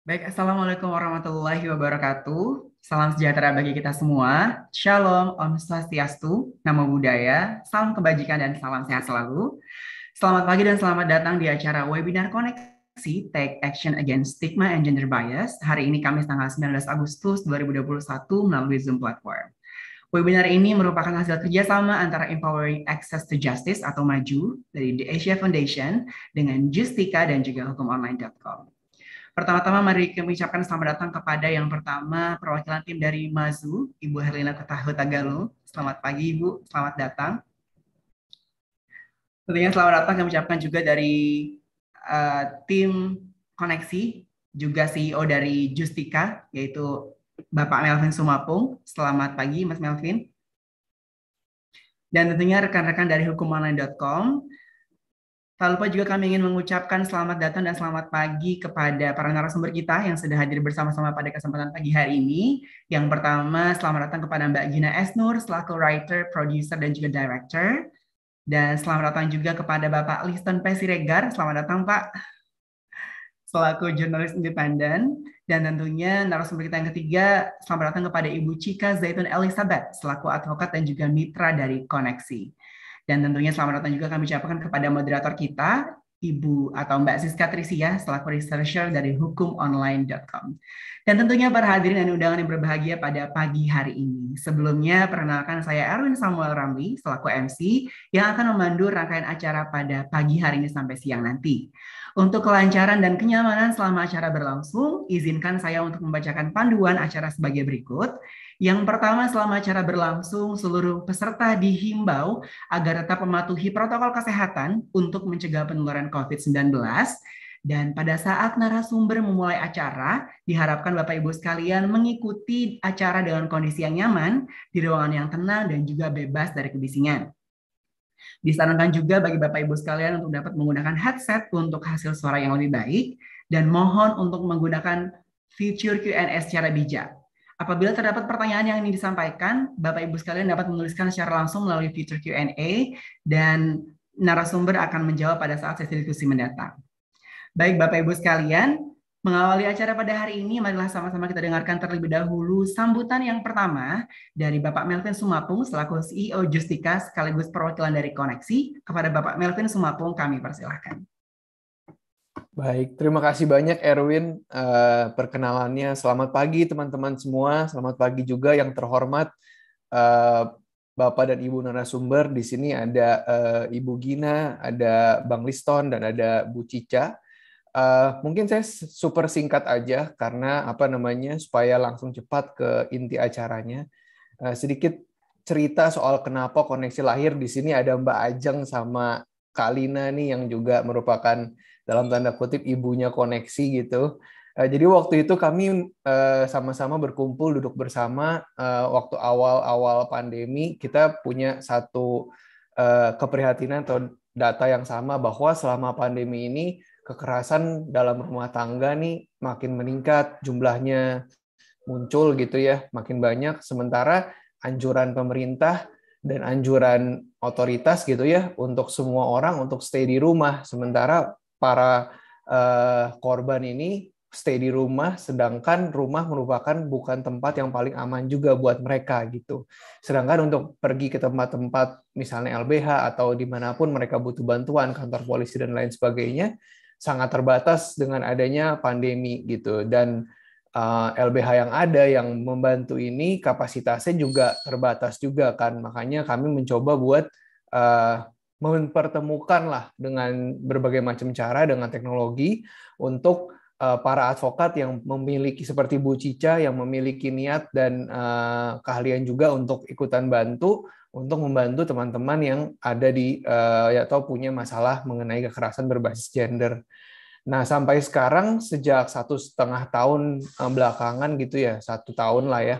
Baik, Assalamualaikum warahmatullahi wabarakatuh. Salam sejahtera bagi kita semua. Shalom, Om Swastiastu, Namo Buddhaya, salam kebajikan dan salam sehat selalu. Selamat pagi dan selamat datang di acara webinar koneksi Take Action Against Stigma and Gender Bias. Hari ini Kamis tanggal 19 Agustus 2021 melalui Zoom platform. Webinar ini merupakan hasil kerjasama antara Empowering Access to Justice atau MAJU dari The Asia Foundation dengan Justika dan juga hukumonline.com. Pertama-tama mari kami ucapkan selamat datang kepada yang pertama perwakilan tim dari MAZU, Ibu Herlina Ketahu Tagalu. Selamat pagi Ibu, selamat datang. Tentunya selamat datang kami ucapkan juga dari uh, tim koneksi, juga CEO dari Justika, yaitu Bapak Melvin Sumapung. Selamat pagi, Mas Melvin. Dan tentunya rekan-rekan dari hukumonline.com. Tak lupa juga kami ingin mengucapkan selamat datang dan selamat pagi kepada para narasumber kita yang sudah hadir bersama-sama pada kesempatan pagi hari ini. Yang pertama, selamat datang kepada Mbak Gina Esnur, selaku writer, producer, dan juga director. Dan selamat datang juga kepada Bapak Liston. Siregar. Selamat datang, Pak selaku jurnalis independen dan tentunya narasumber kita yang ketiga selamat datang kepada Ibu Cika Zaitun Elizabeth selaku advokat dan juga mitra dari Koneksi. Dan tentunya selamat datang juga kami ucapkan kepada moderator kita Ibu atau Mbak Siska Trisia selaku researcher dari hukumonline.com. Dan tentunya para hadirin dan undangan yang berbahagia pada pagi hari ini. Sebelumnya perkenalkan saya Erwin Samuel Ramli selaku MC yang akan memandu rangkaian acara pada pagi hari ini sampai siang nanti. Untuk kelancaran dan kenyamanan selama acara berlangsung, izinkan saya untuk membacakan panduan acara sebagai berikut. Yang pertama, selama acara berlangsung, seluruh peserta dihimbau agar tetap mematuhi protokol kesehatan untuk mencegah penularan COVID-19. Dan pada saat narasumber memulai acara, diharapkan Bapak Ibu sekalian mengikuti acara dengan kondisi yang nyaman, di ruangan yang tenang dan juga bebas dari kebisingan. Disarankan juga bagi Bapak Ibu sekalian untuk dapat menggunakan headset untuk hasil suara yang lebih baik dan mohon untuk menggunakan fitur Q&A secara bijak. Apabila terdapat pertanyaan yang ingin disampaikan, Bapak Ibu sekalian dapat menuliskan secara langsung melalui fitur Q&A dan narasumber akan menjawab pada saat sesi diskusi mendatang. Baik Bapak Ibu sekalian, Mengawali acara pada hari ini, marilah sama-sama kita dengarkan terlebih dahulu sambutan yang pertama dari Bapak Melvin Sumapung selaku CEO Justika sekaligus perwakilan dari Koneksi. Kepada Bapak Melvin Sumapung kami persilahkan. Baik, terima kasih banyak Erwin uh, perkenalannya. Selamat pagi teman-teman semua. Selamat pagi juga yang terhormat uh, Bapak dan Ibu narasumber. Di sini ada uh, Ibu Gina, ada Bang Liston, dan ada Bu Cica. Uh, mungkin saya super singkat aja karena apa namanya supaya langsung cepat ke inti acaranya. Uh, sedikit cerita soal kenapa koneksi lahir di sini ada Mbak Ajeng sama Kalina nih yang juga merupakan dalam tanda kutip ibunya koneksi gitu. Uh, jadi waktu itu kami sama-sama uh, berkumpul duduk bersama. Uh, waktu awal-awal pandemi kita punya satu keprihatinan atau data yang sama bahwa selama pandemi ini kekerasan dalam rumah tangga nih makin meningkat jumlahnya muncul gitu ya makin banyak. Sementara anjuran pemerintah dan anjuran otoritas gitu ya untuk semua orang untuk stay di rumah. Sementara para uh, korban ini stay di rumah sedangkan rumah merupakan bukan tempat yang paling aman juga buat mereka gitu. Sedangkan untuk pergi ke tempat-tempat misalnya LBH atau di mana pun mereka butuh bantuan kantor polisi dan lain sebagainya sangat terbatas dengan adanya pandemi gitu. Dan uh, LBH yang ada yang membantu ini kapasitasnya juga terbatas juga kan. Makanya kami mencoba buat uh, mempertemukan lah dengan berbagai macam cara dengan teknologi untuk uh, para advokat yang memiliki seperti Bu Cica yang memiliki niat dan uh, keahlian juga untuk ikutan bantu untuk membantu teman-teman yang ada di uh, ya atau punya masalah mengenai kekerasan berbasis gender. Nah sampai sekarang sejak satu setengah tahun belakangan gitu ya satu tahun lah ya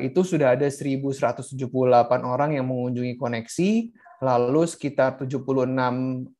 itu sudah ada 1.178 orang yang mengunjungi koneksi lalu sekitar 76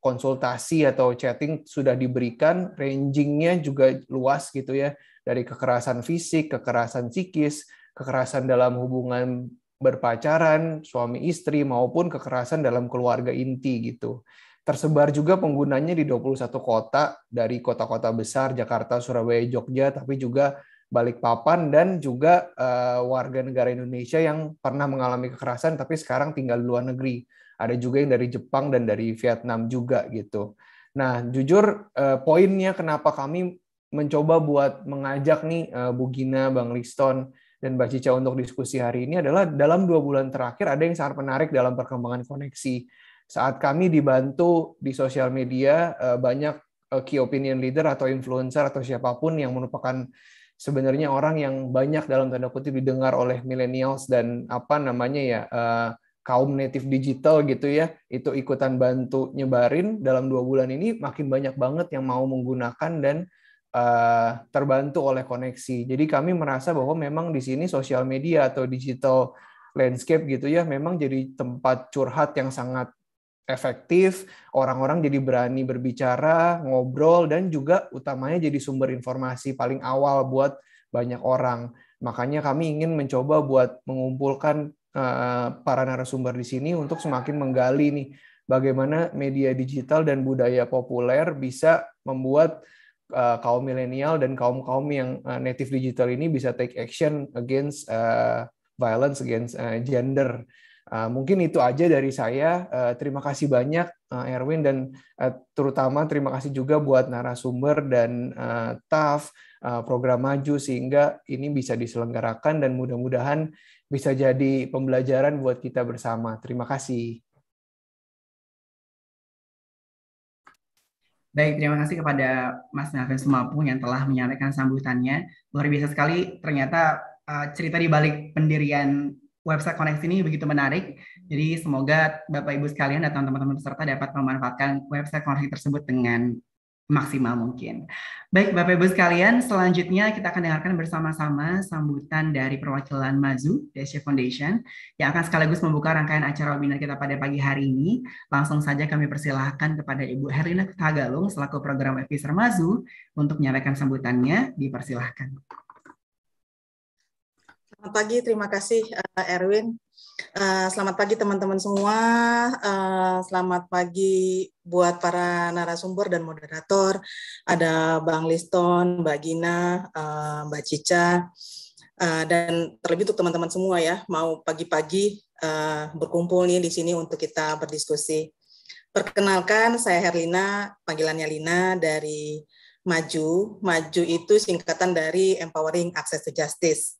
konsultasi atau chatting sudah diberikan rangingnya juga luas gitu ya dari kekerasan fisik kekerasan psikis kekerasan dalam hubungan berpacaran, suami istri maupun kekerasan dalam keluarga inti gitu. tersebar juga penggunanya di 21 kota dari kota-kota besar Jakarta, Surabaya, Jogja, tapi juga Balikpapan dan juga uh, warga negara Indonesia yang pernah mengalami kekerasan tapi sekarang tinggal di luar negeri. Ada juga yang dari Jepang dan dari Vietnam juga gitu. Nah, jujur uh, poinnya kenapa kami mencoba buat mengajak nih uh, Bu Gina, Bang Liston, dan Mbak Cica untuk diskusi hari ini adalah dalam dua bulan terakhir ada yang sangat menarik dalam perkembangan koneksi. Saat kami dibantu di sosial media, banyak key opinion leader atau influencer atau siapa pun yang merupakan sebenarnya orang yang banyak dalam tanda kutip didengar oleh millennials dan apa namanya ya uh, kaum native digital gitu ya itu ikutan bantu nyebarin dalam dua bulan ini makin banyak banget yang mau menggunakan dan uh, terbantu oleh koneksi. Jadi kami merasa bahwa memang di sini sosial media atau digital landscape gitu ya memang jadi tempat curhat yang sangat efektif, orang-orang jadi berani berbicara, ngobrol, dan juga utamanya jadi sumber informasi paling awal buat banyak orang. Makanya kami ingin mencoba buat mengumpulkan para narasumber di sini untuk semakin menggali nih bagaimana media digital dan budaya populer bisa membuat uh, kaum milenial dan kaum kaum yang uh, native digital ini bisa take action against violence against gender mungkin itu aja dari saya. Terima kasih banyak Erwin dan terutama terima kasih juga buat narasumber dan TAF program maju sehingga ini bisa diselenggarakan dan mudah-mudahan bisa jadi pembelajaran buat kita bersama. Terima kasih. Baik, terima kasih kepada Mas Nafis Sumapung yang telah menyampaikan sambutannya. Luar biasa sekali ternyata uh, cerita di balik pendirian website koneksi ini begitu menarik. Jadi semoga Bapak Ibu sekalian dan teman-teman peserta dapat memanfaatkan website koneksi tersebut dengan maksimal mungkin. Baik Bapak Ibu sekalian, selanjutnya kita akan dengarkan bersama-sama sambutan dari perwakilan Mazu Desya Foundation yang akan sekaligus membuka rangkaian acara webinar kita pada pagi hari ini. Langsung saja kami persilahkan kepada Ibu Herlina Tagalung selaku program officer Mazu untuk menyampaikan sambutannya. Dipersilahkan. Selamat pagi, terima kasih uh, Erwin. Uh, selamat pagi teman-teman semua. Uh, selamat pagi buat para narasumber dan moderator. Ada Bang Liston, Mbak Gina, uh, Mbak Cica, uh, dan terlebih untuk teman-teman semua ya, mau pagi-pagi uh, berkumpul nih di sini untuk kita berdiskusi. Perkenalkan, saya Herlina, panggilannya Lina dari Maju. Maju itu singkatan dari Empowering Access to Justice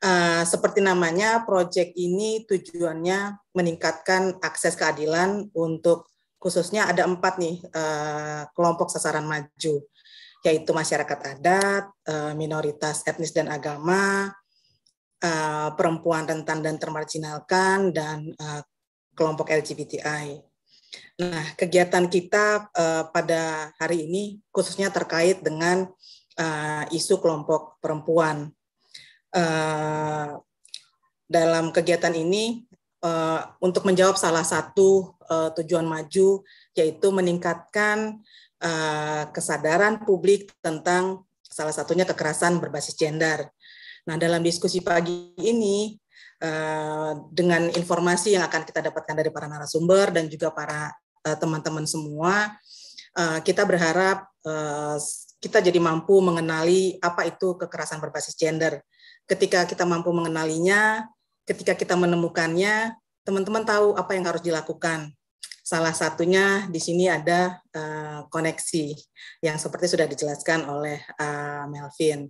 Uh, seperti namanya, proyek ini tujuannya meningkatkan akses keadilan untuk khususnya ada empat nih uh, kelompok sasaran maju, yaitu masyarakat adat, uh, minoritas etnis dan agama, uh, perempuan rentan dan termarginalkan, dan uh, kelompok LGBTI. Nah, kegiatan kita uh, pada hari ini khususnya terkait dengan uh, isu kelompok perempuan uh, dalam kegiatan ini uh, untuk menjawab salah satu uh, tujuan maju yaitu meningkatkan uh, kesadaran publik tentang salah satunya kekerasan berbasis gender. Nah, dalam diskusi pagi ini uh, dengan informasi yang akan kita dapatkan dari para narasumber dan juga para teman-teman uh, semua, uh, kita berharap kita jadi mampu mengenali apa itu kekerasan berbasis gender ketika kita mampu mengenalinya, ketika kita menemukannya, teman-teman tahu apa yang harus dilakukan. Salah satunya di sini ada uh, koneksi yang seperti sudah dijelaskan oleh uh, Melvin.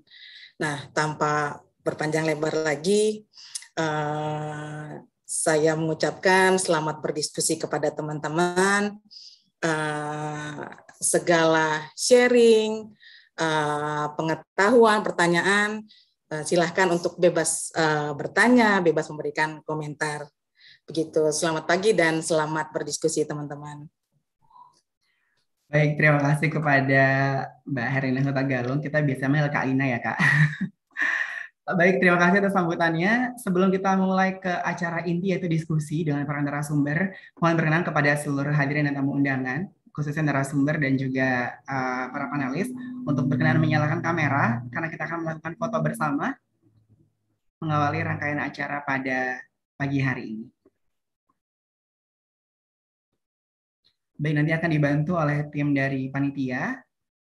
Nah, tanpa berpanjang lebar lagi, uh, saya mengucapkan selamat berdiskusi kepada teman-teman. Uh, segala sharing, uh, pengetahuan, pertanyaan Eh, silahkan untuk bebas uh, bertanya, bebas memberikan komentar. Begitu. Selamat pagi dan selamat berdiskusi teman-teman. Baik, terima kasih kepada Mbak Herina Kota Galung. Kita biasa manggil Kak Ina ya, Kak. Baik, terima kasih atas sambutannya. Sebelum kita mulai ke acara inti yaitu diskusi dengan para narasumber, mohon berkenan kepada seluruh hadirin dan tamu undangan khususnya narasumber dan juga uh, para panelis untuk berkenan menyalakan kamera karena kita akan melakukan foto bersama mengawali rangkaian acara pada pagi hari ini. Baik, nanti akan dibantu oleh tim dari panitia.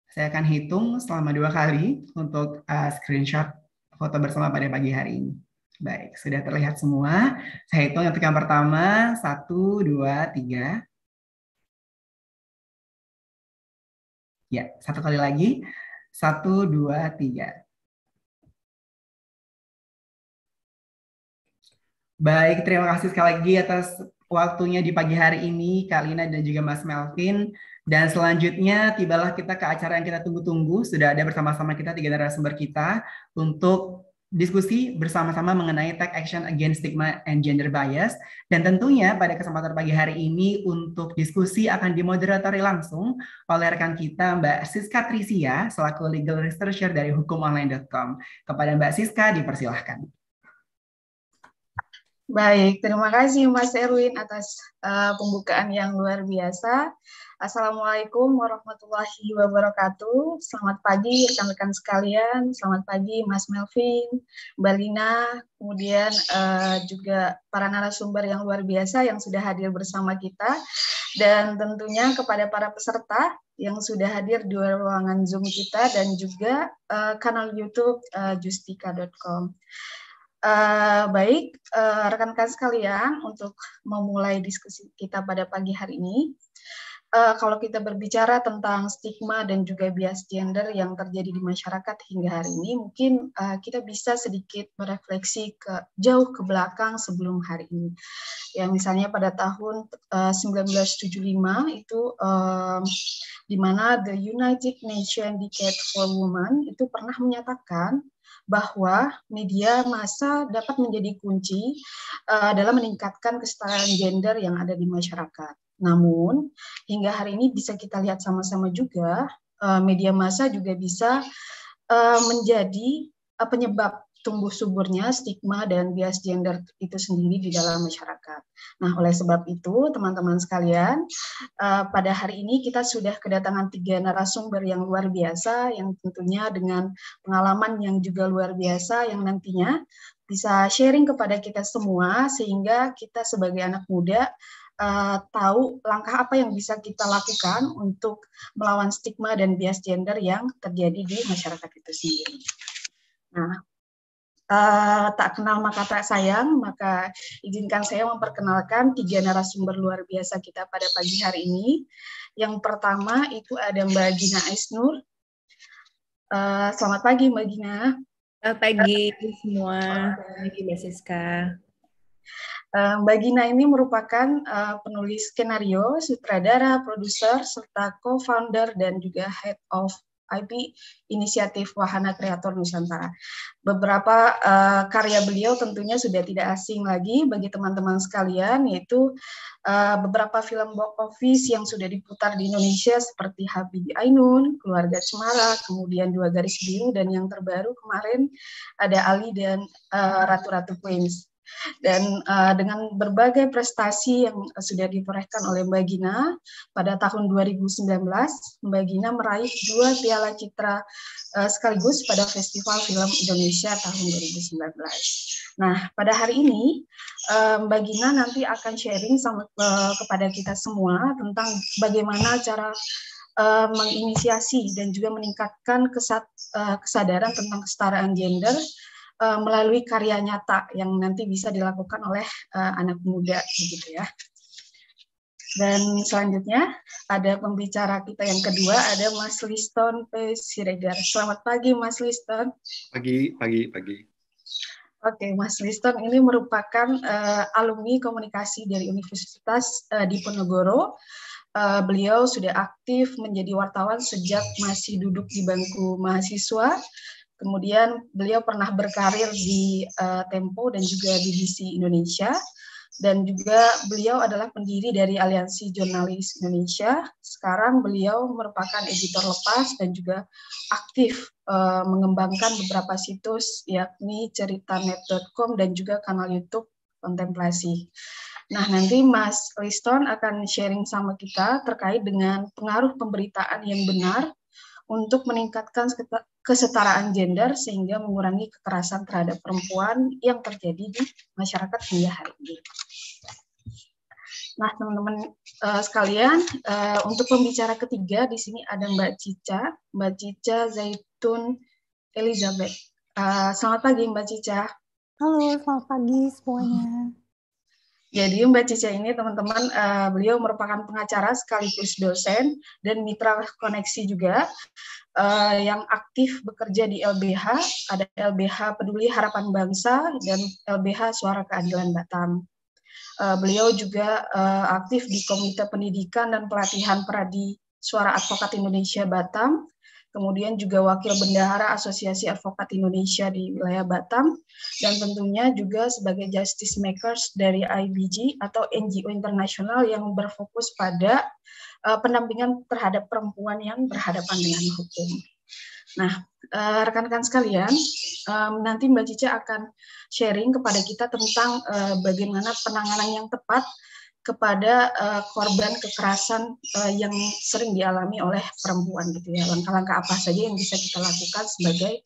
Saya akan hitung selama dua kali untuk uh, screenshot foto bersama pada pagi hari ini. Baik, sudah terlihat semua. Saya hitung untuk yang pertama, satu, dua, tiga. Ya, satu kali lagi. Satu, dua, tiga. Baik, terima kasih sekali lagi atas waktunya di pagi hari ini, Kak Lina dan juga Mas Melvin. Dan selanjutnya, tibalah kita ke acara yang kita tunggu-tunggu. Sudah ada bersama-sama kita tiga narasumber kita untuk diskusi bersama-sama mengenai Tech Action Against Stigma and Gender Bias. Dan tentunya pada kesempatan pagi hari ini untuk diskusi akan dimoderatori langsung oleh rekan kita Mbak Siska Trisia selaku Legal Researcher dari hukumonline.com. Kepada Mbak Siska dipersilahkan. Baik, terima kasih Mas Erwin atas uh, pembukaan yang luar biasa. Assalamualaikum warahmatullahi wabarakatuh. Selamat pagi rekan-rekan sekalian. Selamat pagi Mas Melvin, Mbak Lina, kemudian uh, juga para narasumber yang luar biasa yang sudah hadir bersama kita. Dan tentunya kepada para peserta yang sudah hadir di ruangan Zoom kita dan juga uh, kanal YouTube uh, justika.com. Uh, baik, uh, rekan-rekan sekalian, untuk memulai diskusi kita pada pagi hari ini, uh, kalau kita berbicara tentang stigma dan juga bias gender yang terjadi di masyarakat hingga hari ini, mungkin uh, kita bisa sedikit merefleksi ke jauh ke belakang sebelum hari ini. Ya, misalnya pada tahun uh, 1975 itu uh, di mana the United Nations Decade for Women itu pernah menyatakan bahwa media massa dapat menjadi kunci uh, dalam meningkatkan kesetaraan gender yang ada di masyarakat. Namun, hingga hari ini bisa kita lihat sama-sama juga, uh, media massa juga bisa uh, menjadi uh, penyebab tumbuh suburnya stigma dan bias gender itu sendiri di dalam masyarakat. Nah, oleh sebab itu, teman-teman sekalian, uh, pada hari ini kita sudah kedatangan tiga narasumber yang luar biasa, yang tentunya dengan pengalaman yang juga luar biasa, yang nantinya bisa sharing kepada kita semua, sehingga kita sebagai anak muda uh, tahu langkah apa yang bisa kita lakukan untuk melawan stigma dan bias gender yang terjadi di masyarakat itu sendiri. Nah, uh, tak kenal maka tak sayang, maka izinkan saya memperkenalkan tiga narasumber luar biasa kita pada pagi hari ini. Yang pertama itu ada Mbak Gina Aisnur. Uh, selamat pagi Mbak Gina. Selamat pagi semua. Selamat pagi Mbak Siska. Uh, Mbak Gina ini merupakan uh, penulis skenario, sutradara, produser, serta co-founder dan juga head of IP Inisiatif Wahana Kreator Nusantara. Beberapa uh, karya beliau tentunya sudah tidak asing lagi bagi teman-teman sekalian, yaitu uh, beberapa film box office yang sudah diputar di Indonesia seperti Habibi Ainun, Keluarga Cemara, kemudian Dua Garis Biru, dan yang terbaru kemarin ada Ali dan uh, Ratu-Ratu Queens. Dan uh, dengan berbagai prestasi yang sudah ditorehkan oleh Mbak Gina, pada tahun 2019, Mbak Gina meraih dua piala citra uh, sekaligus pada Festival Film Indonesia tahun 2019. Nah, pada hari ini, uh, Mbak Gina nanti akan sharing sama, uh, kepada kita semua tentang bagaimana cara uh, menginisiasi dan juga meningkatkan kesat, uh, kesadaran tentang kesetaraan gender uh, melalui karya nyata yang nanti bisa dilakukan oleh uh, anak muda begitu ya. Dan selanjutnya ada pembicara kita yang kedua ada Mas Liston P. Siregar. Selamat pagi Mas Liston. Pagi, pagi, pagi. Oke, Mas Liston ini merupakan uh, alumni komunikasi dari Universitas uh, Diponegoro. Uh, beliau sudah aktif menjadi wartawan sejak masih duduk di bangku mahasiswa Kemudian beliau pernah berkarir di uh, Tempo dan juga BBC Indonesia dan juga beliau adalah pendiri dari Aliansi Jurnalis Indonesia. Sekarang beliau merupakan editor lepas dan juga aktif uh, mengembangkan beberapa situs yakni ceritanet.com dan juga kanal YouTube Kontemplasi. Nah, nanti Mas Liston akan sharing sama kita terkait dengan pengaruh pemberitaan yang benar untuk meningkatkan kesetaraan gender sehingga mengurangi kekerasan terhadap perempuan yang terjadi di masyarakat hingga hari ini. Nah, teman-teman uh, sekalian, uh, untuk pembicara ketiga di sini ada Mbak Cica, Mbak Cica Zaitun Elizabeth. Uh, selamat pagi Mbak Cica. Halo, selamat pagi semuanya. Jadi Mbak Cica ini teman-teman, uh, beliau merupakan pengacara sekaligus dosen dan mitra koneksi juga uh, yang aktif bekerja di LBH, ada LBH Peduli Harapan Bangsa dan LBH Suara Keadilan Batam. Uh, beliau juga uh, aktif di Komite Pendidikan dan Pelatihan Peradi Suara Advokat Indonesia Batam, kemudian juga Wakil Bendahara Asosiasi Advokat Indonesia di wilayah Batam, dan tentunya juga sebagai Justice Makers dari IBG atau NGO internasional yang berfokus pada uh, pendampingan terhadap perempuan yang berhadapan dengan hukum. Nah, uh, rekan-rekan sekalian, um, nanti Mbak Cica akan sharing kepada kita tentang bagaimana penanganan yang tepat kepada uh, korban kekerasan uh, yang sering dialami oleh perempuan gitu ya. Langkah-langkah apa saja yang bisa kita lakukan sebagai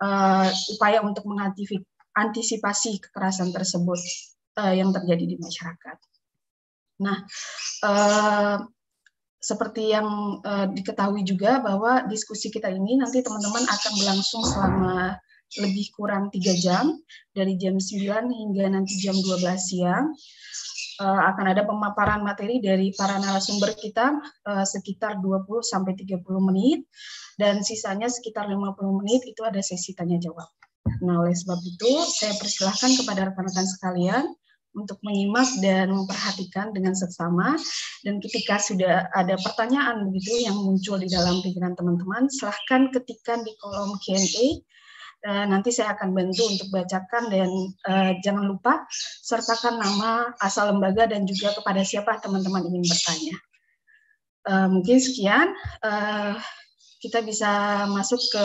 uh, upaya untuk mengantisipasi kekerasan tersebut uh, yang terjadi di masyarakat. Nah, uh, seperti yang uh, diketahui juga bahwa diskusi kita ini nanti teman-teman akan berlangsung selama lebih kurang tiga jam dari jam 9 hingga nanti jam 12 siang. Uh, akan ada pemaparan materi dari para narasumber kita uh, sekitar 20 sampai 30 menit dan sisanya sekitar 50 menit itu ada sesi tanya jawab. Nah, oleh sebab itu saya persilahkan kepada rekan-rekan sekalian untuk menyimak dan memperhatikan dengan seksama. Dan ketika sudah ada pertanyaan begitu yang muncul di dalam pikiran teman-teman, silahkan ketikkan di kolom Q&A. Uh, nanti saya akan bantu untuk bacakan dan uh, jangan lupa sertakan nama, asal lembaga, dan juga kepada siapa teman-teman ingin bertanya. Uh, mungkin sekian, uh, kita bisa masuk ke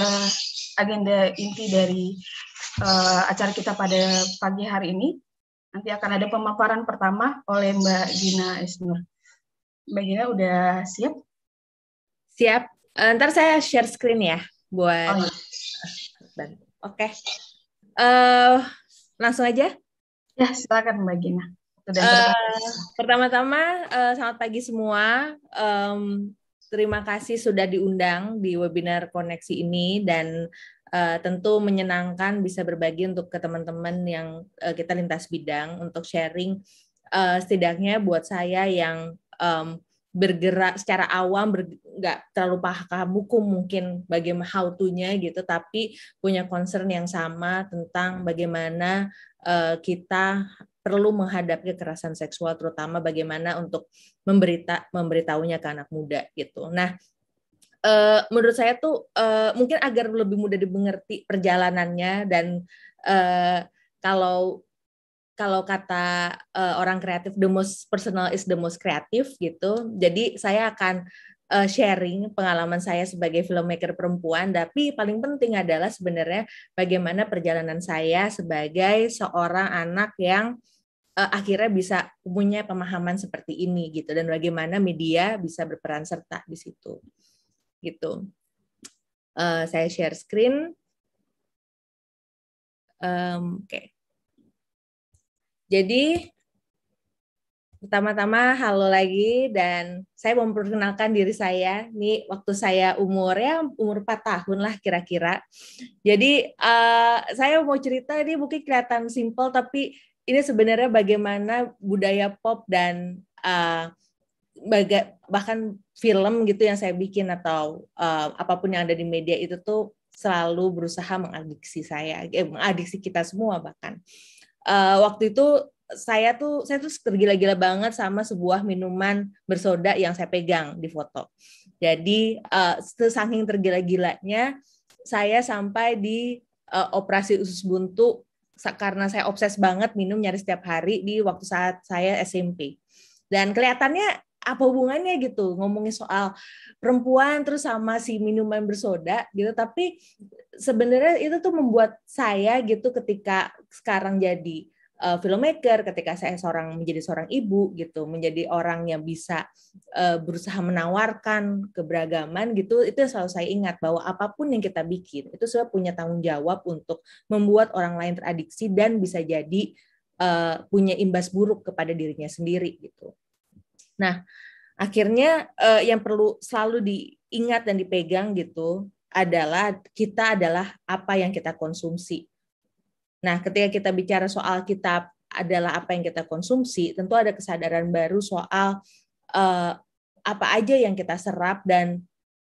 agenda inti dari uh, acara kita pada pagi hari ini. Nanti akan ada pemaparan pertama oleh Mbak Gina Esnur. Mbak Gina udah siap? Siap. Uh, ntar saya share screen ya buat. Oh, iya. Oke. Okay. Uh, eh, langsung aja. Ya, silakan Mbak Gina. Uh, pertama-tama, uh, selamat pagi semua. Um, terima kasih sudah diundang di webinar koneksi ini dan uh, tentu menyenangkan bisa berbagi untuk ke teman-teman yang uh, kita lintas bidang untuk sharing uh, setidaknya buat saya yang um, bergerak secara awam nggak terlalu paham hukum mungkin bagaimana how to-nya gitu tapi punya concern yang sama tentang bagaimana uh, kita perlu menghadapi kekerasan seksual terutama bagaimana untuk memberita memberitahunya ke anak muda gitu. Nah, uh, menurut saya tuh uh, mungkin agar lebih mudah dimengerti perjalanannya dan uh, kalau kalau kata uh, orang kreatif the most personal is the most creative gitu. Jadi saya akan uh, sharing pengalaman saya sebagai filmmaker perempuan, tapi paling penting adalah sebenarnya bagaimana perjalanan saya sebagai seorang anak yang uh, akhirnya bisa punya pemahaman seperti ini gitu dan bagaimana media bisa berperan serta di situ gitu. Uh, saya share screen. Um, Oke. Okay. Jadi pertama-tama halo lagi dan saya mau memperkenalkan diri saya. Ini waktu saya umur ya umur 4 tahun lah kira-kira. Jadi uh, saya mau cerita ini mungkin kelihatan simple tapi ini sebenarnya bagaimana budaya pop dan uh, bahkan film gitu yang saya bikin atau uh, apa pun yang ada di media itu tuh selalu berusaha mengadiksi saya, eh, mengadiksi kita semua bahkan. Uh, waktu itu saya tuh saya tuh tergila-gila banget sama sebuah minuman bersoda yang saya pegang di foto. Jadi uh, saking tergila-gilanya saya sampai di uh, operasi usus buntu karena saya obses banget minum nyaris setiap hari di waktu saat saya SMP. Dan kelihatannya apa hubungannya gitu ngomongin soal perempuan terus sama si minuman bersoda gitu. Tapi sebenarnya itu tuh membuat saya gitu ketika sekarang jadi uh, filmmaker ketika saya seorang menjadi seorang ibu gitu menjadi orang yang bisa uh, berusaha menawarkan keberagaman gitu itu selalu saya ingat bahwa apa pun yang kita bikin itu sudah punya tanggung jawab untuk membuat orang lain teradiksi dan bisa jadi uh, punya imbas buruk kepada dirinya sendiri gitu Nah, akhirnya uh, yang perlu selalu diingat dan dipegang gitu adalah kita adalah apa yang kita konsumsi. Nah, ketika kita bicara soal kitab adalah apa yang kita konsumsi, tentu ada kesadaran baru soal uh, apa aja yang kita serap dan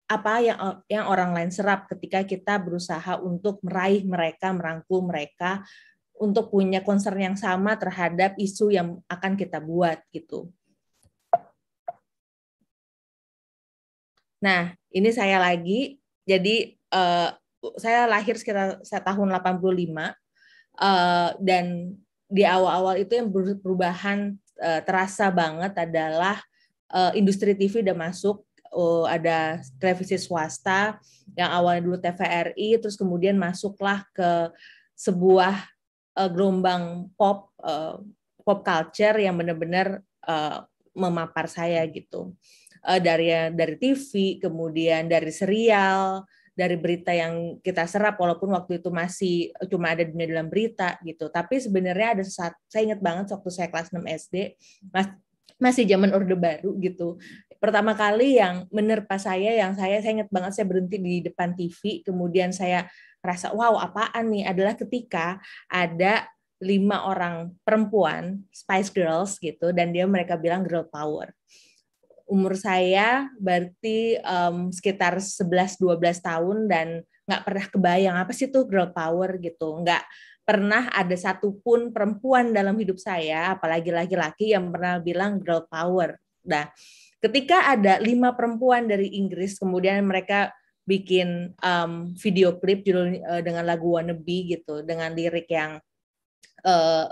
apa yang yang orang lain serap ketika kita berusaha untuk meraih mereka, merangkul mereka untuk punya concern yang sama terhadap isu yang akan kita buat gitu. Nah, ini saya lagi. Jadi uh, saya lahir sekitar tahun 85 uh, eh, dan di awal-awal itu yang perubahan uh, terasa banget adalah uh, industri TV udah masuk uh, ada televisi swasta yang awalnya dulu TVRI terus kemudian masuklah ke sebuah uh, gelombang pop uh, pop culture yang benar-benar uh, memapar saya gitu uh, dari dari TV kemudian dari serial dari berita yang kita serap walaupun waktu itu masih cuma ada di dalam berita gitu. Tapi sebenarnya ada saat saya ingat banget waktu saya kelas 6 SD mas masih zaman orde baru gitu. Pertama kali yang menerpa saya yang saya saya ingat banget saya berhenti di depan TV kemudian saya rasa wow apaan nih? Adalah ketika ada lima orang perempuan Spice Girls gitu dan dia mereka bilang girl power umur saya berarti um, sekitar 11-12 tahun dan nggak pernah kebayang apa sih tuh girl power gitu. Nggak pernah ada satupun perempuan dalam hidup saya apalagi laki-laki yang pernah bilang girl power. Nah ketika ada lima perempuan dari Inggris kemudian mereka bikin um, video klip judul uh, dengan lagu Wannabe gitu dengan lirik yang uh,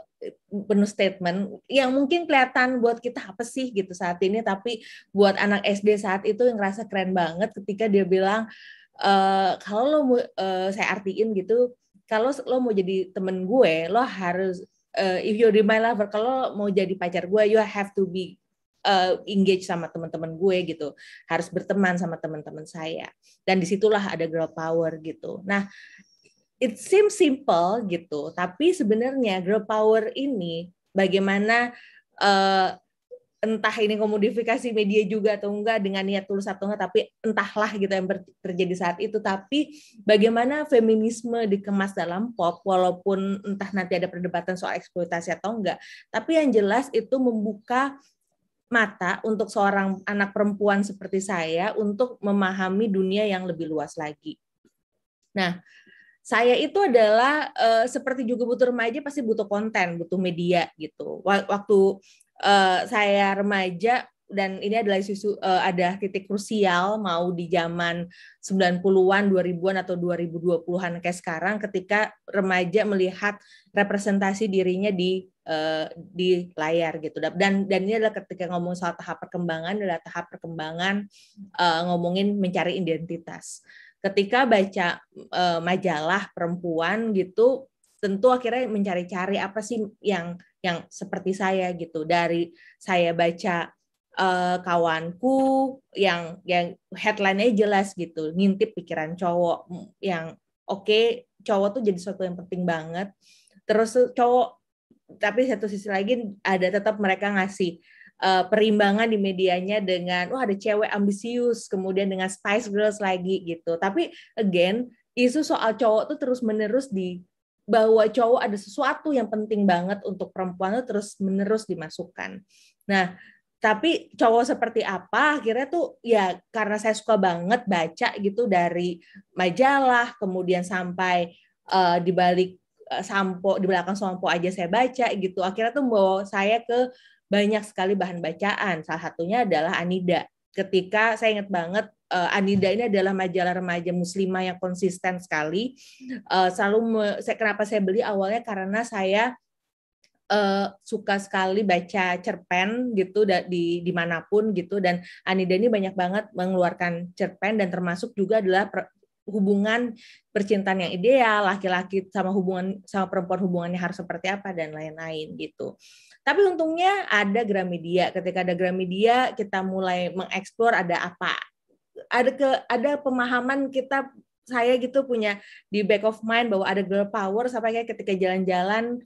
penuh statement yang mungkin kelihatan buat kita apa sih gitu saat ini tapi buat anak SD saat itu yang ngerasa keren banget ketika dia bilang uh, kalau lo mau uh, saya artiin gitu kalau lo mau jadi temen gue lo harus uh, if you're my lover kalau mau jadi pacar gue you have to be uh, engage sama teman-teman gue gitu harus berteman sama teman-teman saya. Dan di situlah ada girl power gitu. Nah it seems simple gitu tapi sebenarnya girl power ini bagaimana uh, entah ini komodifikasi media juga atau enggak dengan niat tulus atau enggak tapi entahlah gitu yang terjadi saat itu tapi bagaimana feminisme dikemas dalam pop walaupun entah nanti ada perdebatan soal eksploitasi atau enggak tapi yang jelas itu membuka mata untuk seorang anak perempuan seperti saya untuk memahami dunia yang lebih luas lagi. Nah, saya itu adalah uh, seperti juga butuh remaja pasti butuh konten, butuh media gitu. Waktu uh, saya remaja dan ini adalah isu uh, ada titik krusial mau di zaman 90-an, 2000-an atau 2020-an kayak sekarang ketika remaja melihat representasi dirinya di uh, di layar gitu. Dan dan ini adalah ketika ngomong soal tahap perkembangan adalah tahap perkembangan uh, ngomongin mencari identitas. Ketika baca uh, majalah perempuan gitu tentu akhirnya mencari-cari apa sih yang yang seperti saya gitu. Dari saya baca uh, kawanku yang yang headline-nya jelas gitu, ngintip pikiran cowok yang oke okay, cowok tuh jadi sesuatu yang penting banget. Terus cowok tapi satu sisi lagi ada tetap mereka ngasih uh, perimbangan di medianya dengan wah ada cewek ambisius, kemudian dengan Spice Girls lagi gitu. Tapi again, isu soal cowok tuh terus menerus di bahwa cowok ada sesuatu yang penting banget untuk perempuan itu terus menerus dimasukkan. Nah, tapi cowok seperti apa akhirnya tuh ya karena saya suka banget baca gitu dari majalah kemudian sampai uh, di balik uh, sampo di belakang sampo aja saya baca gitu akhirnya tuh bawa saya ke banyak sekali bahan bacaan. Salah satunya adalah Anida. Ketika saya ingat banget uh, Anida ini adalah majalah remaja muslimah yang konsisten sekali. Uh, selalu saya kenapa saya beli? Awalnya karena saya uh, suka sekali baca cerpen gitu di di mana pun gitu. Dan Anida ini banyak banget mengeluarkan cerpen dan termasuk juga adalah hubungan percintaan yang ideal laki-laki sama hubungan sama perempuan hubungannya harus seperti apa dan lain-lain gitu. Tapi untungnya ada Gramedia. Ketika ada Gramedia, kita mulai mengeksplor ada apa. Ada ke ada pemahaman kita saya gitu punya di back of mind bahwa ada girl power sampai kayak ketika jalan-jalan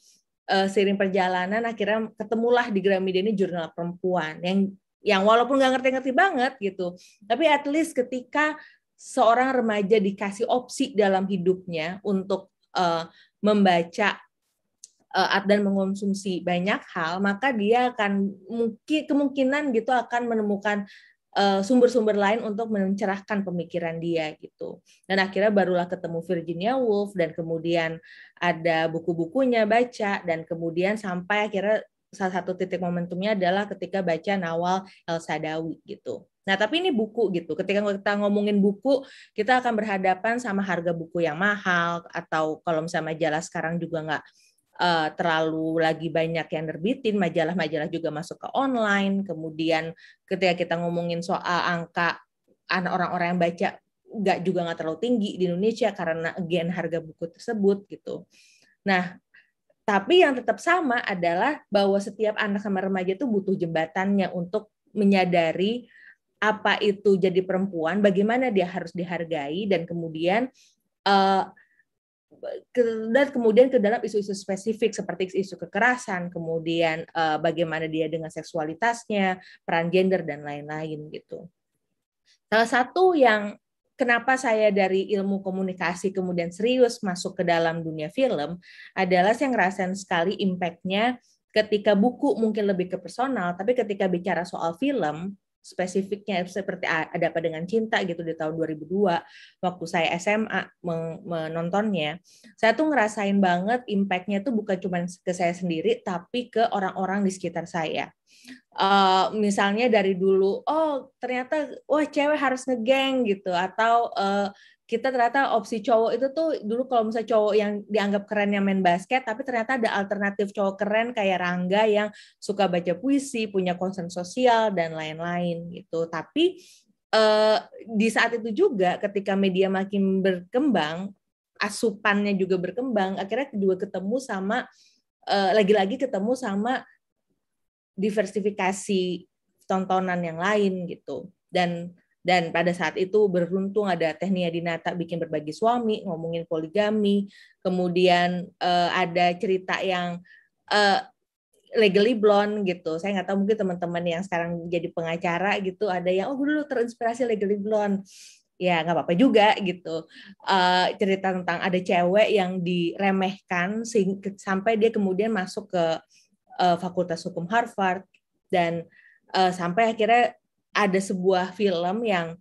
uh, seiring perjalanan akhirnya ketemulah di Gramedia ini jurnal perempuan yang yang walaupun nggak ngerti-ngerti banget gitu, tapi at least ketika seorang remaja dikasih opsi dalam hidupnya untuk uh, membaca uh, dan mengonsumsi banyak hal, maka dia akan mungkin kemungkinan gitu akan menemukan Eh, sumber-sumber lain untuk mencerahkan pemikiran dia gitu. Dan akhirnya barulah ketemu Virginia Woolf dan kemudian ada buku-bukunya baca dan kemudian sampai akhirnya salah satu titik momentumnya adalah ketika baca Nawal El Sadawi gitu. Nah, tapi ini buku gitu. Ketika kita ngomongin buku, kita akan berhadapan sama harga buku yang mahal atau kalau misalnya majalah sekarang juga nggak uh, terlalu lagi banyak yang nerbitin, majalah-majalah juga masuk ke online. Kemudian ketika kita ngomongin soal angka anak orang-orang yang baca nggak juga nggak terlalu tinggi di Indonesia karena again harga buku tersebut gitu. Nah, tapi yang tetap sama adalah bahwa setiap anak sama remaja itu butuh jembatannya untuk menyadari apa itu jadi perempuan, bagaimana dia harus dihargai dan kemudian uh, dan kemudian ke dalam isu-isu spesifik seperti isu kekerasan, kemudian uh, bagaimana dia dengan seksualitasnya, peran gender dan lain-lain gitu. Salah satu yang kenapa saya dari ilmu komunikasi kemudian serius masuk ke dalam dunia film adalah saya ngerasain sekali impact-nya ketika buku mungkin lebih ke personal, tapi ketika bicara soal film, spesifiknya seperti ada apa dengan cinta gitu di tahun 2002 waktu saya SMA menontonnya saya tuh ngerasain banget impactnya tuh bukan cuma ke saya sendiri tapi ke orang-orang di sekitar saya. Uh, misalnya dari dulu oh ternyata wah cewek harus ngegeng gitu atau uh, kita ternyata opsi cowok itu tuh dulu kalau misalnya cowok yang dianggap keren yang main basket tapi ternyata ada alternatif cowok keren kayak Rangga yang suka baca puisi punya concern sosial dan lain-lain gitu. Tapi eh, di saat itu juga ketika media makin berkembang asupannya juga berkembang akhirnya kedua ketemu sama eh, lagi-lagi ketemu sama diversifikasi tontonan yang lain gitu. Dan dan pada saat itu beruntung ada Tehnia Dinata bikin berbagi suami, ngomongin poligami, kemudian uh, ada cerita yang uh, legally blonde gitu. Saya nggak tahu mungkin teman-teman yang sekarang jadi pengacara gitu ada yang oh dulu terinspirasi legally blonde. Ya nggak apa-apa juga gitu. Uh, cerita tentang ada cewek yang diremehkan sampai dia kemudian masuk ke uh, Fakultas Hukum Harvard dan uh, sampai akhirnya ada sebuah film yang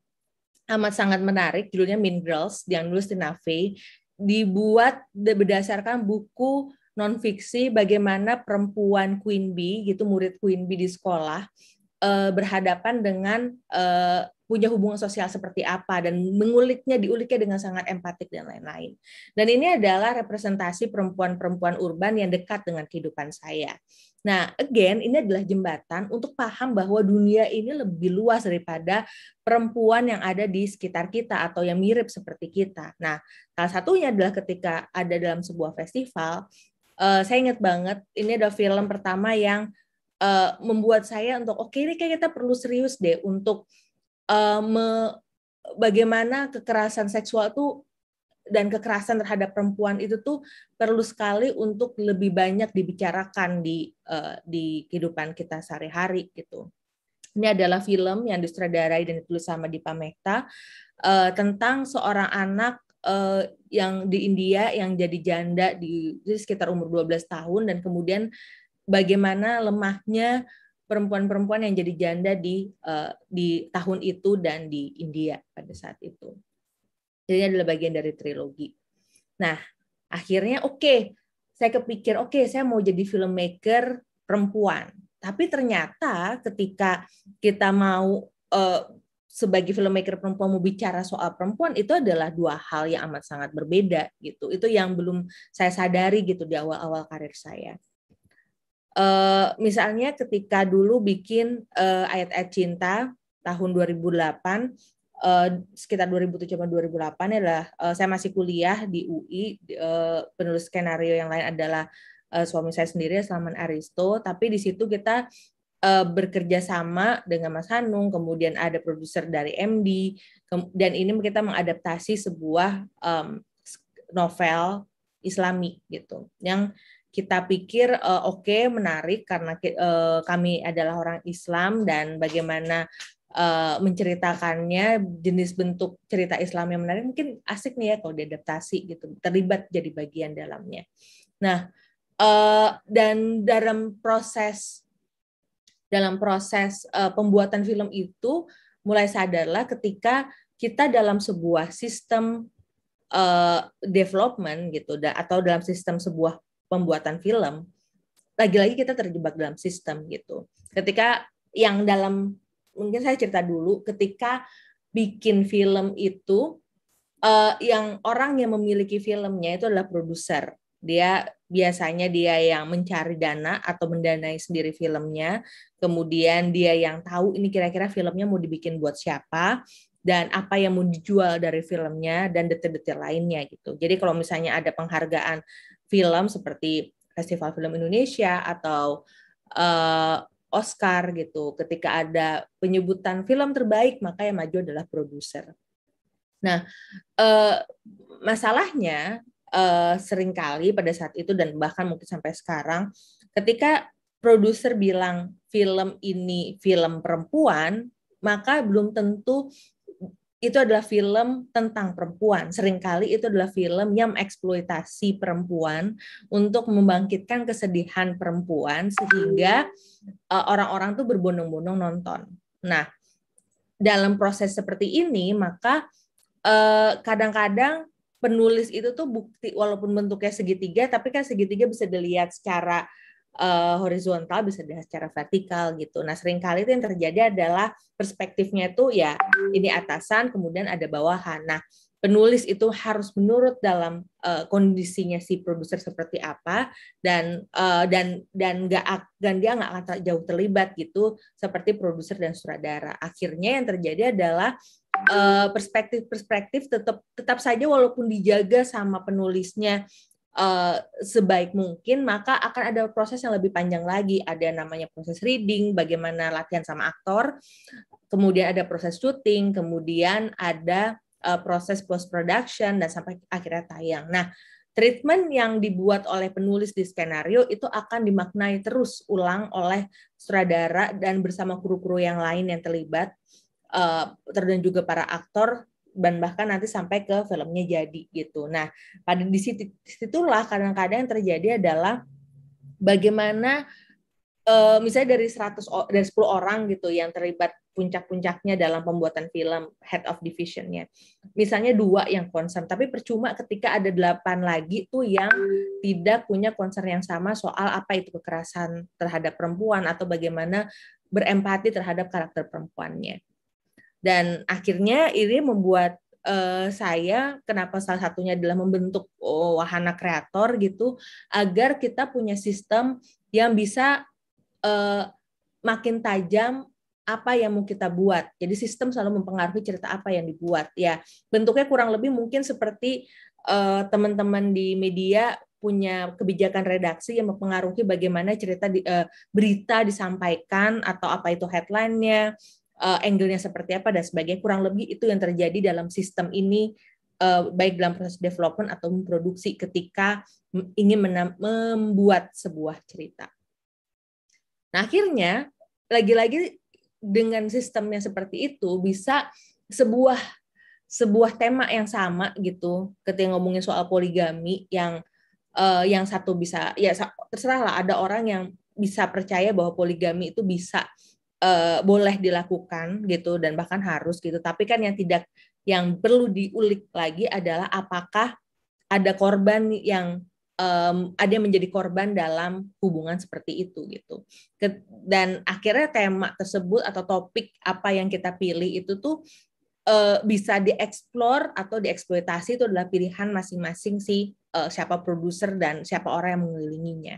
amat sangat menarik, judulnya Mean Girls, yang nulis Tina Fey, dibuat berdasarkan buku non fiksi bagaimana perempuan Queen Bee, gitu murid Queen Bee di sekolah, eh, berhadapan dengan eh, punya hubungan sosial seperti apa dan menguliknya diuliknya dengan sangat empatik dan lain-lain. Dan ini adalah representasi perempuan-perempuan urban yang dekat dengan kehidupan saya. Nah, again ini adalah jembatan untuk paham bahwa dunia ini lebih luas daripada perempuan yang ada di sekitar kita atau yang mirip seperti kita. Nah, salah satunya adalah ketika ada dalam sebuah festival, uh, saya ingat banget ini ada film pertama yang uh, membuat saya untuk oke okay, ini kayak kita perlu serius deh untuk uh, me, bagaimana kekerasan seksual itu dan kekerasan terhadap perempuan itu tuh perlu sekali untuk lebih banyak dibicarakan di uh, di kehidupan kita sehari-hari gitu. Ini adalah film yang disutradarai dan ditulis sama Dipa Mekta uh, tentang seorang anak uh, yang di India yang jadi janda di, di sekitar umur 12 tahun dan kemudian bagaimana lemahnya perempuan-perempuan yang jadi janda di uh, di tahun itu dan di India pada saat itu. Jadi adalah bagian dari trilogi. Nah, akhirnya oke, okay, saya kepikir oke, okay, saya mau jadi filmmaker perempuan. Tapi ternyata ketika kita mau uh, sebagai filmmaker perempuan mau bicara soal perempuan itu adalah dua hal yang amat sangat berbeda gitu. Itu yang belum saya sadari gitu di awal-awal karir saya. Uh, misalnya ketika dulu bikin uh, ayat-ayat cinta tahun 2008 uh, eh, sekitar 2007 2008 adalah uh, saya masih kuliah di UI uh, penulis skenario yang lain adalah uh, suami saya sendiri Salman Aristo. Tapi di situ kita uh, bekerja sama dengan Mas Hanung kemudian ada produser dari MD dan ini kita mengadaptasi sebuah um, novel Islami gitu. Yang kita pikir uh, oke okay, menarik karena uh, kami adalah orang Islam dan bagaimana uh, menceritakannya jenis bentuk cerita Islam yang menarik mungkin asik nih ya kalau diadaptasi gitu terlibat jadi bagian dalamnya. Nah uh, dan dalam proses dalam proses uh, pembuatan film itu mulai sadarlah ketika kita dalam sebuah sistem uh, development gitu atau dalam sistem sebuah pembuatan film lagi-lagi kita terjebak dalam sistem gitu ketika yang dalam mungkin saya cerita dulu ketika bikin film itu uh, yang orang yang memiliki filmnya itu adalah produser dia biasanya dia yang mencari dana atau mendanai sendiri filmnya kemudian dia yang tahu ini kira-kira filmnya mau dibikin buat siapa dan apa yang mau dijual dari filmnya dan detail-detail lainnya gitu. Jadi kalau misalnya ada penghargaan film seperti Festival Film Indonesia atau uh, Oscar gitu, ketika ada penyebutan film terbaik maka yang maju adalah produser. Nah, uh, masalahnya uh, sering kali pada saat itu dan bahkan mungkin sampai sekarang, ketika produser bilang film ini film perempuan, maka belum tentu itu adalah film tentang perempuan. Seringkali itu adalah film yang eksploitasi perempuan untuk membangkitkan kesedihan perempuan sehingga uh, orang-orang tuh berbondong-bondong nonton. Nah, dalam proses seperti ini maka uh, kadang-kadang penulis itu tuh bukti walaupun bentuknya segitiga tapi kan segitiga bisa dilihat secara uh, horizontal bisa dilihat secara vertikal gitu. Nah sering kali itu yang terjadi adalah perspektifnya itu ya ini atasan kemudian ada bawahan. Nah penulis itu harus menurut dalam uh, kondisinya si produser seperti apa dan uh, dan dan nggak dan dia nggak akan jauh terlibat gitu seperti produser dan sutradara. Akhirnya yang terjadi adalah perspektif-perspektif uh, tetap tetap saja walaupun dijaga sama penulisnya uh, sebaik mungkin maka akan ada proses yang lebih panjang lagi. Ada namanya proses reading bagaimana latihan sama aktor. Kemudian ada proses syuting kemudian ada uh, proses post production dan sampai akhirnya tayang. Nah treatment yang dibuat oleh penulis di skenario itu akan dimaknai terus ulang oleh sutradara dan bersama kru-kru yang lain yang terlibat uh, dan juga para aktor dan bahkan nanti sampai ke filmnya jadi gitu. Nah, pada di situ situlah kadang-kadang yang terjadi adalah bagaimana uh, misalnya dari 100 dari 10 orang gitu yang terlibat puncak-puncaknya dalam pembuatan film head of divisionnya. Misalnya dua yang concern, tapi percuma ketika ada delapan lagi tuh yang tidak punya concern yang sama soal apa itu kekerasan terhadap perempuan atau bagaimana berempati terhadap karakter perempuannya. Dan akhirnya ini membuat uh, saya kenapa salah satunya adalah membentuk oh, wahana kreator gitu agar kita punya sistem yang bisa uh, makin tajam apa yang mau kita buat. Jadi sistem selalu mempengaruhi cerita apa yang dibuat. Ya bentuknya kurang lebih mungkin seperti uh, teman-teman di media punya kebijakan redaksi yang mempengaruhi bagaimana cerita di, uh, berita disampaikan atau apa itu headline-nya, uh, angle-nya seperti apa dan sebagainya kurang lebih itu yang terjadi dalam sistem ini uh, baik dalam proses development atau memproduksi ketika ingin membuat sebuah cerita. Nah, akhirnya lagi-lagi dengan sistemnya seperti itu bisa sebuah sebuah tema yang sama gitu ketika ngomongin soal poligami yang uh, yang satu bisa ya terserah lah ada orang yang bisa percaya bahwa poligami itu bisa uh, boleh dilakukan gitu dan bahkan harus gitu. Tapi kan yang tidak yang perlu diulik lagi adalah apakah ada korban yang um, ada yang menjadi korban dalam hubungan seperti itu gitu. Dan akhirnya tema tersebut atau topik apa yang kita pilih itu tuh uh, bisa dieksplor atau dieksploitasi itu adalah pilihan masing-masing si uh, siapa produser dan siapa orang yang mengelilinginya.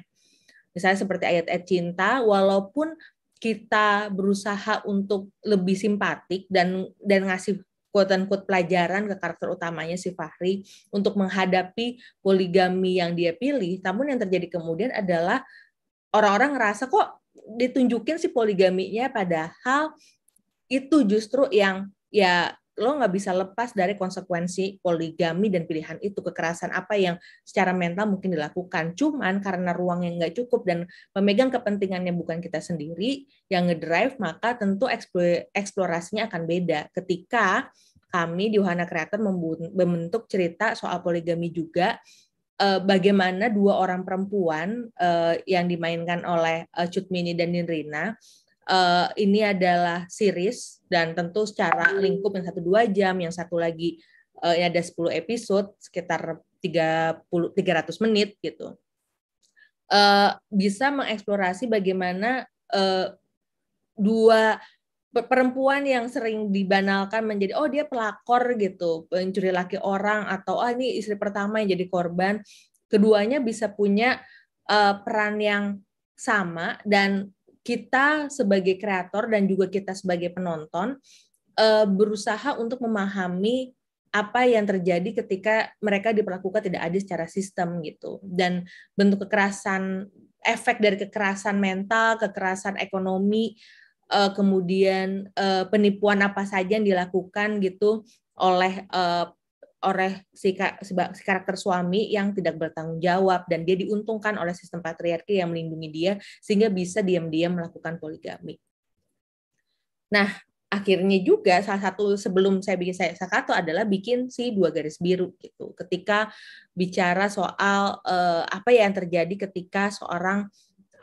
Misalnya seperti ayat-ayat cinta, walaupun kita berusaha untuk lebih simpatik dan dan ngasih quote unquote pelajaran ke karakter utamanya si Fahri untuk menghadapi poligami yang dia pilih. Namun yang terjadi kemudian adalah orang-orang ngerasa kok ditunjukin si poligaminya padahal itu justru yang ya lo nggak bisa lepas dari konsekuensi poligami dan pilihan itu kekerasan apa yang secara mental mungkin dilakukan. Cuman karena ruang yang nggak cukup dan pemegang kepentingannya bukan kita sendiri yang ngedrive maka tentu eksplorasinya akan beda. Ketika kami di Wahana Creator membentuk cerita soal poligami juga uh, bagaimana dua orang perempuan uh, yang dimainkan oleh uh, Cut Mini dan Nirina uh, ini adalah series dan tentu secara lingkup yang satu dua jam, yang satu lagi uh, ada 10 episode sekitar 30 300 menit gitu. Uh, bisa mengeksplorasi bagaimana uh, dua perempuan yang sering dibanalkan menjadi oh dia pelakor gitu pencuri laki orang atau oh ini istri pertama yang jadi korban keduanya bisa punya uh, peran yang sama dan kita sebagai kreator dan juga kita sebagai penonton uh, berusaha untuk memahami apa yang terjadi ketika mereka diperlakukan tidak adil secara sistem gitu. Dan bentuk kekerasan efek dari kekerasan mental kekerasan ekonomi uh, kemudian uh, penipuan apa saja yang dilakukan gitu oleh oleh si, si, karakter suami yang tidak bertanggung jawab dan dia diuntungkan oleh sistem patriarki yang melindungi dia sehingga bisa diam-diam melakukan poligami. Nah, akhirnya juga salah satu sebelum saya bikin saya Sakato adalah bikin si dua garis biru gitu. Ketika bicara soal uh, apa yang terjadi ketika seorang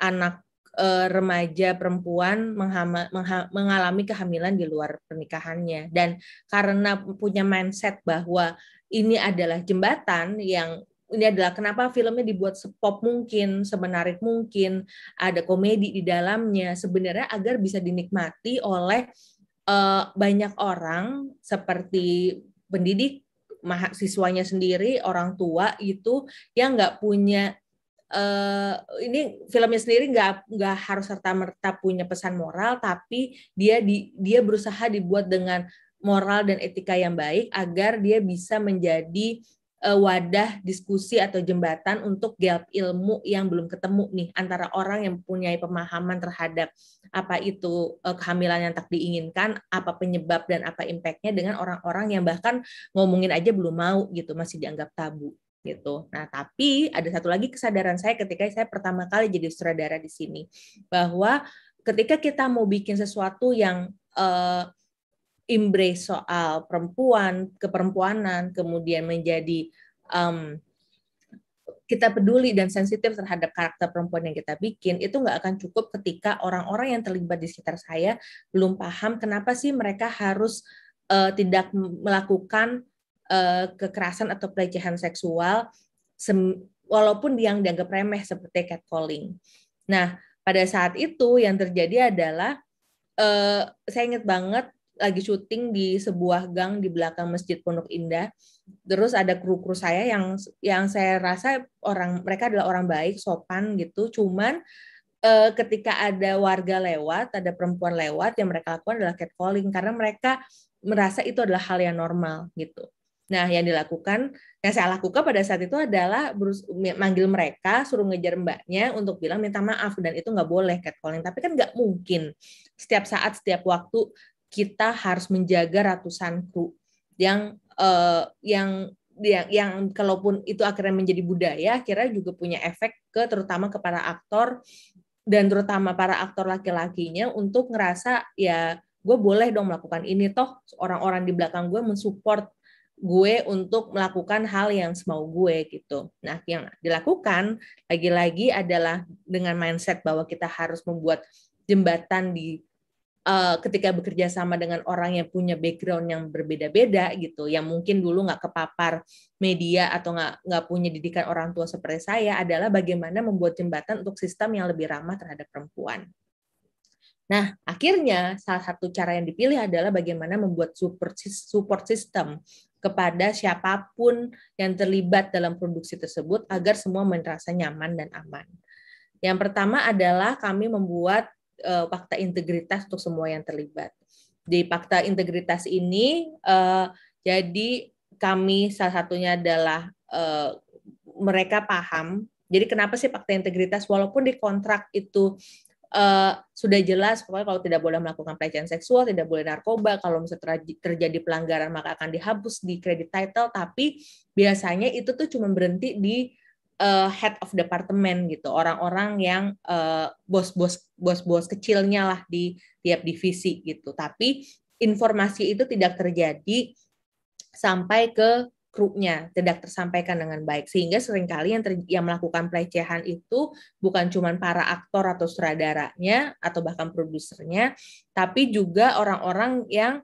anak uh, remaja perempuan menghama, mengha, mengalami kehamilan di luar pernikahannya. Dan karena punya mindset bahwa ini adalah jembatan yang ini adalah kenapa filmnya dibuat sepop mungkin, semenarik mungkin, ada komedi di dalamnya sebenarnya agar bisa dinikmati oleh uh, banyak orang seperti pendidik mahasiswanya sendiri, orang tua itu yang nggak punya uh, ini filmnya sendiri nggak nggak harus serta merta punya pesan moral tapi dia di dia berusaha dibuat dengan moral dan etika yang baik agar dia bisa menjadi uh, wadah diskusi atau jembatan untuk gap ilmu yang belum ketemu nih antara orang yang punya pemahaman terhadap apa itu uh, kehamilan yang tak diinginkan, apa penyebab dan apa impactnya dengan orang-orang yang bahkan ngomongin aja belum mau gitu masih dianggap tabu gitu. Nah, tapi ada satu lagi kesadaran saya ketika saya pertama kali jadi sutradara di sini bahwa ketika kita mau bikin sesuatu yang uh, embrace soal perempuan, keperempuanan, kemudian menjadi um, kita peduli dan sensitif terhadap karakter perempuan yang kita bikin, itu nggak akan cukup ketika orang-orang yang terlibat di sekitar saya belum paham kenapa sih mereka harus uh, tidak melakukan uh, kekerasan atau pelecehan seksual walaupun yang dianggap remeh seperti catcalling. Nah, pada saat itu yang terjadi adalah uh, saya ingat banget lagi syuting di sebuah gang di belakang Masjid Pondok Indah. Terus ada kru-kru saya yang yang saya rasa orang mereka adalah orang baik, sopan gitu. Cuman uh, ketika ada warga lewat, ada perempuan lewat yang mereka lakukan adalah catcalling karena mereka merasa itu adalah hal yang normal gitu. Nah, yang dilakukan, yang saya lakukan pada saat itu adalah berus manggil mereka, suruh ngejar mbaknya untuk bilang minta maaf dan itu nggak boleh catcalling. Tapi kan nggak mungkin setiap saat, setiap waktu kita harus menjaga ratusan kru yang uh, yang yang, yang kalaupun itu akhirnya menjadi budaya, akhirnya juga punya efek ke terutama kepada aktor dan terutama para aktor laki-lakinya untuk ngerasa ya gue boleh dong melakukan ini toh orang-orang di belakang gue mensupport gue untuk melakukan hal yang semau gue gitu. Nah, yang dilakukan lagi-lagi adalah dengan mindset bahwa kita harus membuat jembatan di uh, ketika bekerja sama dengan orang yang punya background yang berbeda-beda gitu, yang mungkin dulu nggak kepapar media atau nggak nggak punya didikan orang tua seperti saya adalah bagaimana membuat jembatan untuk sistem yang lebih ramah terhadap perempuan. Nah, akhirnya salah satu cara yang dipilih adalah bagaimana membuat support system kepada siapa pun yang terlibat dalam produksi tersebut agar semua merasa nyaman dan aman. Yang pertama adalah kami membuat uh, fakta integritas untuk semua yang terlibat. Di fakta integritas ini, uh, jadi kami salah satunya adalah uh, mereka paham. Jadi kenapa sih fakta integritas walaupun di kontrak itu uh, sudah jelas pokoknya kalau tidak boleh melakukan pelecehan seksual, tidak boleh narkoba, kalau misalnya terjadi pelanggaran maka akan dihapus di kredit title, tapi biasanya itu tuh cuma berhenti di uh, head of department gitu, orang-orang yang uh, bos-bos bos-bos kecilnya lah di tiap divisi gitu. Tapi informasi itu tidak terjadi sampai ke grupnya tidak tersampaikan dengan baik. Sehingga sering kali yang ter, yang melakukan pelecehan itu bukan cuma para aktor atau sutradaranya atau bahkan produsernya tapi juga orang-orang yang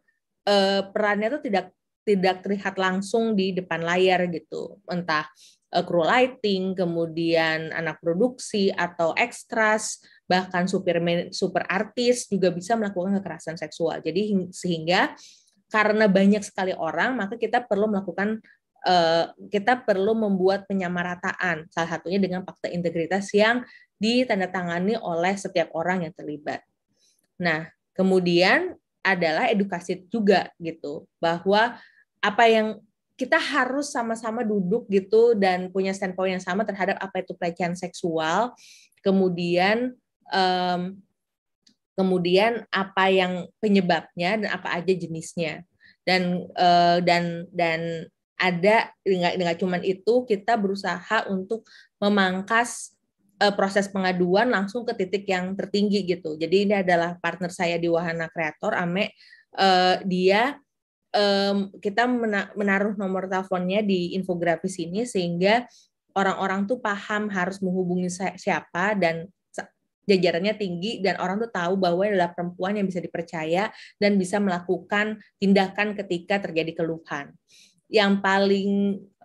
eh, perannya itu tidak tidak terlihat langsung di depan layar gitu. Entah eh, crew lighting kemudian anak produksi atau ekstras bahkan super super artis juga bisa melakukan kekerasan seksual. Jadi sehingga karena banyak sekali orang, maka kita perlu melakukan uh, kita perlu membuat penyamarataan, salah satunya dengan fakta integritas yang ditandatangani oleh setiap orang yang terlibat. Nah, kemudian adalah edukasi juga gitu, bahwa apa yang kita harus sama-sama duduk gitu dan punya standpoint yang sama terhadap apa itu pelecehan seksual, kemudian kemudian apa yang penyebabnya dan apa aja jenisnya dan uh, dan dan ada dengan cuman itu kita berusaha untuk memangkas uh, proses pengaduan langsung ke titik yang tertinggi gitu. Jadi ini adalah partner saya di Wahana Kreator Ame uh, dia um, kita menaruh nomor teleponnya di infografis ini sehingga orang-orang tuh paham harus menghubungi siapa dan jajarannya tinggi dan orang tuh tahu bahwa adalah perempuan yang bisa dipercaya dan bisa melakukan tindakan ketika terjadi keluhan. Yang paling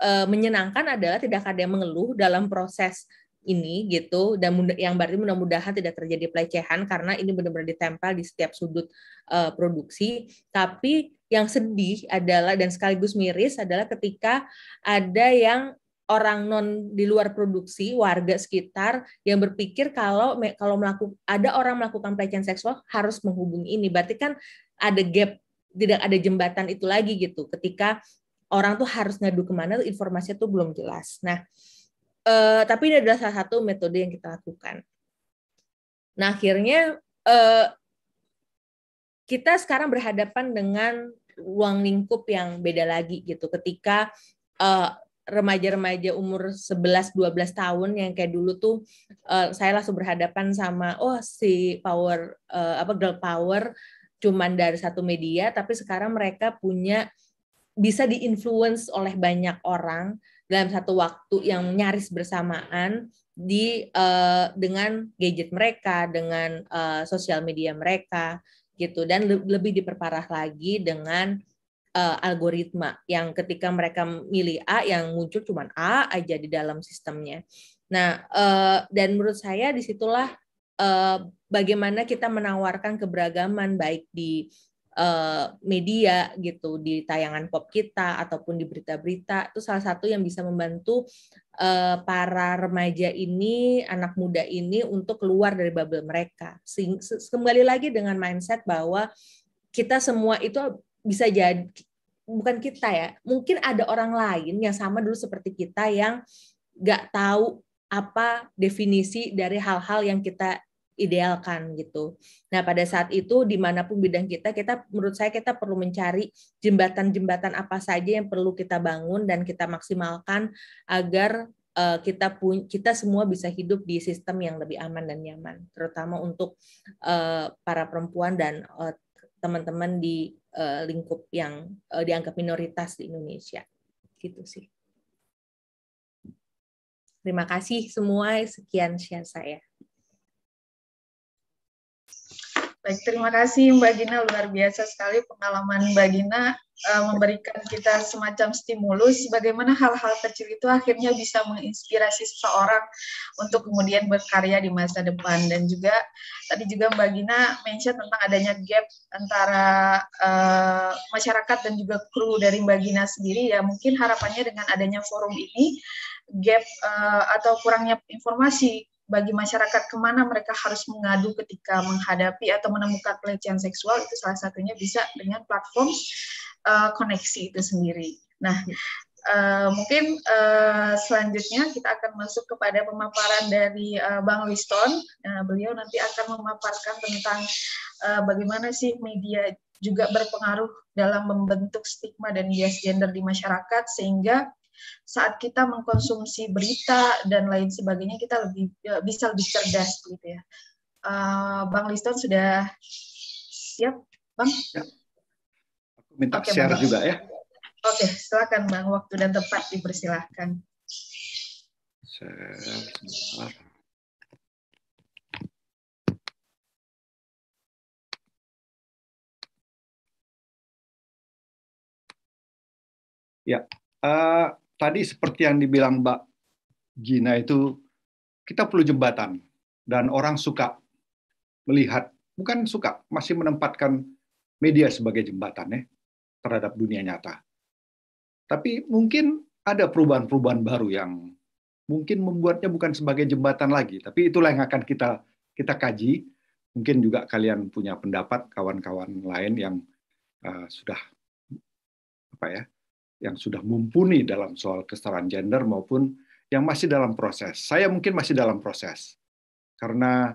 uh, menyenangkan adalah tidak ada yang mengeluh dalam proses ini gitu dan yang berarti mudah-mudahan tidak terjadi pelecehan karena ini benar-benar ditempel di setiap sudut uh, produksi tapi yang sedih adalah dan sekaligus miris adalah ketika ada yang orang non di luar produksi warga sekitar yang berpikir kalau kalau melakukan ada orang melakukan pelecehan seksual harus menghubungi ini. Berarti kan ada gap tidak ada jembatan itu lagi gitu. Ketika orang tuh harus ngadu ke mana informasinya tuh belum jelas. Nah eh, tapi ini adalah salah satu metode yang kita lakukan. Nah akhirnya eh, kita sekarang berhadapan dengan ruang lingkup yang beda lagi gitu. Ketika eh, remaja-remaja umur 11 12 tahun yang kayak dulu tuh uh, saya langsung berhadapan sama oh si power uh, apa girl power cuman dari satu media tapi sekarang mereka punya bisa diinfluence oleh banyak orang dalam satu waktu yang nyaris bersamaan di uh, dengan gadget mereka dengan uh, sosial media mereka gitu. Dan lebih diperparah lagi dengan uh, algoritma yang ketika mereka milih A yang muncul cuma A aja di dalam sistemnya. Nah, uh, dan menurut saya di situlah uh, bagaimana kita menawarkan keberagaman baik di media gitu, di tayangan pop kita ataupun di berita-berita itu salah satu yang bisa membantu uh, para remaja ini, anak muda ini untuk keluar dari bubble mereka. Sing, kembali lagi dengan mindset bahwa kita semua itu bisa jadi bukan kita ya mungkin ada orang lain yang sama dulu seperti kita yang nggak tahu apa definisi dari hal-hal yang kita idealkan gitu. Nah pada saat itu di mana pun bidang kita, kita menurut saya kita perlu mencari jembatan-jembatan apa saja yang perlu kita bangun dan kita maksimalkan agar uh, kita pun kita semua bisa hidup di sistem yang lebih aman dan nyaman, terutama untuk uh, para perempuan dan uh, teman-teman di uh, lingkup yang uh, dianggap minoritas di Indonesia. Gitu sih. Terima kasih semua. Sekian share saya. Baik, terima kasih Mbak Gina. Luar biasa sekali pengalaman Mbak Gina uh, memberikan kita semacam stimulus bagaimana hal-hal kecil itu akhirnya bisa menginspirasi seseorang untuk kemudian berkarya di masa depan. Dan juga tadi juga Mbak Gina mention tentang adanya gap antara uh, masyarakat dan juga kru dari Mbak Gina sendiri. Ya mungkin harapannya dengan adanya forum ini gap uh, atau kurangnya informasi bagi masyarakat ke mana mereka harus mengadu ketika menghadapi atau menemukan pelecehan seksual itu salah satunya bisa dengan platform uh, koneksi itu sendiri. Nah, Uh, mungkin uh, selanjutnya kita akan masuk kepada pemaparan dari uh, Bang Liston. Uh, beliau nanti akan memaparkan tentang uh, bagaimana sih media juga berpengaruh dalam membentuk stigma dan bias gender di masyarakat sehingga saat kita mengkonsumsi berita dan lain sebagainya kita lebih bisa lebih cerdas gitu ya. Uh, Bang Liston sudah siap, Bang? Ya. Aku minta okay, share bang. juga ya. Oke, silakan Bang. Waktu dan tempat dipersilahkan. Ya, uh, tadi seperti yang dibilang Mbak Gina itu, kita perlu jembatan dan orang suka melihat, bukan suka, masih menempatkan media sebagai jembatan ya terhadap dunia nyata. Tapi mungkin ada perubahan-perubahan baru yang mungkin membuatnya bukan sebagai jembatan lagi, tapi itulah yang akan kita kita kaji. Mungkin juga kalian punya pendapat kawan-kawan lain yang uh, sudah apa ya, yang sudah mumpuni dalam soal kesetaraan gender maupun yang masih dalam proses. Saya mungkin masih dalam proses karena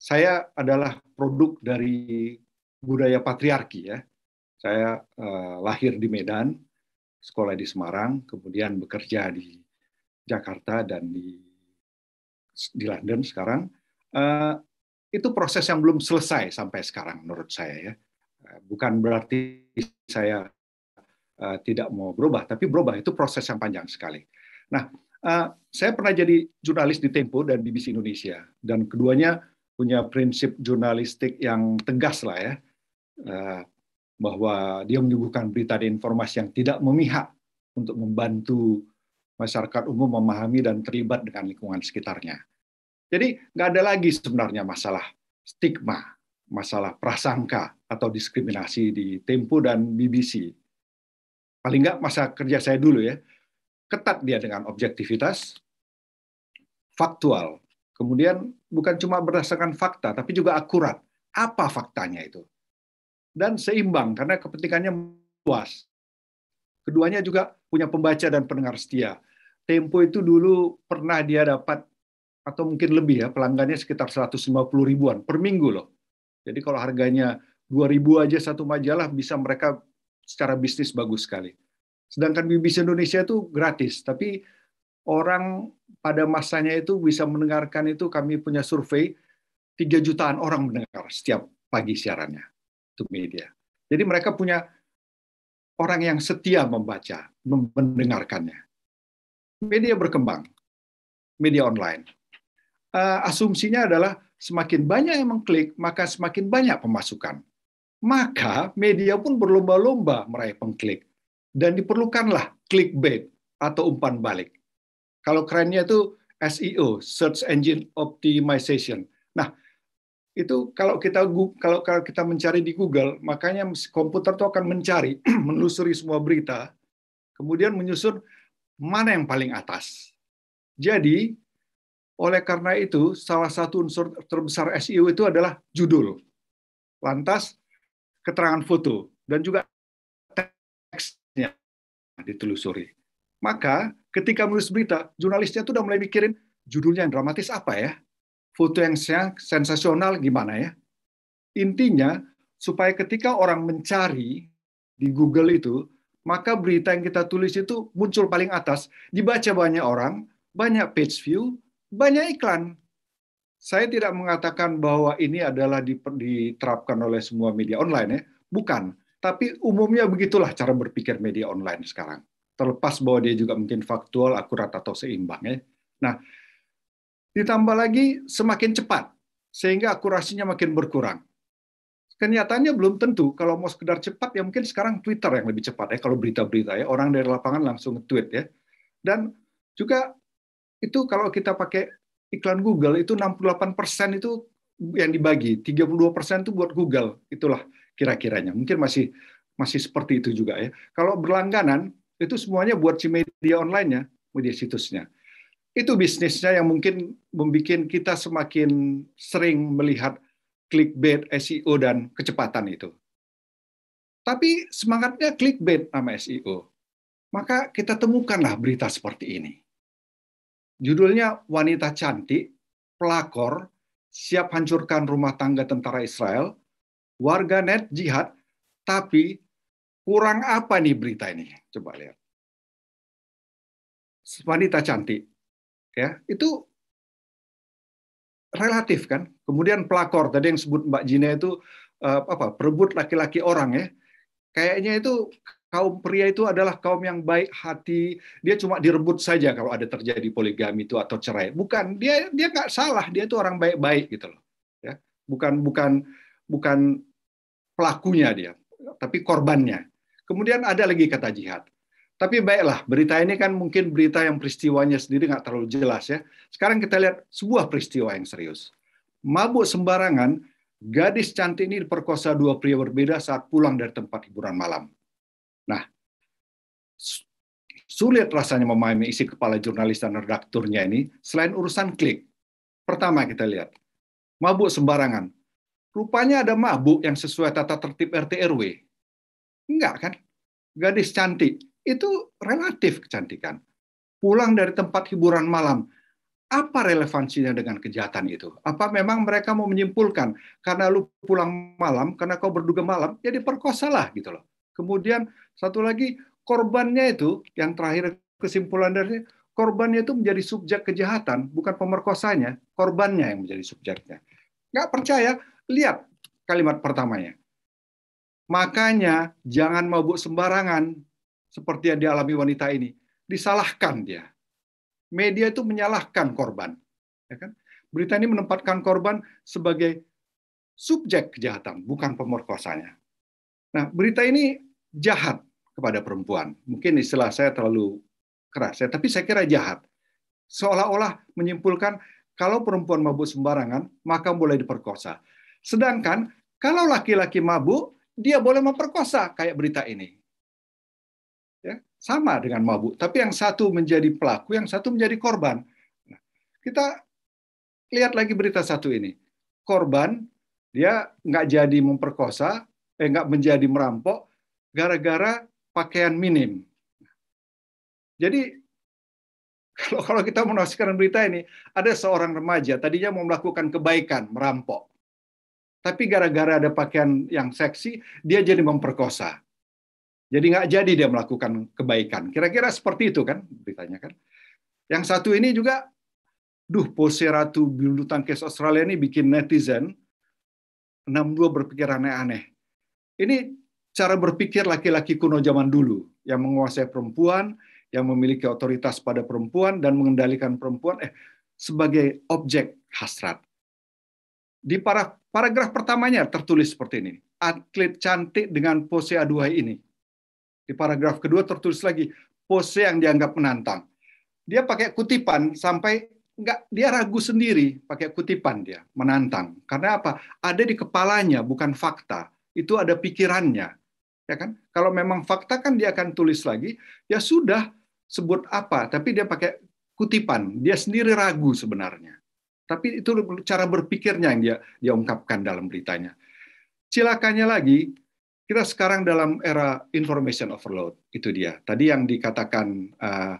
saya adalah produk dari budaya patriarki ya. Saya uh, lahir di Medan, sekolah di Semarang, kemudian bekerja di Jakarta dan di di London sekarang. Uh, itu proses yang belum selesai sampai sekarang menurut saya ya. Eh, bukan berarti saya uh, tidak mau berubah, tapi berubah itu proses yang panjang sekali. Nah, uh, saya pernah jadi jurnalis di Tempo dan BBC Indonesia, dan keduanya punya prinsip jurnalistik yang tegas lah ya. Uh, bahwa dia menyuguhkan berita dan informasi yang tidak memihak untuk membantu masyarakat umum memahami dan terlibat dengan lingkungan sekitarnya. Jadi nggak ada lagi sebenarnya masalah stigma, masalah prasangka atau diskriminasi di Tempo dan BBC. Paling nggak masa kerja saya dulu ya, ketat dia dengan objektivitas, faktual, kemudian bukan cuma berdasarkan fakta, tapi juga akurat. Apa faktanya itu? dan seimbang karena kepentingannya luas. Keduanya juga punya pembaca dan pendengar setia. Tempo itu dulu pernah dia dapat atau mungkin lebih ya pelanggannya sekitar 150 ribuan per minggu loh. Jadi kalau harganya 2000 aja satu majalah bisa mereka secara bisnis bagus sekali. Sedangkan BBC Indonesia itu gratis, tapi orang pada masanya itu bisa mendengarkan itu kami punya survei 3 jutaan orang mendengar setiap pagi siarannya to media. Jadi mereka punya orang yang setia membaca, mendengarkannya. Media berkembang, media online. Uh, asumsinya adalah semakin banyak yang mengklik, maka semakin banyak pemasukan. Maka media pun berlomba-lomba meraih pengklik. Dan diperlukanlah clickbait atau umpan balik. Kalau kerennya itu SEO, Search Engine Optimization. Nah, itu kalau kita kalau kalau kita mencari di Google, makanya komputer itu akan mencari, menelusuri semua berita, kemudian menyusun mana yang paling atas. Jadi, oleh karena itu, salah satu unsur terbesar SEO itu adalah judul. Lantas, keterangan foto, dan juga teksnya ditelusuri. Maka, ketika menulis berita, jurnalisnya itu udah mulai mikirin judulnya yang dramatis apa ya? foto yang sensasional gimana ya? Intinya supaya ketika orang mencari di Google itu, maka berita yang kita tulis itu muncul paling atas, dibaca banyak orang, banyak page view, banyak iklan. Saya tidak mengatakan bahwa ini adalah diterapkan oleh semua media online ya, bukan. Tapi umumnya begitulah cara berpikir media online sekarang. Terlepas bahwa dia juga mungkin faktual, akurat atau seimbang ya. Nah, Ditambah lagi semakin cepat, sehingga akurasinya makin berkurang. Kenyataannya belum tentu. Kalau mau sekedar cepat, ya mungkin sekarang Twitter yang lebih cepat ya. Kalau berita-berita ya, orang dari lapangan langsung nge-tweet ya. Dan juga itu kalau kita pakai iklan Google, itu 68% itu yang dibagi, 32% itu buat Google. Itulah kira-kiranya. Mungkin masih masih seperti itu juga ya. Kalau berlangganan, itu semuanya buat si media online-nya, media situsnya itu bisnisnya yang mungkin membuat kita semakin sering melihat clickbait, SEO, dan kecepatan itu. Tapi semangatnya clickbait sama SEO. Maka kita temukanlah berita seperti ini. Judulnya Wanita Cantik, Pelakor, Siap Hancurkan Rumah Tangga Tentara Israel, Warga Net Jihad, tapi kurang apa nih berita ini? Coba lihat. Wanita cantik. ya Itu relatif kan. Kemudian pelakor, tadi yang sebut Mbak Jina itu uh, apa perebut laki-laki orang ya. Kayaknya itu kaum pria itu adalah kaum yang baik hati. Dia cuma direbut saja kalau ada terjadi poligami itu atau cerai. Bukan, dia dia nggak salah. Dia itu orang baik-baik gitu loh. Ya, bukan bukan bukan pelakunya dia, tapi korbannya. Kemudian ada lagi kata jihad. Tapi baiklah, berita ini kan mungkin berita yang peristiwanya sendiri nggak terlalu jelas ya. Sekarang kita lihat sebuah peristiwa yang serius. Mabuk sembarangan, gadis cantik ini diperkosa dua pria berbeda saat pulang dari tempat hiburan malam. Sulit rasanya memahami isi kepala jurnalis dan redakturnya ini selain urusan klik. Pertama kita lihat, mabuk sembarangan. Rupanya ada mabuk yang sesuai tata tertib RT RW. Enggak kan? Gadis cantik, itu relatif kecantikan. Pulang dari tempat hiburan malam, apa relevansinya dengan kejahatan itu? Apa memang mereka mau menyimpulkan karena lu pulang malam, karena kau berduga malam, ya diperkosalah gitu loh. Kemudian satu lagi korbannya itu yang terakhir kesimpulan dari korbannya itu menjadi subjek kejahatan, bukan pemerkosanya, korbannya yang menjadi subjeknya. Nggak percaya? Lihat kalimat pertamanya. Makanya jangan mabuk sembarangan seperti yang dialami wanita ini. Disalahkan dia. Media itu menyalahkan korban. Ya kan? Berita ini menempatkan korban sebagai subjek kejahatan, bukan pemerkosanya. Nah, berita ini jahat kepada perempuan. Mungkin istilah saya terlalu keras, ya, tapi saya kira jahat. Seolah-olah menyimpulkan kalau perempuan mabuk sembarangan, maka boleh diperkosa. Sedangkan kalau laki-laki mabuk, dia boleh memperkosa, kayak berita ini. Ya, sama dengan mabuk, tapi yang satu menjadi pelaku, yang satu menjadi korban. Nah, kita lihat lagi berita satu ini. Korban, dia nggak jadi memperkosa, eh nggak menjadi merampok gara-gara pakaian minim. Jadi kalau kalau kita menafsirkan berita ini, ada seorang remaja tadinya mau melakukan kebaikan, merampok. Tapi gara-gara ada pakaian yang seksi, dia jadi memperkosa. Jadi nggak jadi dia melakukan kebaikan. Kira-kira seperti itu kan beritanya kan. Yang satu ini juga, duh pose ratu bulu tangkis Australia ini bikin netizen 62 berpikir aneh-aneh. Ini cara berpikir laki-laki kuno zaman dulu yang menguasai perempuan, yang memiliki otoritas pada perempuan dan mengendalikan perempuan eh sebagai objek hasrat. Di para paragraf pertamanya tertulis seperti ini. Atlet cantik dengan pose aduhai ini. Di paragraf kedua tertulis lagi pose yang dianggap menantang. Dia pakai kutipan sampai nggak dia ragu sendiri pakai kutipan dia menantang karena apa ada di kepalanya bukan fakta itu ada pikirannya ya kan? Kalau memang fakta kan dia akan tulis lagi ya sudah sebut apa. Tapi dia pakai kutipan. Dia sendiri ragu sebenarnya. Tapi itu cara berpikirnya yang dia dia ungkapkan dalam beritanya. Cilakannya lagi kita sekarang dalam era information overload. Itu dia. Tadi yang dikatakan uh,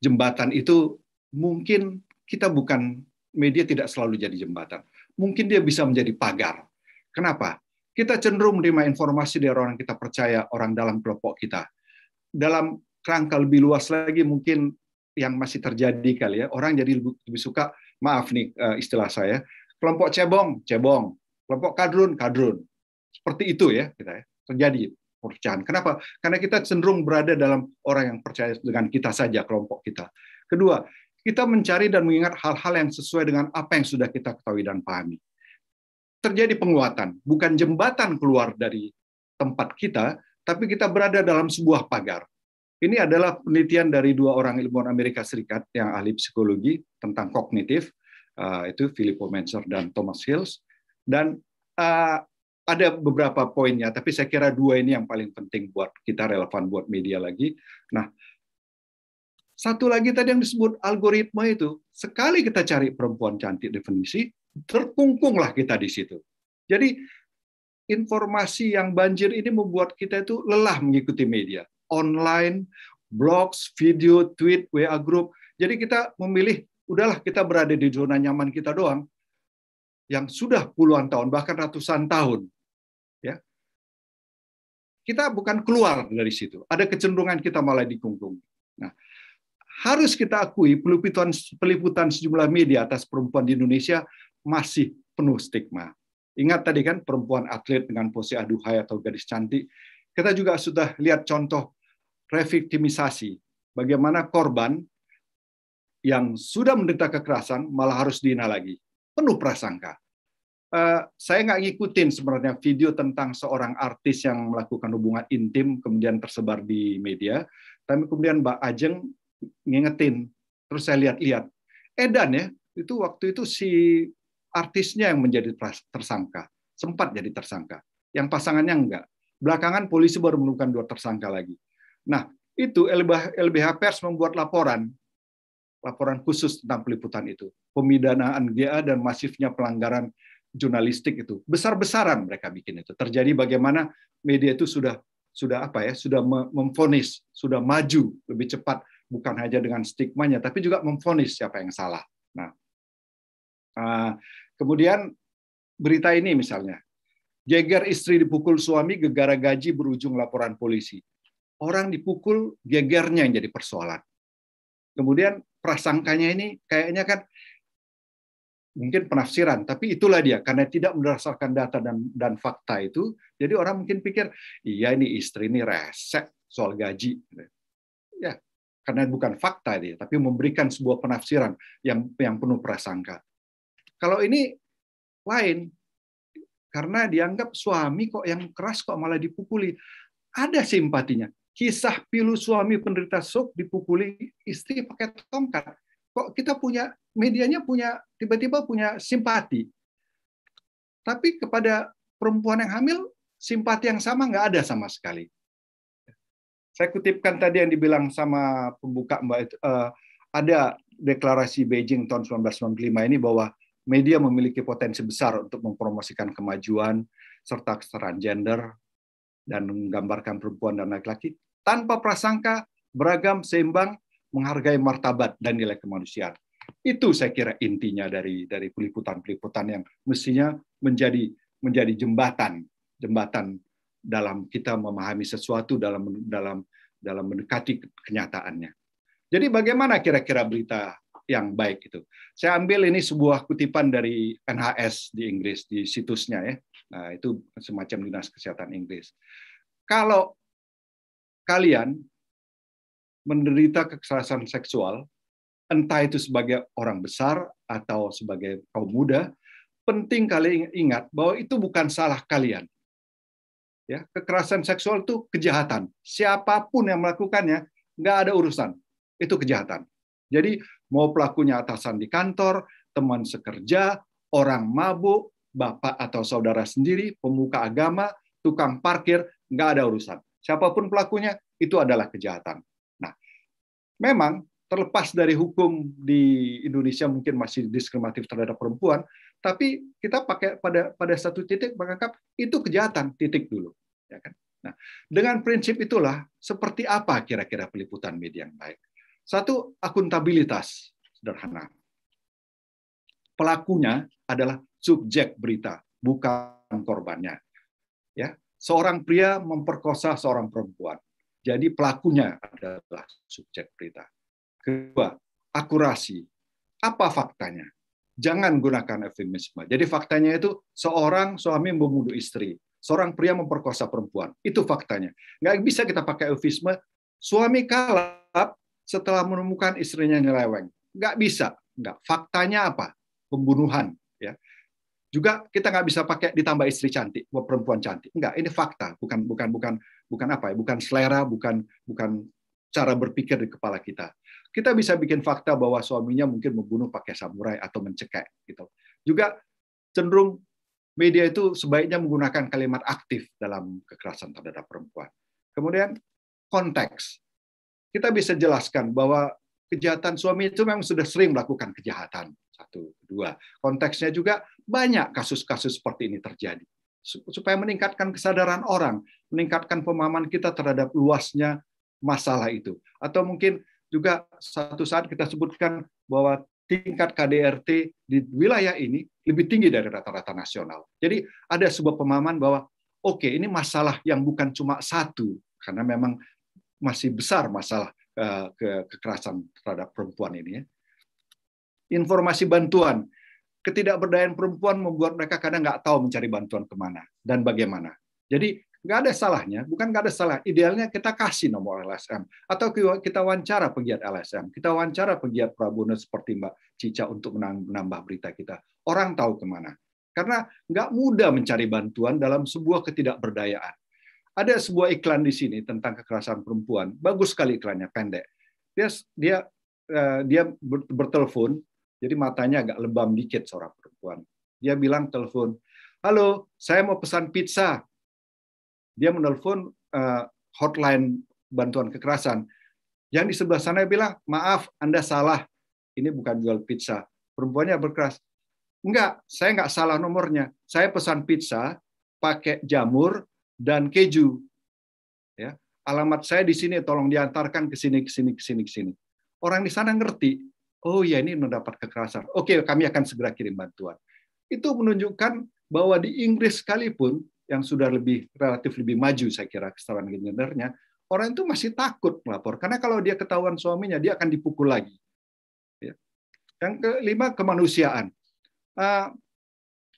jembatan itu mungkin kita bukan media tidak selalu jadi jembatan. Mungkin dia bisa menjadi pagar. Kenapa? Kita cenderung menerima informasi dari orang yang kita percaya, orang dalam kelompok kita. Dalam kerangka lebih luas lagi mungkin yang masih terjadi kali ya, orang jadi lebih, suka, maaf nih eh, istilah saya, kelompok cebong, cebong, kelompok kadrun, kadrun. Seperti itu ya kita ya, terjadi perpecahan. Kenapa? Karena kita cenderung berada dalam orang yang percaya dengan kita saja, kelompok kita. Kedua, kita mencari dan mengingat hal-hal yang sesuai dengan apa yang sudah kita ketahui dan pahami. Terjadi penguatan, bukan jembatan keluar dari tempat kita, tapi kita berada dalam sebuah pagar. Ini adalah penelitian dari dua orang ilmuwan Amerika Serikat yang ahli psikologi tentang kognitif, uh, itu Filippo Menser dan Thomas Hills. Dan uh, ada beberapa poinnya, tapi saya kira dua ini yang paling penting buat kita relevan buat media lagi. Nah, satu lagi tadi yang disebut algoritma itu, sekali kita cari perempuan cantik definisi, terkungkunglah kita di situ. Jadi informasi yang banjir ini membuat kita itu lelah mengikuti media online, blogs, video, tweet, WA group. Jadi kita memilih, udahlah kita berada di zona nyaman kita doang, yang sudah puluhan tahun, bahkan ratusan tahun. Ya, kita bukan keluar dari situ. Ada kecenderungan kita malah dikungkung. Nah, harus kita akui peliputan peliputan sejumlah media atas perempuan di Indonesia masih penuh stigma. Ingat tadi kan perempuan atlet dengan pose aduhai atau gadis cantik. Kita juga sudah lihat contoh reviktimisasi. Bagaimana korban yang sudah menderita kekerasan malah harus dihina lagi. Penuh prasangka. Uh, saya nggak ngikutin sebenarnya video tentang seorang artis yang melakukan hubungan intim kemudian tersebar di media. Tapi kemudian Mbak Ajeng ngingetin, terus saya lihat-lihat. Edan ya, itu waktu itu si artisnya yang menjadi tersangka, sempat jadi tersangka. Yang pasangannya enggak. Belakangan polisi baru menemukan dua tersangka lagi. Nah, itu LBH, Pers membuat laporan, laporan khusus tentang peliputan itu. Pemidanaan GA dan masifnya pelanggaran jurnalistik itu. Besar-besaran mereka bikin itu. Terjadi bagaimana media itu sudah sudah apa ya, sudah memfonis, sudah maju lebih cepat bukan hanya dengan stigmanya tapi juga memfonis siapa yang salah. Nah, ah, Kemudian berita ini misalnya, Jagger istri dipukul suami gegara gaji berujung laporan polisi. Orang dipukul, gegernya yang jadi persoalan. Kemudian prasangkanya ini kayaknya kan mungkin penafsiran, tapi itulah dia karena tidak berdasarkan data dan dan fakta itu, jadi orang mungkin pikir iya ini istri ini resek soal gaji, ya karena bukan fakta dia, tapi memberikan sebuah penafsiran yang yang penuh prasangka. Kalau ini lain, karena dianggap suami kok yang keras kok malah dipukuli. Ada simpatinya. Kisah pilu suami penderita stroke dipukuli istri pakai tongkat. Kok kita punya medianya punya tiba-tiba punya simpati. Tapi kepada perempuan yang hamil simpati yang sama nggak ada sama sekali. Saya kutipkan tadi yang dibilang sama pembuka Mbak uh, ada deklarasi Beijing tahun 1995 ini bahwa media memiliki potensi besar untuk mempromosikan kemajuan serta kesetaraan gender dan menggambarkan perempuan dan laki-laki tanpa prasangka, beragam, seimbang, menghargai martabat dan nilai kemanusiaan. Itu saya kira intinya dari dari peliputan-peliputan yang mestinya menjadi menjadi jembatan jembatan dalam kita memahami sesuatu dalam dalam dalam mendekati kenyataannya. Jadi bagaimana kira-kira berita yang baik itu. Saya ambil ini sebuah kutipan dari NHS di Inggris di situsnya ya. Nah, itu semacam dinas kesehatan Inggris. Kalau kalian menderita kekerasan seksual, entah itu sebagai orang besar atau sebagai kaum muda, penting kalian ingat bahwa itu bukan salah kalian. Ya, kekerasan seksual itu kejahatan. Siapa pun yang melakukannya, nggak ada urusan. Itu kejahatan. Jadi mau pelakunya atasan di kantor, teman sekerja, orang mabuk, bapak atau saudara sendiri, pemuka agama, tukang parkir, nggak ada urusan. Siapa pun pelakunya, itu adalah kejahatan. Nah, memang terlepas dari hukum di Indonesia mungkin masih diskriminatif terhadap perempuan, tapi kita pakai pada pada satu titik menganggap itu kejahatan titik dulu, ya kan? Nah, dengan prinsip itulah seperti apa kira-kira peliputan media yang baik? Satu, akuntabilitas sederhana. Pelakunya adalah subjek berita, bukan korbannya. Ya, seorang pria memperkosa seorang perempuan. Jadi pelakunya adalah subjek berita. Kedua, akurasi. Apa faktanya? Jangan gunakan eufemisme. Jadi faktanya itu seorang suami membunuh istri, seorang pria memperkosa perempuan. Itu faktanya. Nggak bisa kita pakai eufemisme. Suami kalap, setelah menemukan istrinya nyeleweng. Nggak bisa. Nggak. Faktanya apa? Pembunuhan. Ya. Juga kita nggak bisa pakai ditambah istri cantik, perempuan cantik. Enggak, ini fakta, bukan bukan bukan bukan apa ya, bukan selera, bukan bukan cara berpikir di kepala kita. Kita bisa bikin fakta bahwa suaminya mungkin membunuh pakai samurai atau mencekek gitu. Juga cenderung media itu sebaiknya menggunakan kalimat aktif dalam kekerasan terhadap perempuan. Kemudian konteks kita bisa jelaskan bahwa kejahatan suami itu memang sudah sering melakukan kejahatan. Satu, dua. Konteksnya juga banyak kasus-kasus seperti ini terjadi. Supaya meningkatkan kesadaran orang, meningkatkan pemahaman kita terhadap luasnya masalah itu. Atau mungkin juga satu saat kita sebutkan bahwa tingkat KDRT di wilayah ini lebih tinggi dari rata-rata nasional. Jadi ada sebuah pemahaman bahwa oke okay, ini masalah yang bukan cuma satu karena memang masih besar masalah ke kekerasan terhadap perempuan ini ya. Informasi bantuan ketidakberdayaan perempuan membuat mereka kadang nggak tahu mencari bantuan ke mana dan bagaimana. Jadi nggak ada salahnya, bukan nggak ada salah. Idealnya kita kasih nomor LSM atau kita wawancara pegiat LSM, kita wawancara pegiat Prabowo seperti Mbak Cica untuk menambah berita kita. Orang tahu ke mana. Karena nggak mudah mencari bantuan dalam sebuah ketidakberdayaan. Ada sebuah iklan di sini tentang kekerasan perempuan. Bagus sekali iklannya, pendek. Dia dia eh, dia bertelepon, jadi matanya agak lebam dikit seorang perempuan. Dia bilang telepon, halo, saya mau pesan pizza dia menelpon uh, hotline bantuan kekerasan. Yang di sebelah sana bilang, maaf, Anda salah. Ini bukan jual pizza. Perempuannya berkeras. Enggak, saya enggak salah nomornya. Saya pesan pizza pakai jamur dan keju. Ya, alamat saya di sini, tolong diantarkan ke sini, ke sini, ke sini, ke sini. Orang di sana ngerti, oh ya ini mendapat kekerasan. Oke, kami akan segera kirim bantuan. Itu menunjukkan bahwa di Inggris sekalipun yang sudah lebih relatif lebih maju saya kira kesetaraan gendernya, orang itu masih takut melapor karena kalau dia ketahuan suaminya dia akan dipukul lagi. Ya. Yang kelima kemanusiaan.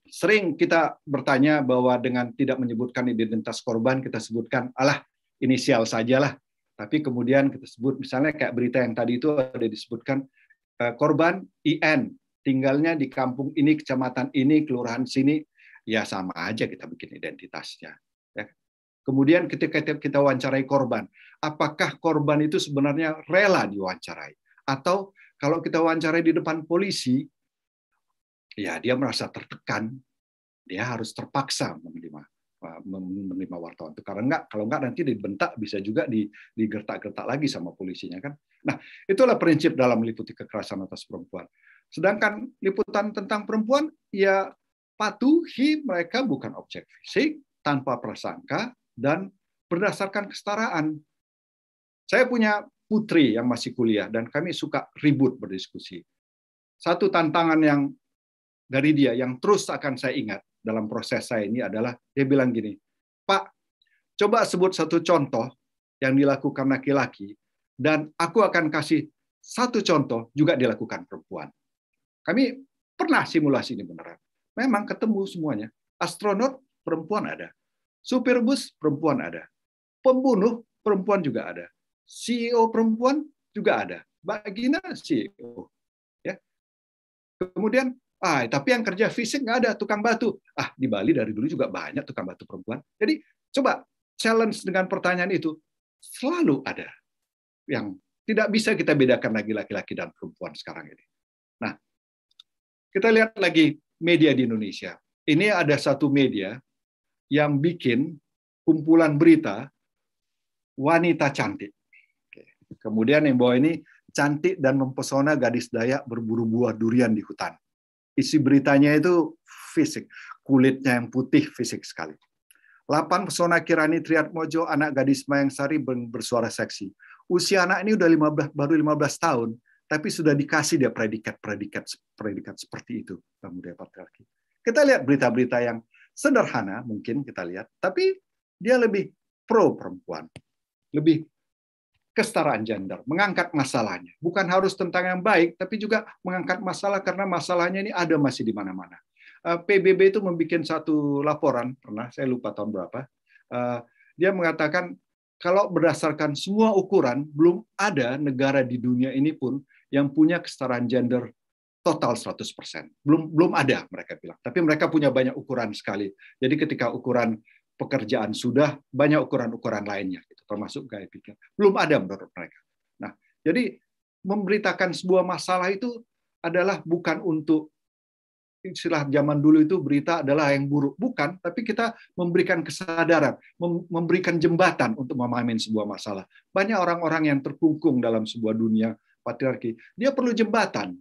Sering kita bertanya bahwa dengan tidak menyebutkan identitas korban kita sebutkan alah inisial sajalah. Tapi kemudian kita sebut misalnya kayak berita yang tadi itu ada disebutkan uh, korban IN tinggalnya di kampung ini, kecamatan ini, kelurahan sini, ya sama aja kita bikin identitasnya. Ya. Kemudian ketika kita wawancarai korban, apakah korban itu sebenarnya rela diwawancarai? Atau kalau kita wawancarai di depan polisi, ya dia merasa tertekan, dia harus terpaksa menerima menerima wartawan itu karena enggak kalau enggak nanti dibentak bisa juga digertak-gertak lagi sama polisinya kan nah itulah prinsip dalam meliputi kekerasan atas perempuan sedangkan liputan tentang perempuan ya patuhi mereka bukan objek fisik, tanpa prasangka, dan berdasarkan kesetaraan. Saya punya putri yang masih kuliah, dan kami suka ribut berdiskusi. Satu tantangan yang dari dia, yang terus akan saya ingat dalam proses saya ini adalah, dia bilang gini, Pak, coba sebut satu contoh yang dilakukan laki-laki, dan aku akan kasih satu contoh juga dilakukan perempuan. Kami pernah simulasi ini beneran. Memang ketemu semuanya. Astronot perempuan ada. Supir bus perempuan ada. Pembunuh perempuan juga ada. CEO perempuan juga ada. Bagina CEO. Ya. Kemudian, ah tapi yang kerja fisik nggak ada, tukang batu. Ah di Bali dari dulu juga banyak tukang batu perempuan. Jadi coba challenge dengan pertanyaan itu selalu ada yang tidak bisa kita bedakan lagi laki-laki dan perempuan sekarang ini. Nah, kita lihat lagi media di Indonesia. Ini ada satu media yang bikin kumpulan berita wanita cantik. Kemudian yang bawah ini cantik dan mempesona gadis Dayak berburu buah durian di hutan. Isi beritanya itu fisik, kulitnya yang putih fisik sekali. Lapan pesona Kirani Triat Mojo, anak gadis Mayang Sari bersuara seksi. Usia anak ini udah 15, baru 15 tahun, tapi sudah dikasih dia predikat-predikat predikat seperti itu dalam budaya patriarki. Kita lihat berita-berita yang sederhana mungkin kita lihat, tapi dia lebih pro perempuan, lebih kesetaraan gender, mengangkat masalahnya. Bukan harus tentang yang baik, tapi juga mengangkat masalah karena masalahnya ini ada masih di mana-mana. Eh, PBB itu membuat satu laporan, pernah saya lupa tahun berapa, eh, dia mengatakan kalau berdasarkan semua ukuran, belum ada negara di dunia ini pun yang punya kesetaraan gender total 100%. Belum belum ada mereka bilang. Tapi mereka punya banyak ukuran sekali. Jadi ketika ukuran pekerjaan sudah banyak ukuran-ukuran lainnya gitu, termasuk gaya pikir. Belum ada menurut mereka. Nah, jadi memberitakan sebuah masalah itu adalah bukan untuk istilah zaman dulu itu berita adalah yang buruk. Bukan, tapi kita memberikan kesadaran, memberikan jembatan untuk memahami sebuah masalah. Banyak orang-orang yang terkungkung dalam sebuah dunia patriarki, dia perlu jembatan.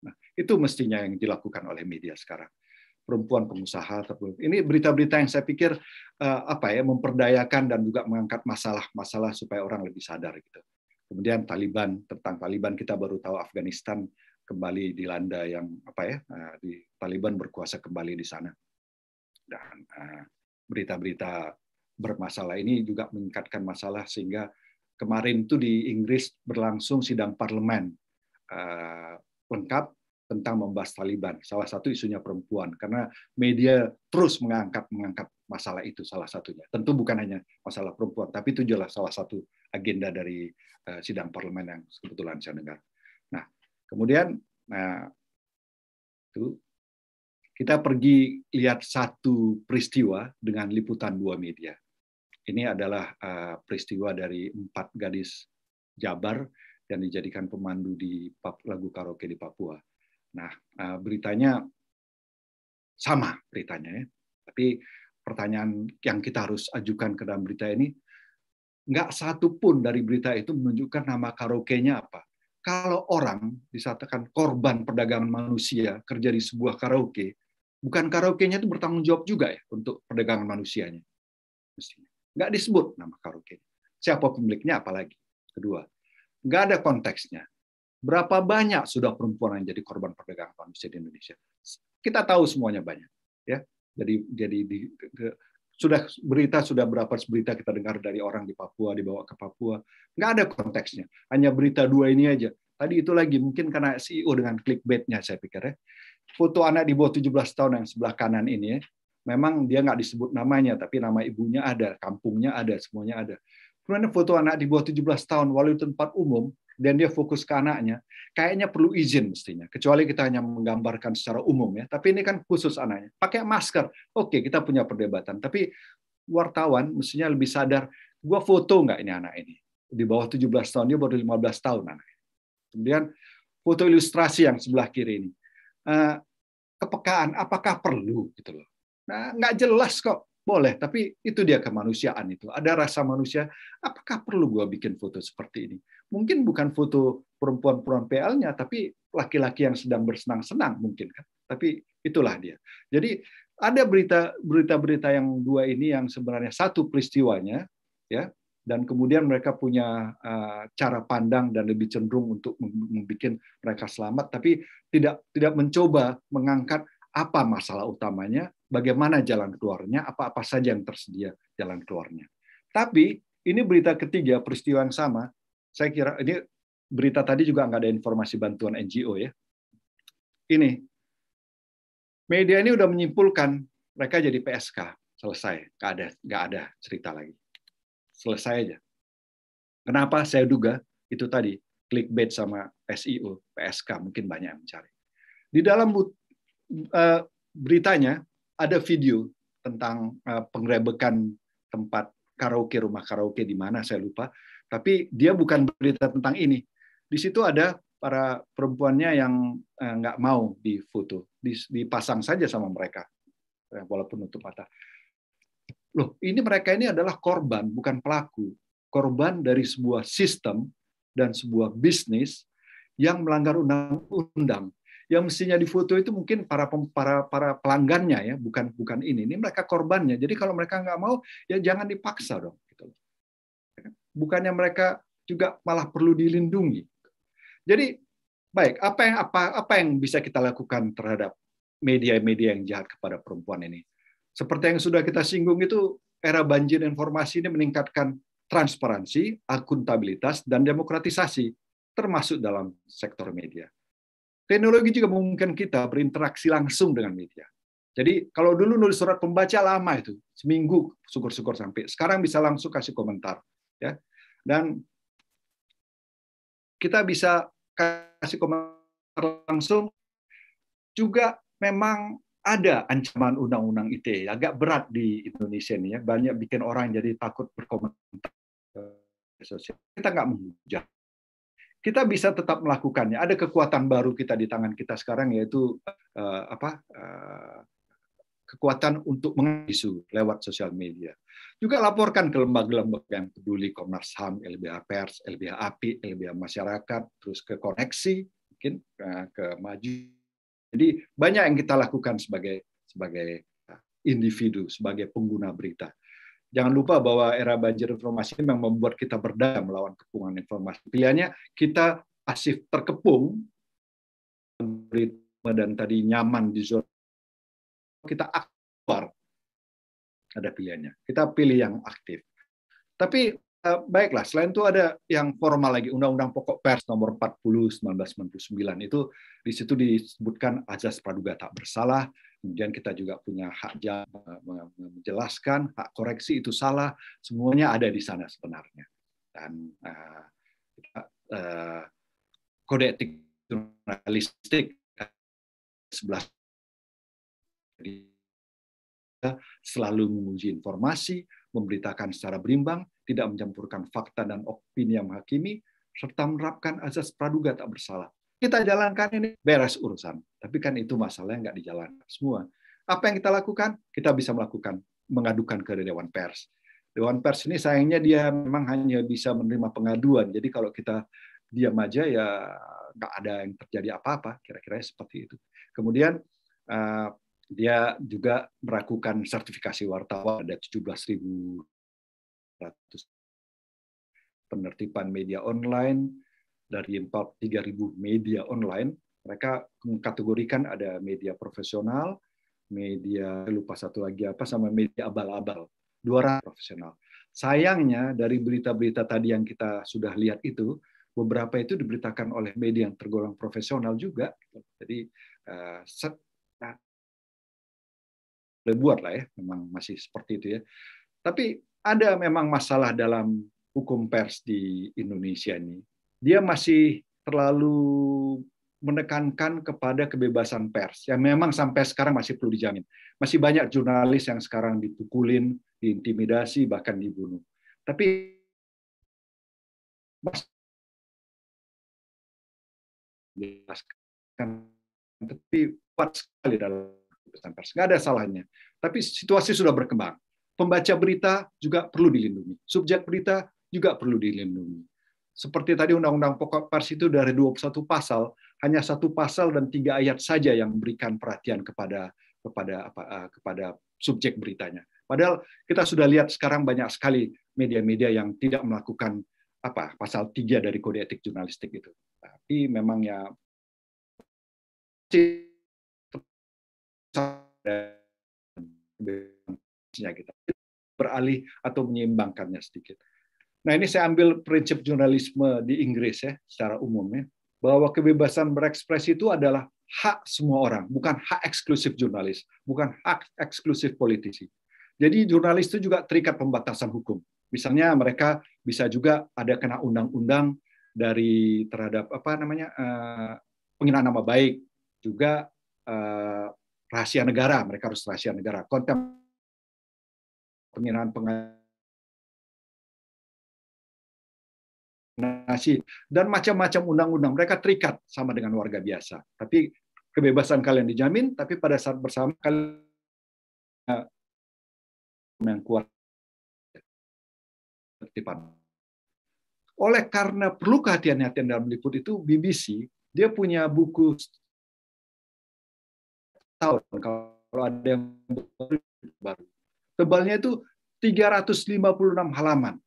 Nah, itu mestinya yang dilakukan oleh media sekarang. Perempuan pengusaha ini berita-berita yang saya pikir uh, apa ya memperdayakan dan juga mengangkat masalah-masalah supaya orang lebih sadar gitu. Kemudian Taliban tentang Taliban kita baru tahu Afghanistan kembali dilanda yang apa ya uh, di Taliban berkuasa kembali di sana. Dan uh, berita-berita bermasalah ini juga meningkatkan masalah sehingga kemarin itu di Inggris berlangsung sidang parlemen uh, lengkap tentang membahas Taliban. Salah satu isunya perempuan karena media terus mengangkat mengangkat masalah itu salah satunya. Tentu bukan hanya masalah perempuan, tapi itu jelas salah satu agenda dari uh, sidang parlemen yang kebetulan saya dengar. Nah, kemudian nah itu kita pergi lihat satu peristiwa dengan liputan dua media. Ini adalah uh, peristiwa dari empat gadis Jabar yang dijadikan pemandu di lagu karaoke di Papua. Nah, uh, beritanya sama beritanya ya. Tapi pertanyaan yang kita harus ajukan ke dalam berita ini, nggak satu pun dari berita itu menunjukkan nama karaoke-nya apa. Kalau orang disatakan korban perdagangan manusia kerja di sebuah karaoke, bukan karaoke-nya itu bertanggung jawab juga ya untuk perdagangan manusianya. Mestinya. Nggak disebut nama karaoke. Siapa pemiliknya apalagi. Kedua, nggak ada konteksnya. Berapa banyak sudah perempuan yang jadi korban perdagangan manusia di Indonesia? Kita tahu semuanya banyak, ya. Jadi jadi di, ke, sudah berita sudah berapa berita kita dengar dari orang di Papua dibawa ke Papua, nggak ada konteksnya. Hanya berita dua ini aja. Tadi itu lagi mungkin karena CEO dengan clickbaitnya saya pikir ya. Foto anak di bawah 17 tahun yang sebelah kanan ini ya, memang dia nggak disebut namanya, tapi nama ibunya ada, kampungnya ada, semuanya ada. Kemudian foto anak di bawah 17 tahun, walau tempat umum, dan dia fokus ke anaknya, kayaknya perlu izin mestinya. Kecuali kita hanya menggambarkan secara umum ya. Tapi ini kan khusus anaknya. Pakai masker. Oke, kita punya perdebatan. Tapi wartawan mestinya lebih sadar, gua foto nggak ini anak ini? Di bawah 17 tahun, dia baru 15 tahun anak. Kemudian foto ilustrasi yang sebelah kiri ini. Eh, kepekaan, apakah perlu? gitu loh. Nah, nggak jelas kok boleh, tapi itu dia kemanusiaan itu. Ada rasa manusia, apakah perlu gua bikin foto seperti ini? Mungkin bukan foto perempuan-perempuan PL-nya, tapi laki-laki yang sedang bersenang-senang mungkin kan. Tapi itulah dia. Jadi ada berita berita-berita yang dua ini yang sebenarnya satu peristiwanya ya dan kemudian mereka punya uh, cara pandang dan lebih cenderung untuk membuat mereka selamat tapi tidak tidak mencoba mengangkat apa masalah utamanya bagaimana jalan keluarnya, apa-apa saja yang tersedia jalan keluarnya. Tapi ini berita ketiga peristiwa yang sama. Saya kira ini berita tadi juga nggak ada informasi bantuan NGO ya. Ini media ini udah menyimpulkan mereka jadi PSK selesai, nggak ada nggak ada cerita lagi, selesai aja. Kenapa? Saya duga itu tadi clickbait sama SEO, PSK mungkin banyak yang mencari. Di dalam uh, beritanya ada video tentang uh, penggerebekan tempat karaoke rumah karaoke di mana saya lupa. Tapi dia bukan berita tentang ini. Di situ ada para perempuannya yang uh, nggak mau difoto dipasang saja sama mereka. Walaupun nutup mata. Loh ini mereka ini adalah korban bukan pelaku. Korban dari sebuah sistem dan sebuah bisnis yang melanggar undang-undang yang mestinya difoto itu mungkin para para para pelanggannya ya bukan bukan ini. Ini mereka korbannya. Jadi kalau mereka nggak mau ya jangan dipaksa dong gitu bukannya mereka juga malah perlu dilindungi. Jadi baik apa yang apa apa yang bisa kita lakukan terhadap media-media yang jahat kepada perempuan ini? Seperti yang sudah kita singgung itu era banjir informasi ini meningkatkan transparansi akuntabilitas dan demokratisasi termasuk dalam sektor media Teknologi juga memungkinkan kita berinteraksi langsung dengan media. Jadi kalau dulu nulis surat pembaca lama itu, seminggu syukur-syukur sampai. Sekarang bisa langsung kasih komentar, ya. Dan kita bisa kasih komentar langsung. Juga memang ada ancaman undang-undang ITE, agak berat di Indonesia ini ya. Banyak bikin orang jadi takut berkomentar. Kita nggak menghujat kita bisa tetap melakukannya. Ada kekuatan baru kita di tangan kita sekarang yaitu uh, apa uh, kekuatan untuk mengisu lewat sosial media. Juga laporkan ke lembaga-lembaga yang peduli, Komnas HAM, LBH Pers, LBH API, LBH Masyarakat, terus ke koneksi, mungkin uh, ke maju. Jadi banyak yang kita lakukan sebagai sebagai individu, sebagai pengguna berita. Jangan lupa bahwa era banjir informasi memang membuat kita berdaya melawan kepungan informasi. Pilihannya kita pasif terkepung dan tadi nyaman di zona kita keluar ada pilihannya. Kita pilih yang aktif. Tapi eh, baiklah, selain itu ada yang formal lagi, Undang-Undang Pokok Pers nomor 40 1999 itu di situ disebutkan azas praduga tak bersalah, Kemudian kita juga punya hak menjelaskan, hak koreksi itu salah, semuanya ada di sana sebenarnya. Dan uh, uh, kode etik jurnalistik 11 selalu menguji informasi, memberitakan secara berimbang, tidak mencampurkan fakta dan opini yang menghakimi, serta menerapkan azas praduga tak bersalah kita jalankan ini beres urusan. Tapi kan itu masalahnya nggak dijalankan semua. Apa yang kita lakukan? Kita bisa melakukan mengadukan ke Dewan Pers. Dewan Pers ini sayangnya dia memang hanya bisa menerima pengaduan. Jadi kalau kita diam aja ya nggak ada yang terjadi apa-apa. Kira-kira seperti itu. Kemudian eh, dia juga melakukan sertifikasi wartawan ada 17.000 penertiban media online dari 3.000 media online, mereka mengkategorikan ada media profesional, media lupa satu lagi apa sama media abal-abal, dua profesional. Sayangnya dari berita-berita tadi yang kita sudah lihat itu, beberapa itu diberitakan oleh media yang tergolong profesional juga. Jadi uh, set, nah, buat lah ya, memang masih seperti itu ya. Tapi ada memang masalah dalam hukum pers di Indonesia ini dia masih terlalu menekankan kepada kebebasan pers yang memang sampai sekarang masih perlu dijamin. Masih banyak jurnalis yang sekarang dipukulin, diintimidasi, bahkan dibunuh. Tapi tapi kuat sekali dalam kebebasan pers. Nggak ada salahnya. Tapi situasi sudah berkembang. Pembaca berita juga perlu dilindungi. Subjek berita juga perlu dilindungi seperti tadi Undang-Undang Pokok Pers itu dari 21 pasal, hanya satu pasal dan tiga ayat saja yang memberikan perhatian kepada kepada apa eh, kepada subjek beritanya. Padahal kita sudah lihat sekarang banyak sekali media-media yang tidak melakukan apa pasal tiga dari kode etik jurnalistik itu. Tapi memang ya kita beralih atau menyeimbangkannya sedikit. Nah ini saya ambil prinsip jurnalisme di Inggris ya secara umum ya bahwa kebebasan berekspresi itu adalah hak semua orang, bukan hak eksklusif jurnalis, bukan hak eksklusif politisi. Jadi jurnalis itu juga terikat pembatasan hukum. Misalnya mereka bisa juga ada kena undang-undang dari terhadap apa namanya uh, penghinaan nama baik, juga uh, rahasia negara, mereka harus rahasia negara, konten penghinaan pengadilan nasi dan macam-macam undang-undang. Mereka terikat sama dengan warga biasa. Tapi kebebasan kalian dijamin tapi pada saat bersama kalian yang kuat. Oleh karena perlu kehatian-kehatian dalam meliput itu BBC dia punya buku tahun. Kalau ada yang baru tebalnya itu 356 halaman.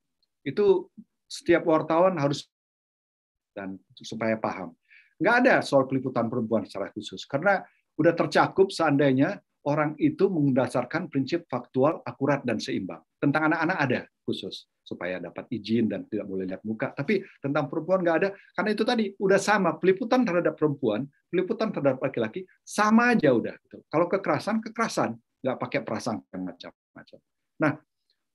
Itu setiap wartawan harus dan supaya paham. Nggak ada soal peliputan perempuan secara khusus karena udah tercakup seandainya orang itu mendasarkan prinsip faktual, akurat dan seimbang. Tentang anak-anak ada khusus supaya dapat izin dan tidak boleh lihat muka. Tapi tentang perempuan nggak ada karena itu tadi udah sama peliputan terhadap perempuan, peliputan terhadap laki-laki sama aja udah. Gitu. Kalau kekerasan kekerasan nggak pakai perasaan macam-macam. Nah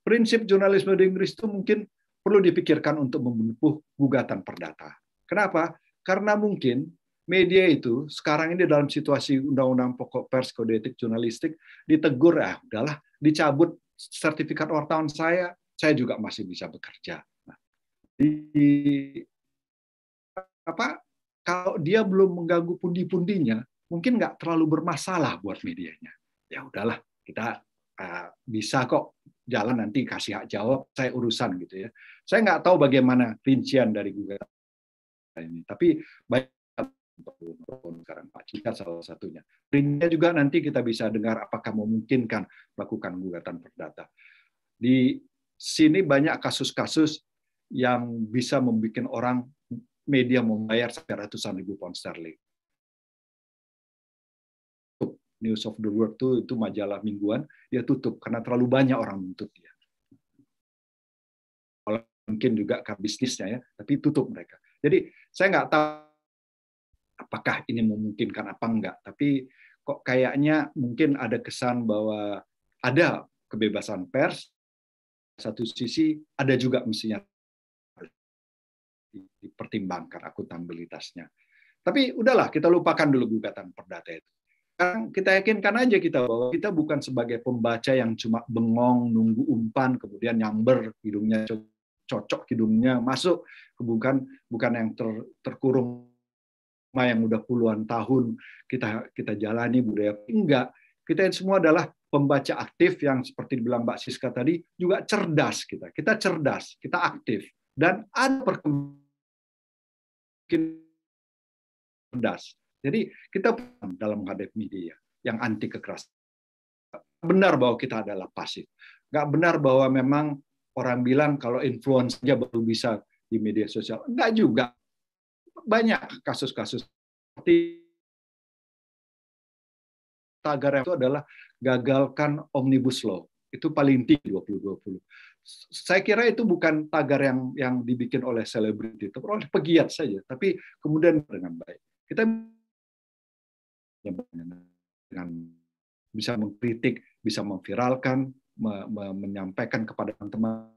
prinsip jurnalisme di Inggris itu mungkin perlu dipikirkan untuk menempuh gugatan perdata. Kenapa? Karena mungkin media itu sekarang ini dalam situasi undang-undang pokok pers kode etik jurnalistik ditegur ah udahlah dicabut sertifikat wartawan saya saya juga masih bisa bekerja nah, di apa kalau dia belum mengganggu pundi-pundinya mungkin nggak terlalu bermasalah buat medianya ya udahlah kita uh, bisa kok jalan nanti kasih hak jawab saya urusan gitu ya. Saya nggak tahu bagaimana rincian dari gugatan ini, tapi sekarang Pak Cika salah satunya. Ini juga nanti kita bisa dengar apakah memungkinkan melakukan gugatan perdata. Di sini banyak kasus-kasus yang bisa membuat orang media membayar sampai ratusan ribu pound sterling. News of the World itu, itu majalah mingguan, dia tutup karena terlalu banyak orang menuntut dia. Mungkin juga ke bisnisnya ya, tapi tutup mereka. Jadi saya nggak tahu apakah ini memungkinkan apa enggak, tapi kok kayaknya mungkin ada kesan bahwa ada kebebasan pers, satu sisi ada juga mestinya dipertimbangkan akuntabilitasnya. Tapi udahlah, kita lupakan dulu gugatan perdata itu. Sekarang kita yakinkan aja kita bahwa kita bukan sebagai pembaca yang cuma bengong, nunggu umpan, kemudian nyamber hidungnya cocok hidungnya masuk, bukan bukan yang ter, terkurung yang udah puluhan tahun kita kita jalani budaya. Enggak. Kita semua adalah pembaca aktif yang seperti dibilang Mbak Siska tadi juga cerdas kita. Kita cerdas kita aktif. Dan ada perkembangan cerdas. Jadi kita dalam menghadapi media yang anti kekerasan. Benar bahwa kita adalah pasif. Nggak benar bahwa memang orang bilang kalau influence saja baru bisa di media sosial. Enggak juga. Banyak kasus-kasus seperti tagar itu adalah gagalkan omnibus law. Itu paling tinggi 2020 saya kira itu bukan tagar yang yang dibikin oleh selebriti, tapi oleh pegiat saja. Tapi kemudian dengan baik. Kita dengan bisa mengkritik, bisa memviralkan, me, me, menyampaikan kepada teman-teman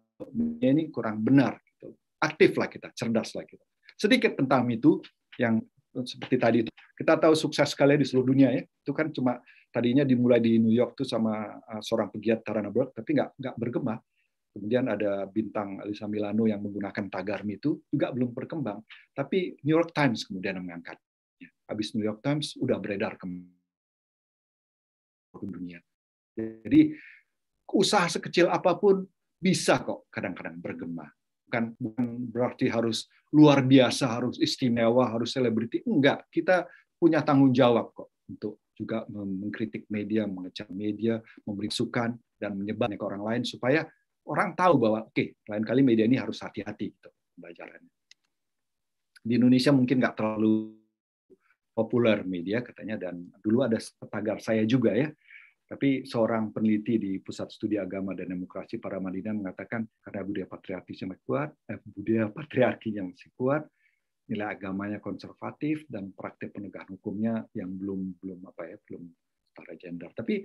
ini kurang benar. Gitu. Aktiflah kita, cerdaslah kita. Sedikit tentang itu yang seperti tadi itu. Kita tahu sukses sekali di seluruh dunia ya. Itu kan cuma tadinya dimulai di New York tuh sama uh, seorang pegiat Tarana Burke, tapi nggak nggak bergema. Kemudian ada bintang Alisa Milano yang menggunakan tagar itu juga belum berkembang. Tapi New York Times kemudian mengangkatnya. Habis New York Times udah beredar ke dunia. Jadi usaha sekecil apa pun bisa kok kadang-kadang bergema. Bukan, bukan berarti harus luar biasa, harus istimewa, harus selebriti. Enggak, kita punya tanggung jawab kok untuk juga mengkritik media, mengecam media, memberi sukan dan menyebarnya ke orang lain supaya orang tahu bahwa oke okay, lain kali media ini harus hati-hati gitu pembelajarannya. Di Indonesia mungkin nggak terlalu populer media katanya dan dulu ada tagar saya juga ya. Tapi seorang peneliti di Pusat Studi Agama dan Demokrasi Paramadina mengatakan karena budaya patriarki yang kuat, eh, budaya patriarkinya masih kuat, nilai agamanya konservatif dan praktik penegakan hukumnya yang belum belum apa ya belum setara gender. Tapi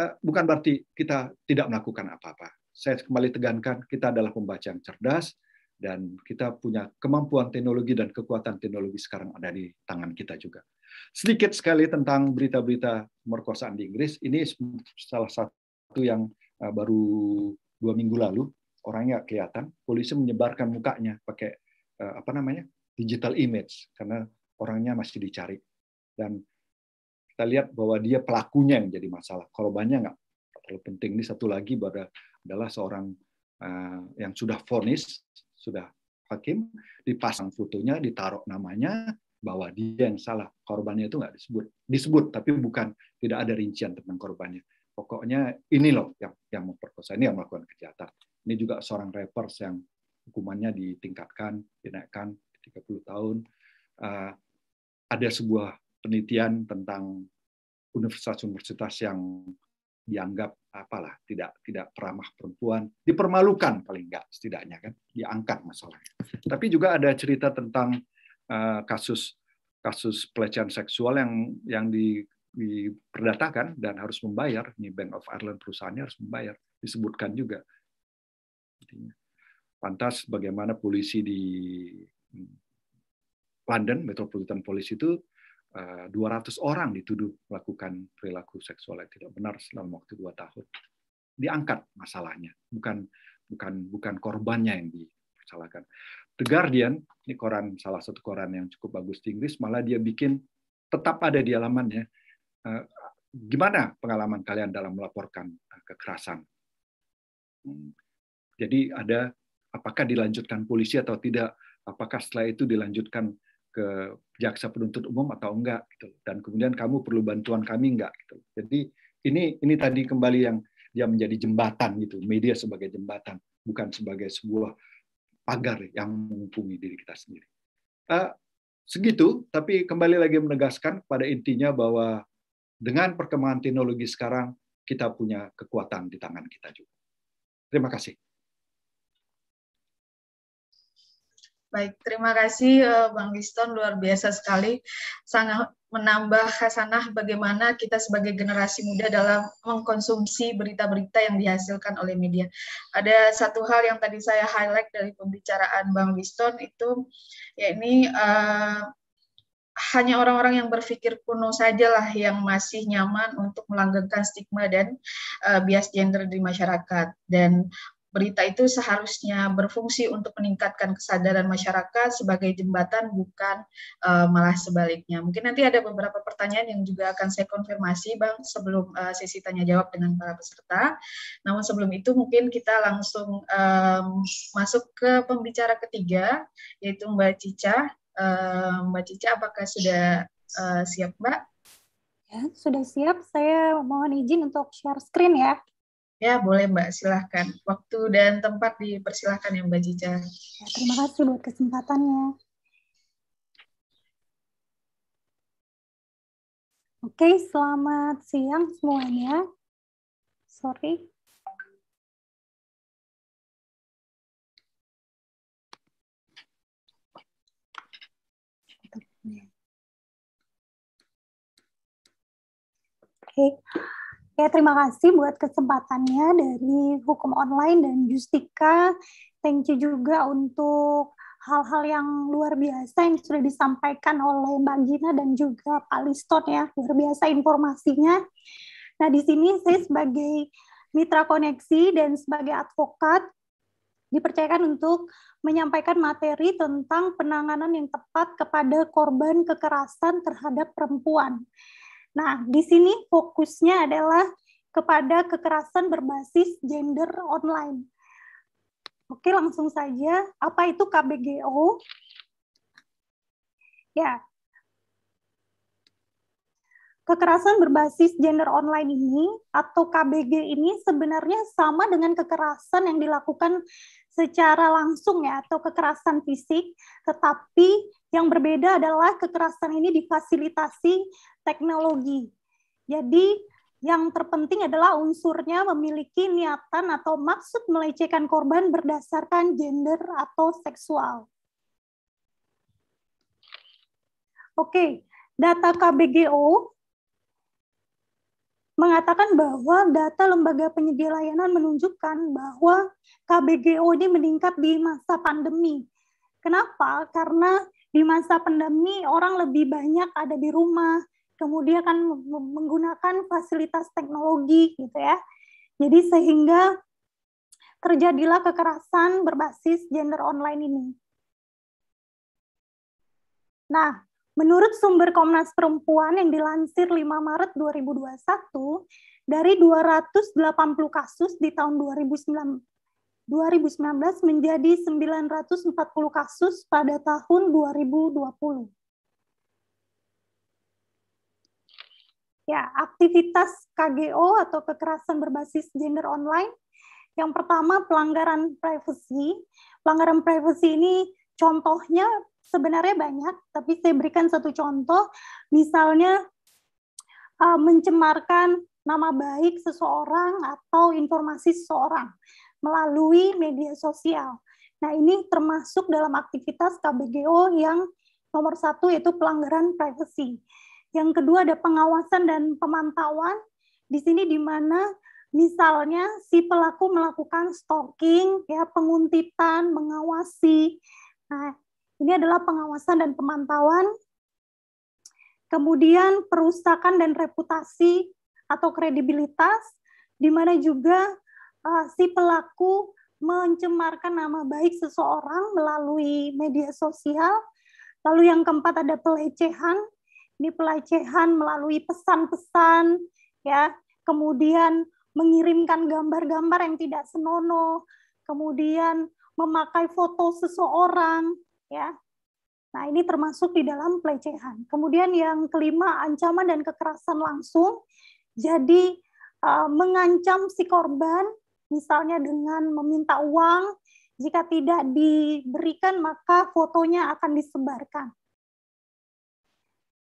eh, bukan berarti kita tidak melakukan apa-apa saya kembali tegankan, kita adalah pembaca yang cerdas, dan kita punya kemampuan teknologi dan kekuatan teknologi sekarang ada di tangan kita juga. Sedikit sekali tentang berita-berita pemerkosaan di Inggris. Ini salah satu yang eh, baru dua minggu lalu orangnya kelihatan. Polisi menyebarkan mukanya pakai eh, apa namanya digital image karena orangnya masih dicari. Dan kita lihat bahwa dia pelakunya yang jadi masalah. Banyak nggak terlalu penting. Ini satu lagi adalah seorang uh, yang sudah vonis, sudah hakim, dipasang fotonya, ditaruh namanya, bahwa dia yang salah. Korbannya itu nggak disebut. Disebut, tapi bukan tidak ada rincian tentang korbannya. Pokoknya ini loh yang yang memperkosa, ini yang melakukan kejahatan. Ini juga seorang rappers yang hukumannya ditingkatkan, dinaikkan 30 tahun. Uh, ada sebuah penelitian tentang universitas-universitas yang dianggap apalah tidak tidak ramah perempuan dipermalukan paling enggak setidaknya kan diangkat masalahnya. Tapi juga ada cerita tentang uh, kasus kasus pelecehan seksual yang yang di, diperdatakan dan harus membayar. Ini Bank of Ireland perusahaannya harus membayar disebutkan juga. Pantas bagaimana polisi di London Metropolitan Police itu 200 eh, orang dituduh melakukan perilaku seksual yang tidak benar selama waktu dua tahun. Diangkat masalahnya, bukan bukan bukan korbannya yang disalahkan. The Guardian, ini koran salah satu koran yang cukup bagus di Inggris, malah dia bikin tetap ada di halamannya. Eh, gimana pengalaman kalian dalam melaporkan eh, kekerasan? Hmm. Jadi ada apakah dilanjutkan polisi atau tidak? Apakah setelah itu dilanjutkan ke jaksa penuntut umum atau enggak gitu dan kemudian kamu perlu bantuan kami enggak gitu jadi ini ini tadi kembali yang dia menjadi jembatan gitu. Media sebagai jembatan bukan sebagai sebuah pagar yang menghubungi diri kita sendiri. Uh, segitu tapi kembali lagi menegaskan pada intinya bahwa dengan perkembangan teknologi sekarang kita punya kekuatan di tangan kita juga. Terima kasih Baik, terima kasih eh, Bang Liston, luar biasa sekali. Sangat menambah khasanah bagaimana kita sebagai generasi muda dalam mengkonsumsi berita-berita yang dihasilkan oleh media. Ada satu hal yang tadi saya highlight dari pembicaraan Bang Liston itu, ya ini uh, hanya orang-orang yang berpikir kuno sajalah yang masih nyaman untuk melanggengkan stigma dan uh, bias gender di masyarakat dan berita itu seharusnya berfungsi untuk meningkatkan kesadaran masyarakat sebagai jembatan bukan uh, malah sebaliknya. Mungkin nanti ada beberapa pertanyaan yang juga akan saya konfirmasi Bang sebelum uh, sesi tanya jawab dengan para peserta. Namun sebelum itu mungkin kita langsung um, masuk ke pembicara ketiga yaitu Mbak Cica. Uh, Mbak Cica apakah sudah uh, siap Mbak? Ya, sudah siap. Saya mohon izin untuk share screen ya. Ya, boleh Mbak, silahkan. Waktu dan tempat dipersilahkan ya Mbak Jica. Ya, terima kasih buat kesempatannya. Oke, selamat siang semuanya. Sorry. Oke. Ya, terima kasih buat kesempatannya dari Hukum Online dan Justika. Thank you juga untuk hal-hal yang luar biasa yang sudah disampaikan oleh Mbak Gina dan juga Pak Liston ya. Luar biasa informasinya. Nah, di sini saya sebagai mitra koneksi dan sebagai advokat dipercayakan untuk menyampaikan materi tentang penanganan yang tepat kepada korban kekerasan terhadap perempuan. Nah, di sini fokusnya adalah kepada kekerasan berbasis gender online. Oke, langsung saja. Apa itu KBGO? Ya, kekerasan berbasis gender online ini atau KBG ini sebenarnya sama dengan kekerasan yang dilakukan secara langsung ya atau kekerasan fisik, tetapi yang berbeda adalah kekerasan ini difasilitasi teknologi. Jadi yang terpenting adalah unsurnya memiliki niatan atau maksud melecehkan korban berdasarkan gender atau seksual. Oke, data KBGO mengatakan bahwa data lembaga penyedia layanan menunjukkan bahwa KBGO ini meningkat di masa pandemi. Kenapa? Karena di masa pandemi orang lebih banyak ada di rumah, kemudian kan menggunakan fasilitas teknologi gitu ya. Jadi sehingga terjadilah kekerasan berbasis gender online ini. Nah, menurut sumber Komnas Perempuan yang dilansir 5 Maret 2021, dari 280 kasus di tahun 2019 2019 menjadi 940 kasus pada tahun 2020. Ya, aktivitas KGO atau kekerasan berbasis gender online. Yang pertama pelanggaran privasi. Pelanggaran privasi ini contohnya sebenarnya banyak, tapi saya berikan satu contoh. Misalnya uh, mencemarkan nama baik seseorang atau informasi seseorang melalui media sosial. Nah, ini termasuk dalam aktivitas KBGO yang nomor satu yaitu pelanggaran privasi. Yang kedua ada pengawasan dan pemantauan. Di sini di mana misalnya si pelaku melakukan stalking, ya penguntitan, mengawasi. Nah, ini adalah pengawasan dan pemantauan. Kemudian perusakan dan reputasi atau kredibilitas, di mana juga uh, si pelaku mencemarkan nama baik seseorang melalui media sosial. Lalu yang keempat ada pelecehan. Ini pelecehan melalui pesan-pesan ya. Kemudian mengirimkan gambar-gambar yang tidak senonoh, kemudian memakai foto seseorang ya. Nah, ini termasuk di dalam pelecehan. Kemudian yang kelima, ancaman dan kekerasan langsung. Jadi uh, mengancam si korban, misalnya dengan meminta uang, jika tidak diberikan maka fotonya akan disebarkan.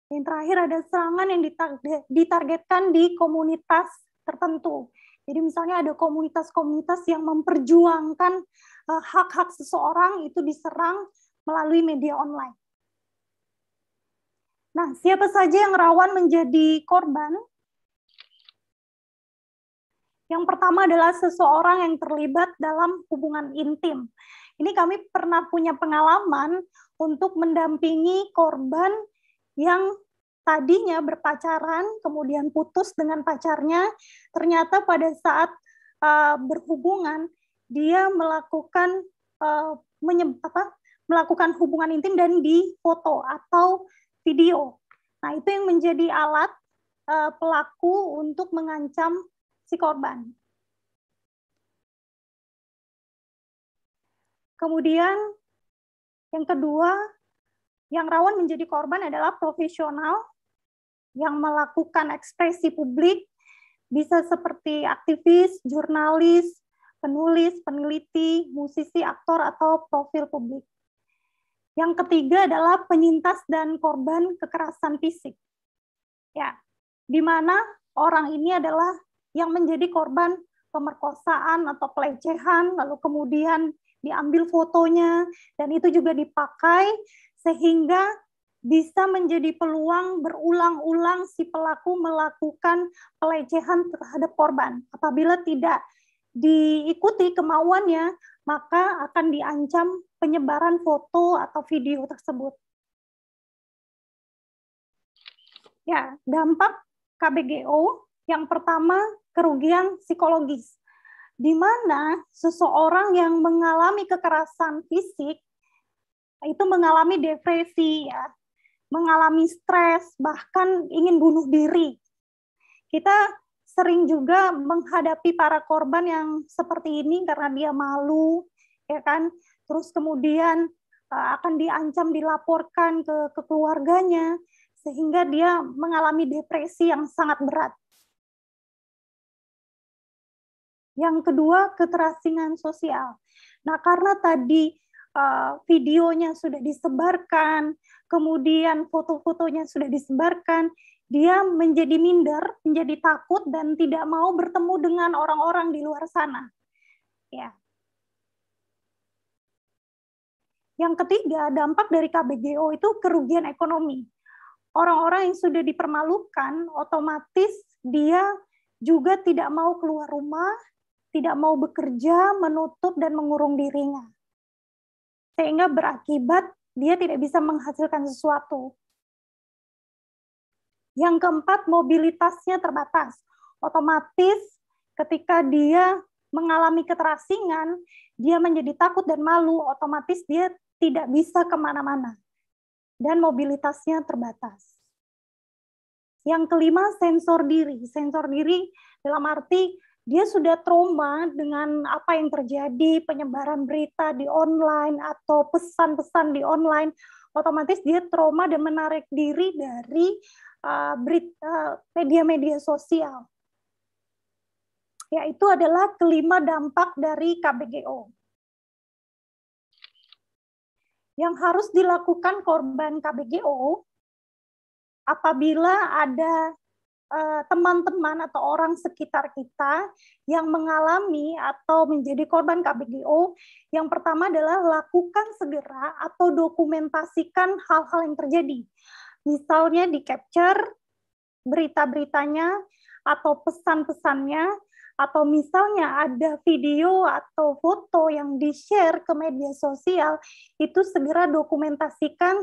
Yang terakhir ada serangan yang ditargetkan di komunitas tertentu. Jadi misalnya ada komunitas-komunitas yang memperjuangkan eh, hak-hak seseorang itu diserang melalui media online. Nah, siapa saja yang rawan menjadi korban? Yang pertama adalah seseorang yang terlibat dalam hubungan intim. Ini kami pernah punya pengalaman untuk mendampingi korban yang tadinya berpacaran, kemudian putus dengan pacarnya, ternyata pada saat uh, berhubungan dia melakukan uh, menye apa, melakukan hubungan intim dan di foto atau video. Nah itu yang menjadi alat uh, pelaku untuk mengancam si korban. Kemudian yang kedua, yang rawan menjadi korban adalah profesional yang melakukan ekspresi publik bisa seperti aktivis, jurnalis, penulis, peneliti, musisi, aktor, atau profil publik. Yang ketiga adalah penyintas dan korban kekerasan fisik. Ya, di mana orang ini adalah yang menjadi korban pemerkosaan atau pelecehan, lalu kemudian diambil fotonya, dan itu juga dipakai sehingga bisa menjadi peluang berulang-ulang si pelaku melakukan pelecehan terhadap korban. Apabila tidak diikuti kemauannya, maka akan diancam penyebaran foto atau video tersebut. Ya, dampak KBGO yang pertama kerugian psikologis, di mana seseorang yang mengalami kekerasan fisik itu mengalami depresi ya, mengalami stres, bahkan ingin bunuh diri. Kita sering juga menghadapi para korban yang seperti ini karena dia malu, ya kan? Terus kemudian eh, akan diancam dilaporkan ke, ke keluarganya sehingga dia mengalami depresi yang sangat berat. Yang kedua, keterasingan sosial. Nah, karena tadi videonya sudah disebarkan, kemudian foto-fotonya sudah disebarkan, dia menjadi minder, menjadi takut dan tidak mau bertemu dengan orang-orang di luar sana. Ya. Yang ketiga, dampak dari KBGO itu kerugian ekonomi. Orang-orang yang sudah dipermalukan, otomatis dia juga tidak mau keluar rumah, tidak mau bekerja, menutup dan mengurung dirinya. Sehingga berakibat dia tidak bisa menghasilkan sesuatu. Yang keempat, mobilitasnya terbatas. Otomatis ketika dia mengalami keterasingan, dia menjadi takut dan malu, otomatis dia tidak bisa ke mana-mana. Dan mobilitasnya terbatas. Yang kelima, sensor diri. Sensor diri dalam arti dia sudah trauma dengan apa yang terjadi, penyebaran berita di online atau pesan-pesan di online, otomatis dia trauma dan menarik diri dari uh, berita media-media sosial. Ya, itu adalah kelima dampak dari KBGO. Yang harus dilakukan korban KBGO apabila ada teman-teman atau orang sekitar kita yang mengalami atau menjadi korban KBGO, yang pertama adalah lakukan segera atau dokumentasikan hal-hal yang terjadi. Misalnya di capture berita-beritanya atau pesan-pesannya, atau misalnya ada video atau foto yang di-share ke media sosial, itu segera dokumentasikan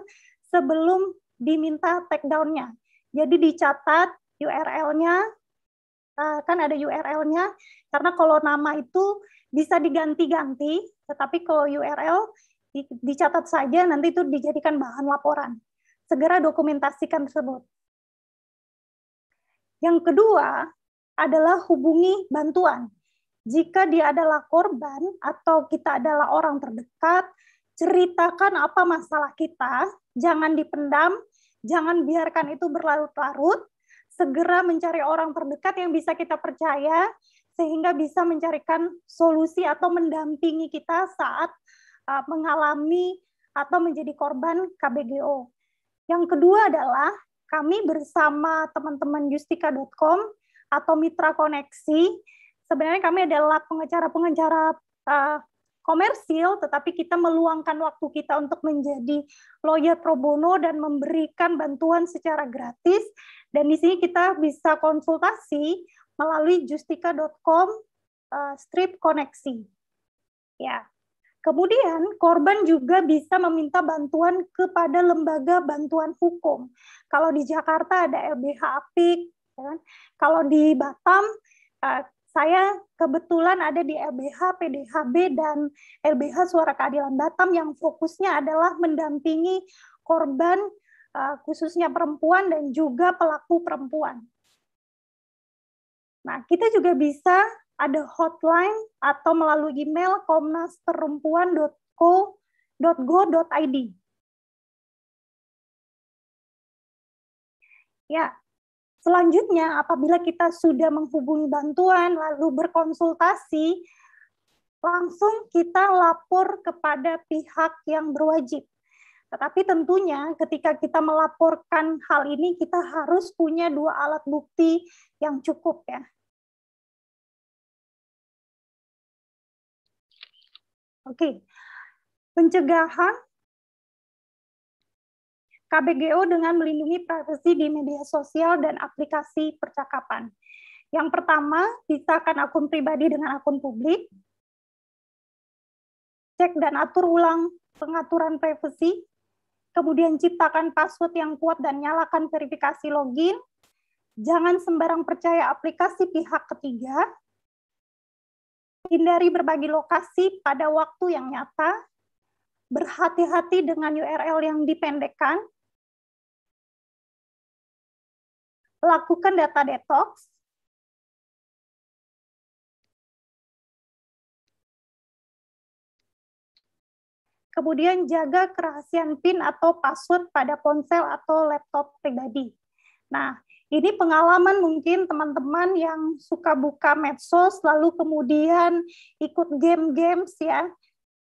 sebelum diminta take down-nya. Jadi dicatat URL-nya, uh, kan ada URL-nya, karena kalau nama itu bisa diganti-ganti, tetapi kalau URL dicatat saja, nanti itu dijadikan bahan laporan. Segera dokumentasikan tersebut. Yang kedua adalah hubungi bantuan. Jika dia adalah korban atau kita adalah orang terdekat, ceritakan apa masalah kita, jangan dipendam, jangan biarkan itu berlarut-larut, segera mencari orang terdekat yang bisa kita percaya, sehingga bisa mencarikan solusi atau mendampingi kita saat uh, mengalami atau menjadi korban KBGO. Yang kedua adalah kami bersama teman-teman justika.com atau mitra koneksi, sebenarnya kami adalah pengacara-pengacara uh, komersil, tetapi kita meluangkan waktu kita untuk menjadi lawyer pro bono dan memberikan bantuan secara gratis. Dan di sini kita bisa konsultasi melalui justika.com uh, strip koneksi. Ya, Kemudian korban juga bisa meminta bantuan kepada lembaga bantuan hukum. Kalau di Jakarta ada LBH Apik, ya kan? kalau di Batam eh, saya kebetulan ada di LBH PDHB dan LBH Suara Keadilan Batam yang fokusnya adalah mendampingi korban eh, khususnya perempuan dan juga pelaku perempuan. Nah, kita juga bisa ada hotline atau melalui email komnasperempuan.co.go.id. Ya, selanjutnya apabila kita sudah menghubungi bantuan lalu berkonsultasi, langsung kita lapor kepada pihak yang berwajib. Tetapi tentunya ketika kita melaporkan hal ini kita harus punya dua alat bukti yang cukup ya. Oke, pencegahan KBGO dengan melindungi privasi di media sosial dan aplikasi percakapan. Yang pertama, pisahkan akun pribadi dengan akun publik. Cek dan atur ulang pengaturan privasi. Kemudian ciptakan password yang kuat dan nyalakan verifikasi login. Jangan sembarang percaya aplikasi pihak ketiga hindari berbagi lokasi pada waktu yang nyata, berhati-hati dengan URL yang dipendekkan, lakukan data detox, kemudian jaga kerahasiaan PIN atau password pada ponsel atau laptop pribadi. Nah, ini pengalaman mungkin teman-teman yang suka buka medsos lalu kemudian ikut game-games ya.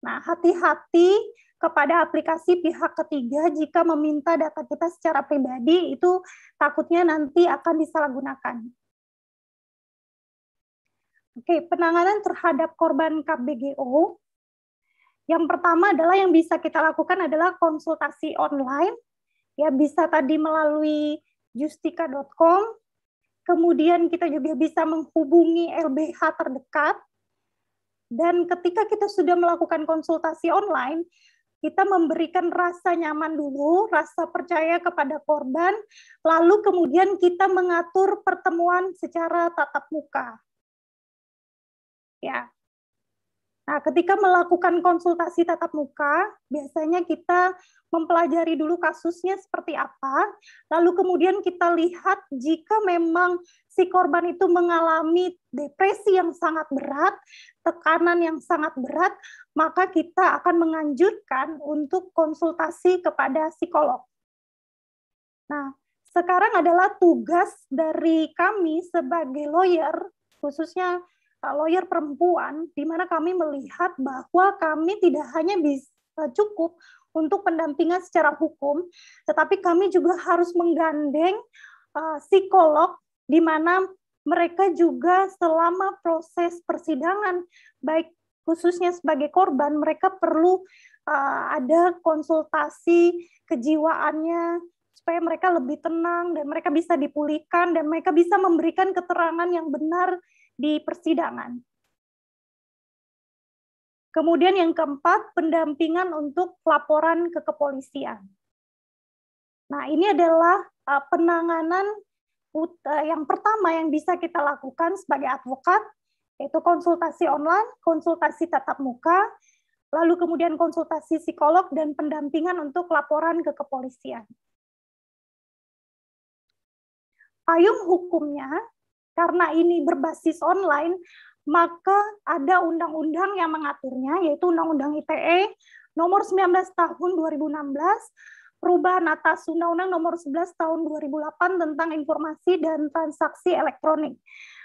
Nah, hati-hati kepada aplikasi pihak ketiga jika meminta data kita secara pribadi itu takutnya nanti akan disalahgunakan. Oke, penanganan terhadap korban KBGO. Yang pertama adalah yang bisa kita lakukan adalah konsultasi online. Ya, bisa tadi melalui justika.com. Kemudian kita juga bisa menghubungi LBH terdekat. Dan ketika kita sudah melakukan konsultasi online, kita memberikan rasa nyaman dulu, rasa percaya kepada korban, lalu kemudian kita mengatur pertemuan secara tatap muka. Ya, Nah, ketika melakukan konsultasi tatap muka, biasanya kita mempelajari dulu kasusnya seperti apa, lalu kemudian kita lihat jika memang si korban itu mengalami depresi yang sangat berat, tekanan yang sangat berat, maka kita akan menganjurkan untuk konsultasi kepada psikolog. Nah, sekarang adalah tugas dari kami sebagai lawyer, khususnya lawyer perempuan, di mana kami melihat bahwa kami tidak hanya bisa cukup untuk pendampingan secara hukum, tetapi kami juga harus menggandeng uh, psikolog di mana mereka juga selama proses persidangan, baik khususnya sebagai korban, mereka perlu uh, ada konsultasi kejiwaannya supaya mereka lebih tenang dan mereka bisa dipulihkan dan mereka bisa memberikan keterangan yang benar di persidangan. Kemudian yang keempat, pendampingan untuk laporan ke kepolisian. Nah, ini adalah uh, penanganan uh, yang pertama yang bisa kita lakukan sebagai advokat, yaitu konsultasi online, konsultasi tatap muka, lalu kemudian konsultasi psikolog dan pendampingan untuk laporan ke kepolisian. Payung hukumnya karena ini berbasis online, maka ada undang-undang yang mengaturnya, yaitu Undang-Undang ITE nomor 19 tahun 2016 perubahan atas Undang-Undang nomor 11 tahun 2008 tentang informasi dan transaksi elektronik.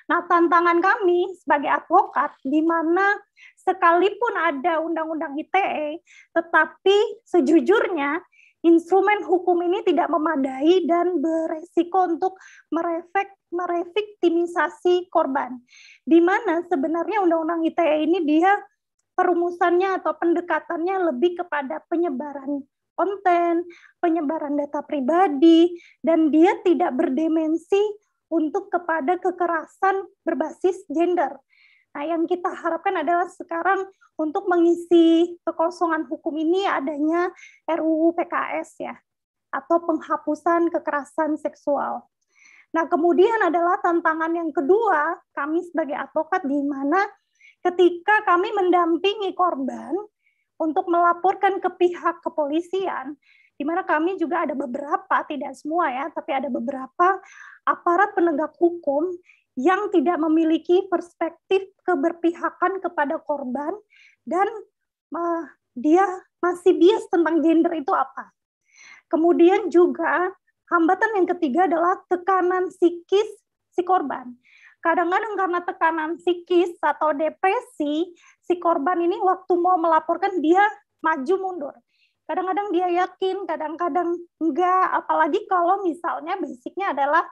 Nah, tantangan kami sebagai advokat di mana sekalipun ada undang-undang ITE, tetapi sejujurnya instrumen hukum ini tidak memadai dan beresiko untuk merefek mereviktimisasi korban. Di mana sebenarnya undang-undang ITE ini dia perumusannya atau pendekatannya lebih kepada penyebaran konten, penyebaran data pribadi, dan dia tidak berdimensi untuk kepada kekerasan berbasis gender. Nah, yang kita harapkan adalah sekarang untuk mengisi kekosongan hukum ini adanya RUU PKS ya, atau penghapusan kekerasan seksual. Nah, kemudian adalah tantangan yang kedua, kami sebagai advokat di mana ketika kami mendampingi korban untuk melaporkan ke pihak kepolisian, di mana kami juga ada beberapa, tidak semua ya, tapi ada beberapa aparat penegak hukum yang tidak memiliki perspektif keberpihakan kepada korban dan uh, dia masih bias tentang gender itu apa. Kemudian juga hambatan yang ketiga adalah tekanan psikis si korban. Kadang-kadang karena tekanan psikis atau depresi, si korban ini waktu mau melaporkan dia maju mundur Kadang-kadang dia yakin, kadang-kadang enggak, apalagi kalau misalnya basicnya adalah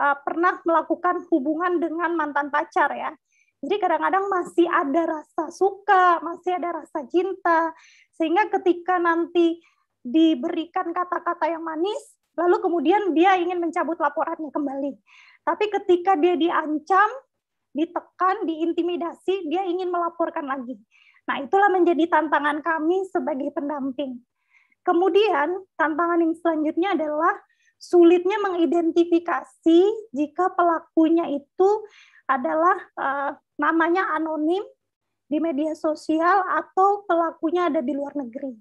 uh, pernah melakukan hubungan dengan mantan pacar ya. Jadi kadang-kadang masih ada rasa suka, masih ada rasa cinta, sehingga ketika nanti diberikan kata-kata yang manis, lalu kemudian dia ingin mencabut laporannya kembali. Tapi ketika dia diancam, ditekan, diintimidasi, dia ingin melaporkan lagi. Nah, itulah menjadi tantangan kami sebagai pendamping. Kemudian tantangan yang selanjutnya adalah sulitnya mengidentifikasi jika pelakunya itu adalah uh, namanya anonim di media sosial atau pelakunya ada di luar negeri.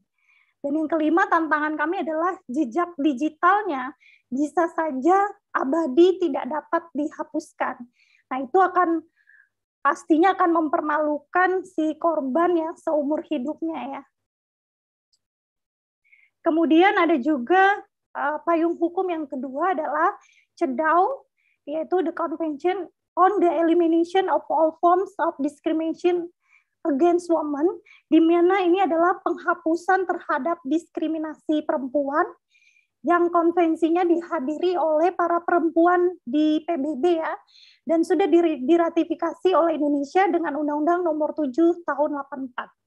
Dan yang kelima tantangan kami adalah jejak digitalnya bisa saja abadi tidak dapat dihapuskan. Nah, itu akan pastinya akan mempermalukan si korban ya seumur hidupnya ya. Kemudian ada juga payung hukum yang kedua adalah CEDAW, yaitu the Convention on the Elimination of All Forms of Discrimination Against Women, di mana ini adalah penghapusan terhadap diskriminasi perempuan yang konvensinya dihadiri oleh para perempuan di PBB ya, dan sudah diratifikasi oleh Indonesia dengan Undang-Undang Nomor 7 Tahun 84.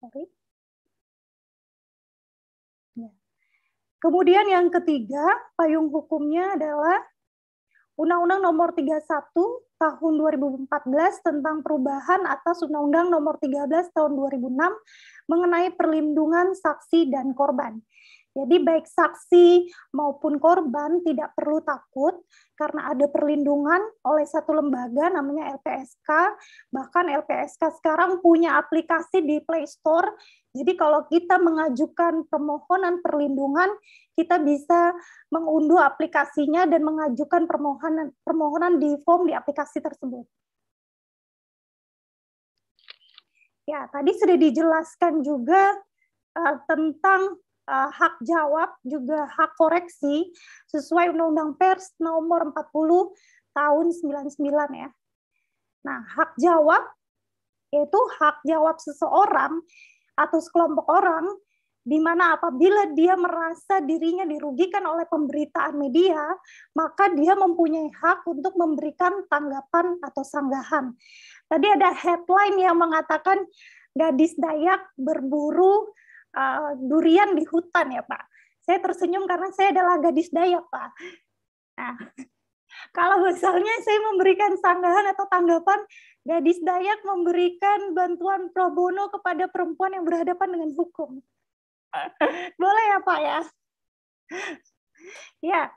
Sorry. Ya. Kemudian yang ketiga, payung hukumnya adalah Undang-Undang Nomor 31 Tahun 2014 tentang perubahan atas Undang-Undang Nomor 13 Tahun 2006 mengenai perlindungan saksi dan korban. Jadi baik saksi maupun korban tidak perlu takut karena ada perlindungan oleh satu lembaga namanya LPSK. Bahkan LPSK sekarang punya aplikasi di Play Store. Jadi kalau kita mengajukan permohonan perlindungan, kita bisa mengunduh aplikasinya dan mengajukan permohonan permohonan di form di aplikasi tersebut. Ya, tadi sudah dijelaskan juga uh, tentang uh, hak jawab juga hak koreksi sesuai Undang-Undang Pers nomor 40 tahun 99 ya. Nah, hak jawab yaitu hak jawab seseorang atau sekelompok orang di mana apabila dia merasa dirinya dirugikan oleh pemberitaan media, maka dia mempunyai hak untuk memberikan tanggapan atau sanggahan. Tadi ada headline yang mengatakan gadis Dayak berburu uh, durian di hutan ya Pak. Saya tersenyum karena saya adalah gadis Dayak Pak. Nah, kalau misalnya saya memberikan sanggahan atau tanggapan, gadis Dayak memberikan bantuan pro bono kepada perempuan yang berhadapan dengan hukum. Boleh ya Pak ya? Ya,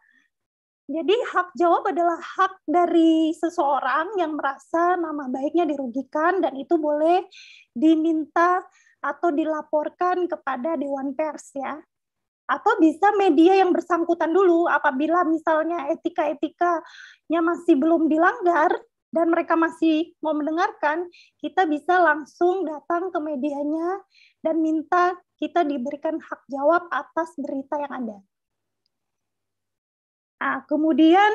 jadi hak jawab adalah hak dari seseorang yang merasa nama baiknya dirugikan dan itu boleh diminta atau dilaporkan kepada Dewan Pers ya. Atau bisa media yang bersangkutan dulu apabila misalnya etika-etikanya masih belum dilanggar, dan mereka masih mau mendengarkan, kita bisa langsung datang ke medianya dan minta kita diberikan hak jawab atas berita yang ada. Nah, kemudian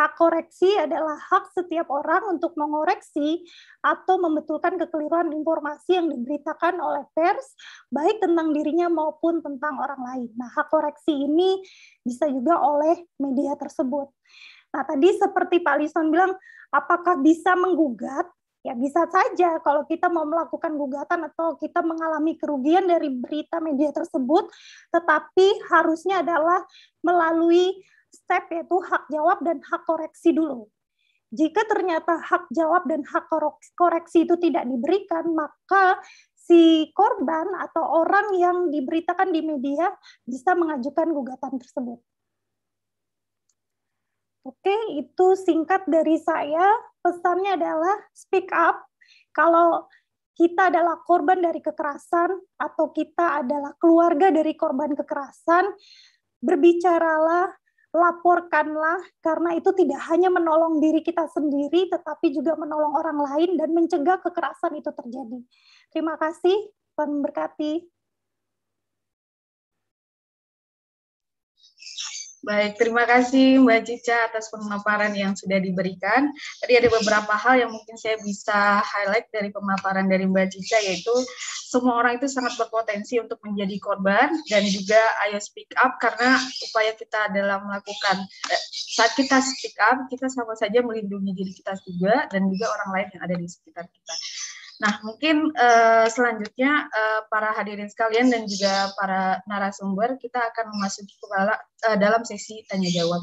hak koreksi adalah hak setiap orang untuk mengoreksi atau membetulkan kekeliruan informasi yang diberitakan oleh pers, baik tentang dirinya maupun tentang orang lain. Nah, hak koreksi ini bisa juga oleh media tersebut. Nah, tadi seperti Pak Lison bilang, apakah bisa menggugat? Ya bisa saja kalau kita mau melakukan gugatan atau kita mengalami kerugian dari berita media tersebut, tetapi harusnya adalah melalui step yaitu hak jawab dan hak koreksi dulu. Jika ternyata hak jawab dan hak koreksi itu tidak diberikan, maka si korban atau orang yang diberitakan di media bisa mengajukan gugatan tersebut. Oke, itu singkat dari saya. Pesannya adalah speak up. Kalau kita adalah korban dari kekerasan atau kita adalah keluarga dari korban kekerasan, berbicaralah, laporkanlah, karena itu tidak hanya menolong diri kita sendiri, tetapi juga menolong orang lain dan mencegah kekerasan itu terjadi. Terima kasih, Tuhan memberkati. Baik, terima kasih Mbak Cica atas pemaparan yang sudah diberikan. Tadi ada beberapa hal yang mungkin saya bisa highlight dari pemaparan dari Mbak Cica, yaitu semua orang itu sangat berpotensi untuk menjadi korban dan juga ayo speak up karena upaya kita dalam melakukan eh, saat kita speak up kita sama saja melindungi diri kita juga dan juga orang lain yang ada di sekitar kita. Nah, mungkin uh, selanjutnya uh, para hadirin sekalian dan juga para narasumber kita akan memasuki ke uh, dalam sesi tanya jawab.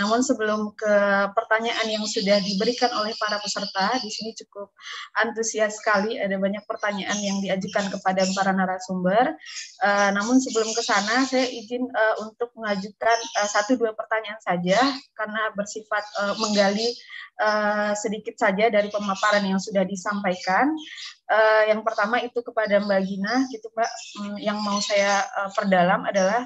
Namun sebelum ke pertanyaan yang sudah diberikan oleh para peserta, di sini cukup antusias sekali ada banyak pertanyaan yang diajukan kepada para narasumber. Uh, namun sebelum ke sana saya izin uh, untuk mengajukan uh, satu dua pertanyaan saja karena bersifat uh, menggali uh, sedikit saja dari pemaparan yang sudah disampaikan. Uh, yang pertama itu kepada Mbak Gina, gitu Mbak, um, yang mau saya uh, perdalam adalah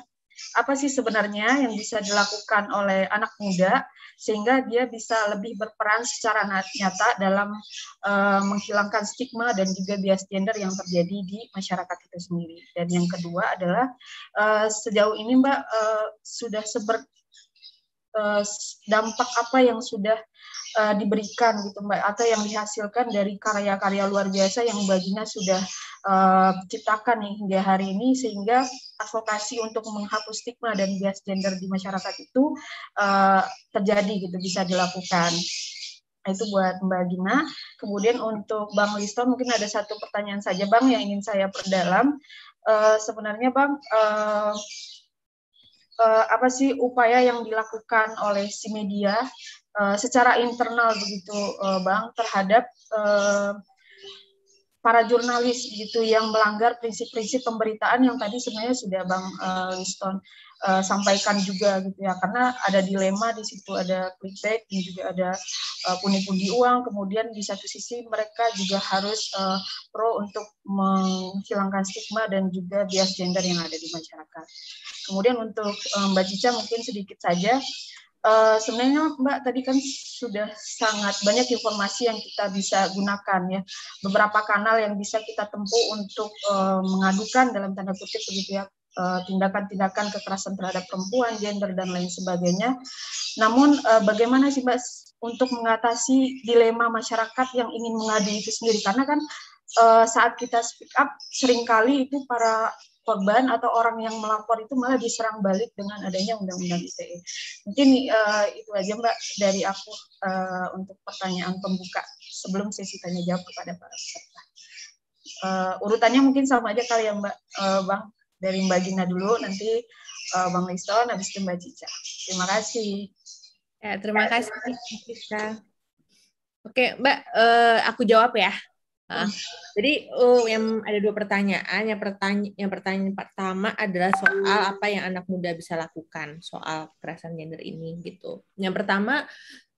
apa sih sebenarnya yang bisa dilakukan oleh anak muda sehingga dia bisa lebih berperan secara nyata dalam uh, menghilangkan stigma dan juga bias gender yang terjadi di masyarakat itu sendiri. Dan yang kedua adalah uh, sejauh ini Mbak uh, sudah seber dampak apa yang sudah uh, diberikan gitu Mbak atau yang dihasilkan dari karya-karya luar biasa yang baginya sudah uh, ciptakan nih hingga hari ini sehingga advokasi untuk menghapus stigma dan bias gender di masyarakat itu uh, terjadi gitu bisa dilakukan itu buat Mbak Gina. Kemudian untuk Bang Listo mungkin ada satu pertanyaan saja Bang yang ingin saya perdalam. Uh, sebenarnya Bang uh, uh, apa sih upaya yang dilakukan oleh si media uh, secara internal begitu uh, Bang terhadap uh, para jurnalis gitu yang melanggar prinsip-prinsip pemberitaan yang tadi sebenarnya sudah Bang uh, Liston uh, sampaikan juga gitu ya karena ada dilema di situ ada clickbait dan juga ada uh, pundi-pundi uang kemudian di satu sisi mereka juga harus uh, pro untuk menghilangkan stigma dan juga bias gender yang ada di masyarakat. Kemudian untuk um, Mbak Cica mungkin sedikit saja Uh, sebenarnya Mbak tadi kan sudah sangat banyak informasi yang kita bisa gunakan ya beberapa kanal yang bisa kita tempuh untuk uh, mengadukan dalam tanda kutip begitu ya eh, tindakan-tindakan uh, kekerasan terhadap perempuan, gender dan lain sebagainya. Namun uh, bagaimana sih Mbak untuk mengatasi dilema masyarakat yang ingin mengadu itu sendiri karena kan saat kita speak up sering kali itu para korban atau orang yang melapor itu malah diserang balik dengan adanya undang-undang ITE. Mungkin uh, itu aja Mbak dari aku uh, untuk pertanyaan pembuka sebelum sesi tanya jawab kepada para peserta. Uh, urutannya mungkin sama aja kali ya Mbak uh, Bang dari Mbak Gina dulu nanti uh, Bang Liston habis itu Mbak Cica. Terima kasih. Ya, terima kasih Cica. Oke, Mbak, uh, aku jawab ya. Nah, jadi uh, yang ada dua pertanyaan. Yang pertanyaan yang pertanyaan pertama adalah soal apa yang anak muda bisa lakukan soal kekerasan gender ini gitu. Yang pertama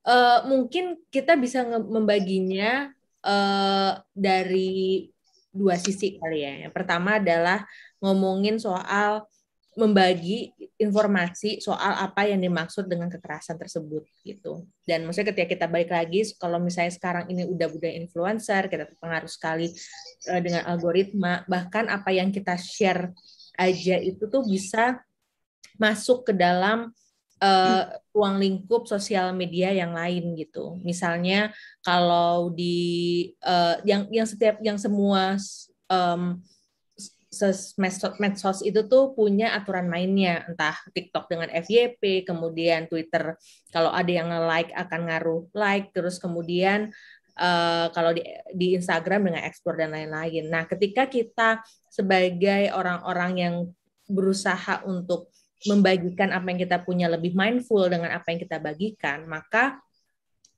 uh, mungkin kita bisa membaginya uh, dari dua sisi kali ya. Yang pertama adalah ngomongin soal membagi informasi soal apa yang dimaksud dengan kekerasan tersebut gitu. Dan maksudnya ketika kita balik lagi kalau misalnya sekarang ini udah budaya influencer, kita terpengaruh sekali uh, dengan algoritma, bahkan apa yang kita share aja itu tuh bisa masuk ke dalam uh, ruang lingkup sosial media yang lain gitu. Misalnya kalau di uh, yang yang setiap yang semua um, medsos, itu tuh punya aturan mainnya, entah TikTok dengan FYP, kemudian Twitter kalau ada yang nge-like akan ngaruh like, terus kemudian uh, kalau di, di Instagram dengan ekspor dan lain-lain. Nah, ketika kita sebagai orang-orang yang berusaha untuk membagikan apa yang kita punya lebih mindful dengan apa yang kita bagikan, maka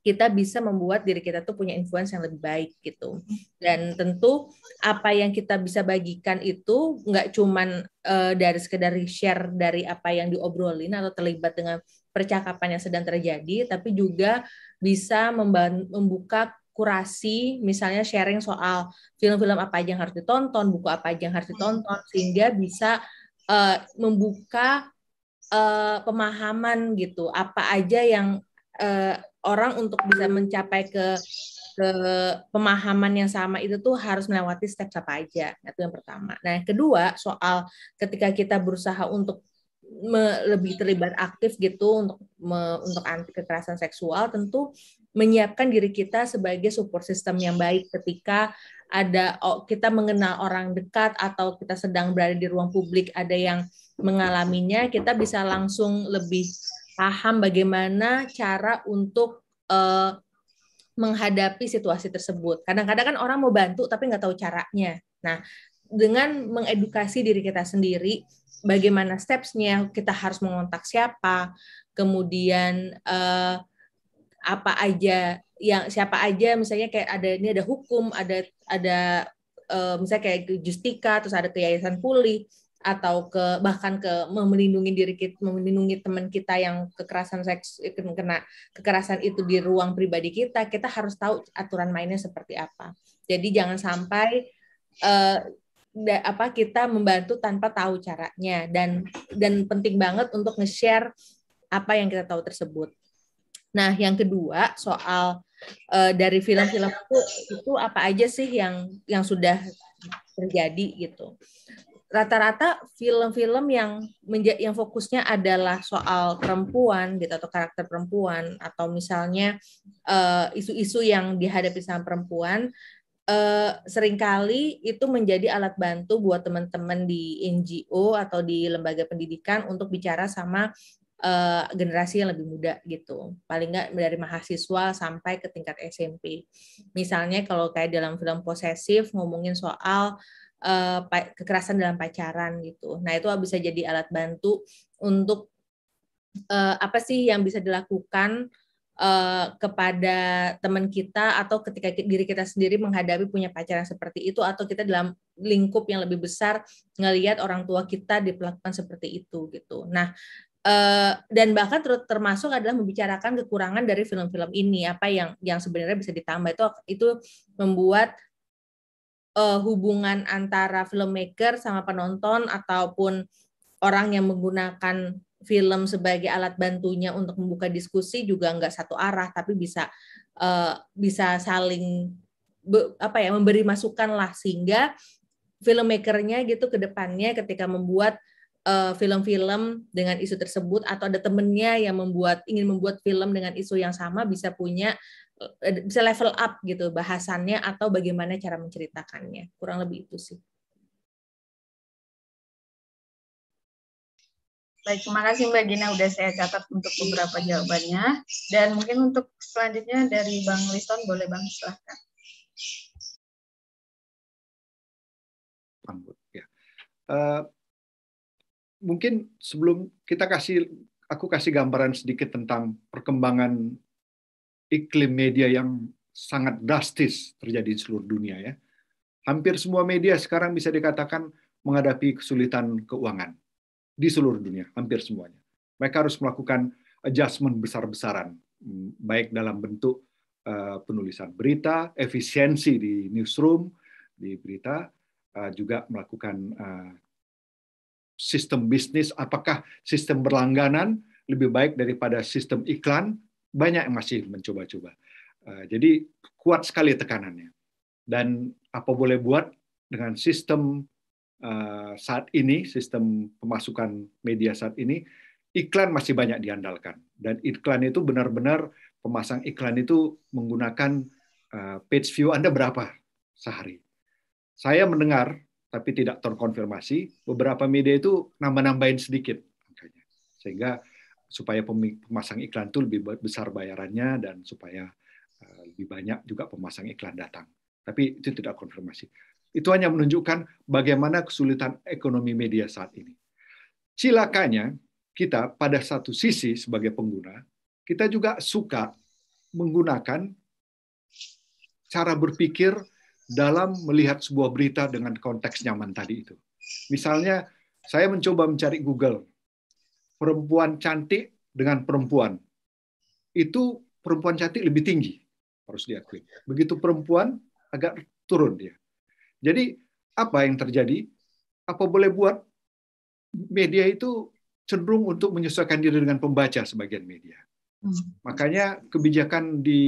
kita bisa membuat diri kita tuh punya influence yang lebih baik gitu. Dan tentu apa yang kita bisa bagikan itu nggak cuman uh, dari sekedar share dari apa yang diobrolin atau terlibat dengan percakapan yang sedang terjadi, tapi juga bisa membuka kurasi, misalnya sharing soal film-film apa aja yang harus ditonton, buku apa aja yang harus ditonton, sehingga bisa uh, membuka uh, pemahaman gitu, apa aja yang uh, orang untuk bisa mencapai ke ke pemahaman yang sama itu tuh harus melewati step apa aja. Itu yang pertama. Nah, yang kedua soal ketika kita berusaha untuk lebih terlibat aktif gitu untuk me, untuk anti kekerasan seksual tentu menyiapkan diri kita sebagai support system yang baik ketika ada kita mengenal orang dekat atau kita sedang berada di ruang publik ada yang mengalaminya kita bisa langsung lebih paham bagaimana cara untuk uh, menghadapi situasi tersebut. Kadang-kadang kan orang mau bantu tapi nggak tahu caranya. Nah, dengan mengedukasi diri kita sendiri, bagaimana stepsnya, kita harus mengontak siapa, kemudian uh, apa aja yang siapa aja, misalnya kayak ada ini ada hukum, ada ada uh, misalnya kayak Justika, terus ada keyayasan pulih atau ke bahkan ke melindungi diri kita, melindungi teman kita yang kekerasan seks kena kekerasan itu di ruang pribadi kita, kita harus tahu aturan mainnya seperti apa. Jadi jangan sampai uh, da, apa kita membantu tanpa tahu caranya dan dan penting banget untuk nge-share apa yang kita tahu tersebut. Nah, yang kedua soal uh, dari film-film itu itu apa aja sih yang yang sudah terjadi gitu rata-rata film-film yang yang fokusnya adalah soal perempuan gitu atau karakter perempuan atau misalnya eh, isu-isu uh, yang dihadapi sama perempuan uh, sering kali itu menjadi alat bantu buat teman-teman di NGO atau di lembaga pendidikan untuk bicara sama uh, generasi yang lebih muda gitu. Paling nggak dari mahasiswa sampai ke tingkat SMP. Misalnya kalau kayak dalam film posesif ngomongin soal uh, kekerasan dalam pacaran gitu. Nah itu bisa jadi alat bantu untuk uh, apa sih yang bisa dilakukan uh, kepada teman kita atau ketika diri kita sendiri menghadapi punya pacaran seperti itu atau kita dalam lingkup yang lebih besar ngelihat orang tua kita diperlakukan seperti itu gitu. Nah Uh, dan bahkan ter termasuk adalah membicarakan kekurangan dari film-film ini apa yang yang sebenarnya bisa ditambah itu itu membuat uh, hubungan antara filmmaker sama penonton ataupun orang yang menggunakan film sebagai alat bantunya untuk membuka diskusi juga nggak satu arah tapi bisa uh, bisa saling be, apa ya memberi masukan lah sehingga filmmakernya gitu ke depannya ketika membuat eh, film-film uh, dengan isu tersebut atau ada temennya yang membuat ingin membuat film dengan isu yang sama bisa punya bisa level up gitu bahasannya atau bagaimana cara menceritakannya. Kurang lebih itu sih. Baik, terima kasih Mbak Gina udah saya catat untuk beberapa jawabannya. Dan mungkin untuk selanjutnya dari Bang Liston, boleh Bang silahkan. Ya. Uh, mungkin sebelum kita kasih, aku kasih gambaran sedikit tentang perkembangan iklim media yang sangat drastis terjadi di seluruh dunia ya. Hampir semua media sekarang bisa dikatakan menghadapi kesulitan keuangan di seluruh dunia, hampir semuanya. Mereka harus melakukan adjustment besar-besaran, hmm, baik dalam bentuk uh, penulisan berita, efisiensi di newsroom, di berita, uh, juga melakukan uh, sistem bisnis, apakah sistem berlangganan lebih baik daripada sistem iklan? Banyak yang masih mencoba-coba. Eh, jadi kuat sekali tekanannya. Dan apa boleh buat dengan sistem eh, saat ini, sistem pemasukan media saat ini, iklan masih banyak diandalkan. Dan iklan itu benar-benar pemasang iklan itu menggunakan eh, page view Anda berapa sehari. Saya mendengar, tapi tidak terkonfirmasi, beberapa media itu nambah-nambahin sedikit angkanya. Sehingga supaya pemasang iklan itu lebih besar bayarannya dan supaya eh, lebih banyak juga pemasang iklan datang. Tapi itu tidak konfirmasi. Itu hanya menunjukkan bagaimana kesulitan ekonomi media saat ini. Cilakanya, kita pada satu sisi sebagai pengguna, kita juga suka menggunakan cara berpikir dalam melihat sebuah berita dengan konteks nyaman tadi itu. Misalnya, saya mencoba mencari Google, perempuan cantik dengan perempuan. Itu perempuan cantik lebih tinggi, harus diakui. Begitu perempuan, agak turun dia. Jadi, apa yang terjadi? Apa boleh buat media itu cenderung untuk menyesuaikan diri dengan pembaca sebagian media. Hmm. Makanya kebijakan di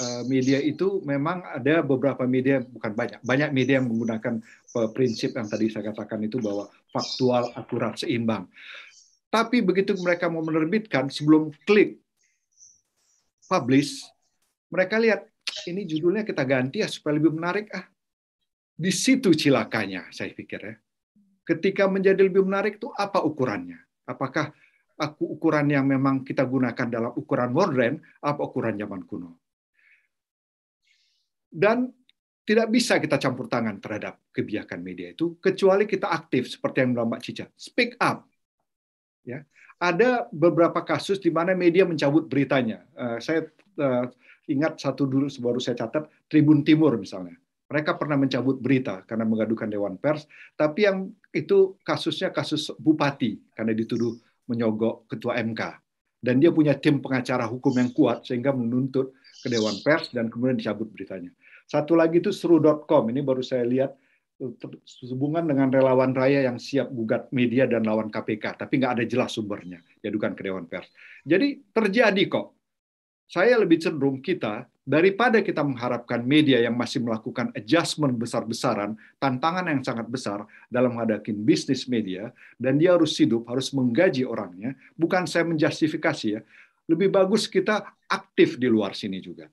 eh, media itu memang ada beberapa media bukan banyak banyak media yang menggunakan eh, prinsip yang tadi saya katakan itu bahwa faktual akurat seimbang tapi begitu mereka mau menerbitkan sebelum klik publish mereka lihat ini judulnya kita ganti ya supaya lebih menarik ah di situ cilakanya saya pikir ya ketika menjadi lebih menarik itu apa ukurannya apakah aku ukuran yang memang kita gunakan dalam ukuran modern, apa ukuran zaman kuno. Dan tidak bisa kita campur tangan terhadap kebijakan media itu kecuali kita aktif seperti yang bilang Mbak Cica. Speak up. Ya. Ada beberapa kasus di mana media mencabut beritanya. Uh, saya uh, ingat satu dulu baru saya catat Tribun Timur misalnya. Mereka pernah mencabut berita karena mengadukan Dewan Pers, tapi yang itu kasusnya kasus bupati karena dituduh menyogok ketua MK. Dan dia punya tim pengacara hukum yang kuat sehingga menuntut ke Dewan Pers dan kemudian dicabut beritanya. Satu lagi itu seru.com, ini baru saya lihat hubungan dengan relawan raya yang siap gugat media dan lawan KPK, tapi nggak ada jelas sumbernya, diadukan ke Dewan Pers. Jadi terjadi kok. Saya lebih cenderung kita daripada kita mengharapkan media yang masih melakukan adjustment besar-besaran, tantangan yang sangat besar dalam menghadapi bisnis media, dan dia harus hidup, harus menggaji orangnya, bukan saya menjustifikasi ya, lebih bagus kita aktif di luar sini juga.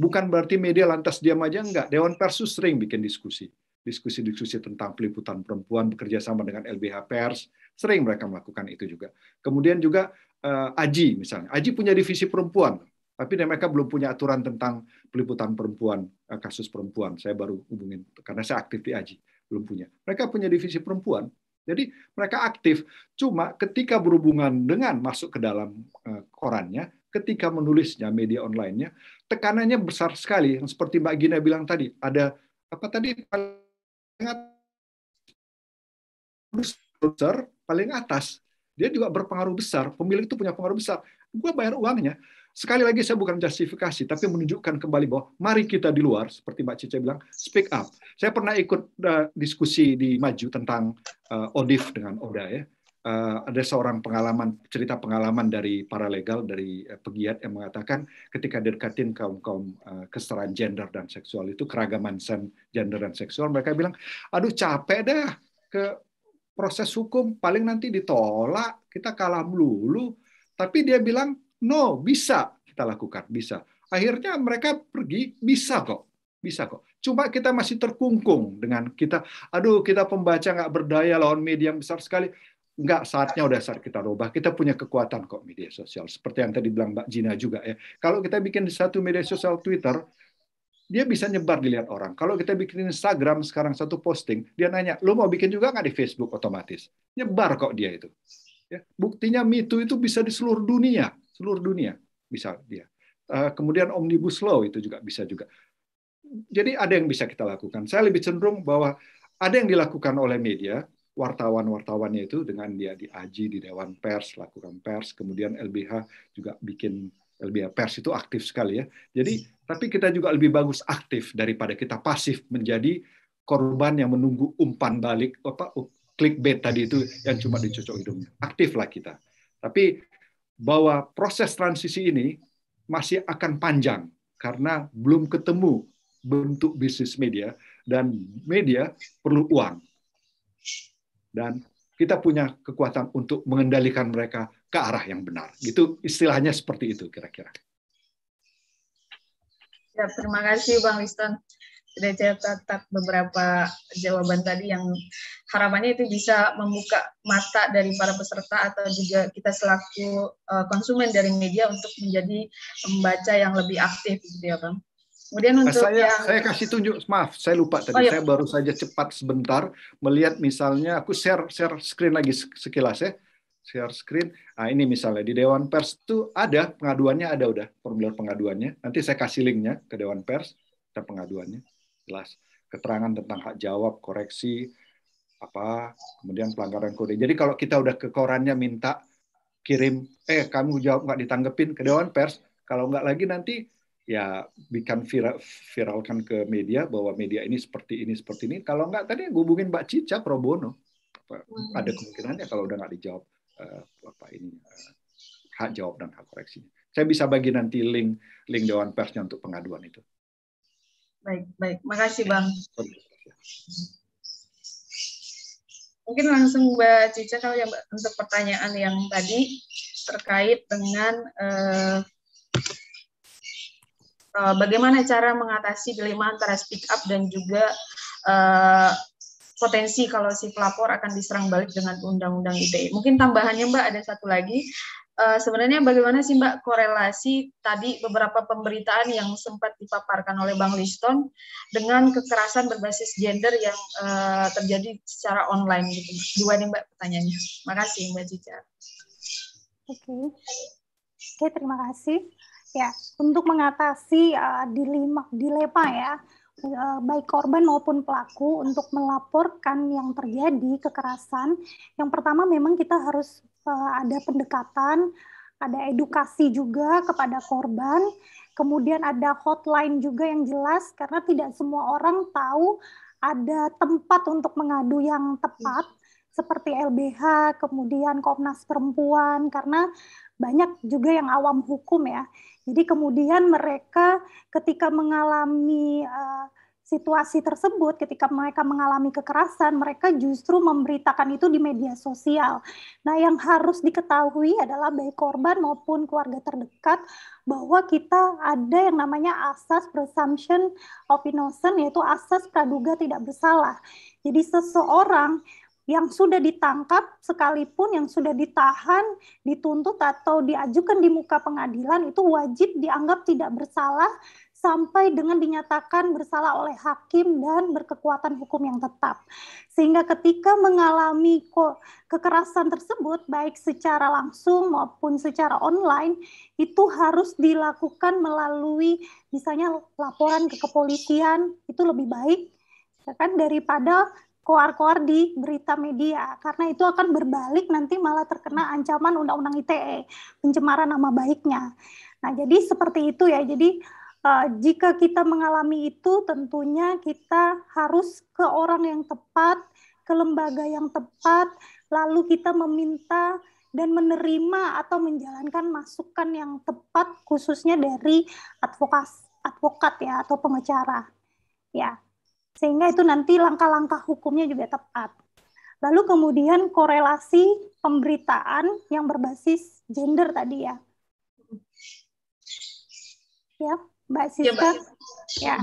Bukan berarti media lantas diam aja, enggak. Dewan Persus sering bikin diskusi. Diskusi-diskusi tentang peliputan perempuan bekerja sama dengan LBH Pers, sering mereka melakukan itu juga. Kemudian juga uh, Aji misalnya. Aji punya divisi perempuan tapi mereka belum punya aturan tentang peliputan perempuan, eh, kasus perempuan. Saya baru hubungin karena saya aktif di AJI, belum punya. Mereka punya divisi perempuan. Jadi mereka aktif. Cuma ketika berhubungan dengan masuk ke dalam eh, korannya, ketika menulisnya media online-nya, tekanannya besar sekali. Seperti Mbak Gina bilang tadi, ada apa tadi paling paling atas. Dia juga berpengaruh besar. Pemilik itu punya pengaruh besar. Gue bayar uangnya Sekali lagi saya bukan justifikasi, tapi menunjukkan kembali bahwa mari kita di luar, seperti Mbak Cica bilang, speak up. Saya pernah ikut uh, diskusi di Maju tentang uh, ODIF dengan ODA ya. Uh, ada seorang pengalaman cerita pengalaman dari para legal dari uh, pegiat yang mengatakan ketika didekatin kaum kaum uh, kesetaraan gender dan seksual itu keragaman sen gender dan seksual mereka bilang aduh capek dah ke proses hukum paling nanti ditolak kita kalah melulu tapi dia bilang No, bisa kita lakukan, bisa. Akhirnya mereka pergi, bisa kok, bisa kok. Cuma kita masih terkungkung dengan kita, aduh kita pembaca nggak berdaya lawan media yang besar sekali. Nggak, saatnya udah saat kita rubah. Kita punya kekuatan kok media sosial. Seperti yang tadi bilang Mbak Jina juga ya. Kalau kita bikin satu media sosial Twitter, dia bisa nyebar dilihat orang. Kalau kita bikin Instagram sekarang satu posting, dia nanya, lo mau bikin juga nggak di Facebook otomatis? Nyebar kok dia itu. Ya, buktinya MeToo itu bisa di seluruh dunia seluruh dunia bisa dia. Eh, kemudian omnibus law itu juga bisa juga. Jadi ada yang bisa kita lakukan. Saya lebih cenderung bahwa ada yang dilakukan oleh media, wartawan-wartawannya itu dengan dia di AJI, di Dewan Pers, lakukan pers, kemudian LBH juga bikin LBH Pers itu aktif sekali ya. Jadi tapi kita juga lebih bagus aktif daripada kita pasif menjadi korban yang menunggu umpan balik apa clickbait tadi itu yang cuma dicocok hidungnya. Aktiflah kita. Tapi bahwa proses transisi ini masih akan panjang karena belum ketemu bentuk bisnis media dan media perlu uang. Dan kita punya kekuatan untuk mengendalikan mereka ke arah yang benar. Itu istilahnya seperti itu kira-kira. Ya, terima kasih Bang Liston. Sudah catat beberapa jawaban tadi yang harapannya itu bisa membuka mata dari para peserta atau juga kita selaku eh, konsumen dari media untuk menjadi pembaca yang lebih aktif gitu ya Bang. Kemudian untuk saya, yang... saya kasih tunjuk, maaf, saya lupa tadi. Oh, iya. Saya baru saja cepat sebentar melihat misalnya, aku share share screen lagi sekilas ya, share screen. Nah ini misalnya di Dewan Pers itu ada pengaduannya, ada udah formulir pengaduannya. Nanti saya kasih linknya ke Dewan Pers dan pengaduannya, jelas. Keterangan tentang hak jawab, koreksi, apa, kemudian pelanggaran kode. Jadi kalau kita udah ke korannya minta kirim, eh kamu jawab nggak ditanggepin ke Dewan Pers, kalau nggak lagi nanti ya bikin viral, viralkan ke media bahwa media ini seperti ini seperti ini. Kalau enggak tadi hubungin Mbak Cica pro bono. Hmm. Ada kemungkinannya kalau udah nggak dijawab uh, apa ini uh, hak jawab dan hak koreksi. Saya bisa bagi nanti link link Dewan Persnya untuk pengaduan itu. Baik, baik. Makasih Bang. Mungkin langsung Mbak Cica kalau yang untuk pertanyaan yang tadi terkait dengan uh, uh, bagaimana cara mengatasi dilema antara speak up dan juga uh, potensi kalau si pelapor akan diserang balik dengan undang-undang ITE. Mungkin tambahannya Mbak ada satu lagi. Uh, sebenarnya bagaimana sih Mbak korelasi tadi beberapa pemberitaan yang sempat dipaparkan oleh Bang Liston dengan kekerasan berbasis gender yang uh, terjadi secara online gitu. Dua nih Mbak pertanyaannya. Makasih Mbak Cica. Oke. Oke, terima kasih. Ya, untuk mengatasi uh, dilema, dilema ya, uh, baik korban maupun pelaku untuk melaporkan yang terjadi kekerasan, yang pertama memang kita harus uh, ada pendekatan, ada edukasi juga kepada korban, kemudian ada hotline juga yang jelas karena tidak semua orang tahu ada tempat untuk mengadu yang tepat seperti LBH, kemudian Komnas Perempuan karena banyak juga yang awam hukum ya jadi kemudian mereka ketika mengalami uh, situasi tersebut, ketika mereka mengalami kekerasan, mereka justru memberitakan itu di media sosial. Nah, yang harus diketahui adalah baik korban maupun keluarga terdekat bahwa kita ada yang namanya asas presumption of innocence, yaitu asas praduga tidak bersalah. Jadi seseorang yang sudah ditangkap sekalipun yang sudah ditahan, dituntut atau diajukan di muka pengadilan itu wajib dianggap tidak bersalah sampai dengan dinyatakan bersalah oleh hakim dan berkekuatan hukum yang tetap. Sehingga ketika mengalami kekerasan tersebut baik secara langsung maupun secara online itu harus dilakukan melalui misalnya laporan ke kepolisian itu lebih baik ya kan daripada koar-koar di berita media karena itu akan berbalik nanti malah terkena ancaman undang-undang ITE pencemaran nama baiknya. Nah, jadi seperti itu ya. Jadi uh, jika kita mengalami itu tentunya kita harus ke orang yang tepat, ke lembaga yang tepat, lalu kita meminta dan menerima atau menjalankan masukan yang tepat khususnya dari advokas advokat ya atau pengacara. Ya, sehingga itu nanti langkah-langkah hukumnya juga tepat. Lalu kemudian korelasi pemberitaan yang berbasis gender tadi ya. Ya, Mbak ya, Siska. Ya,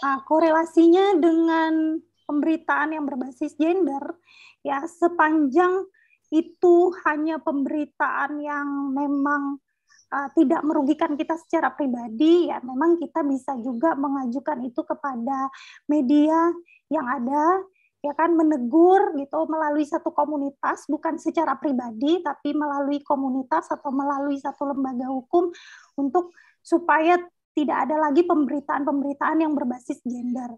Nah, korelasinya dengan pemberitaan yang berbasis gender ya sepanjang itu hanya pemberitaan yang memang uh, tidak merugikan kita secara pribadi, ya memang kita bisa juga mengajukan itu kepada media yang ada, ya kan menegur gitu melalui satu komunitas, bukan secara pribadi, tapi melalui komunitas atau melalui satu lembaga hukum untuk supaya tidak ada lagi pemberitaan-pemberitaan yang berbasis gender.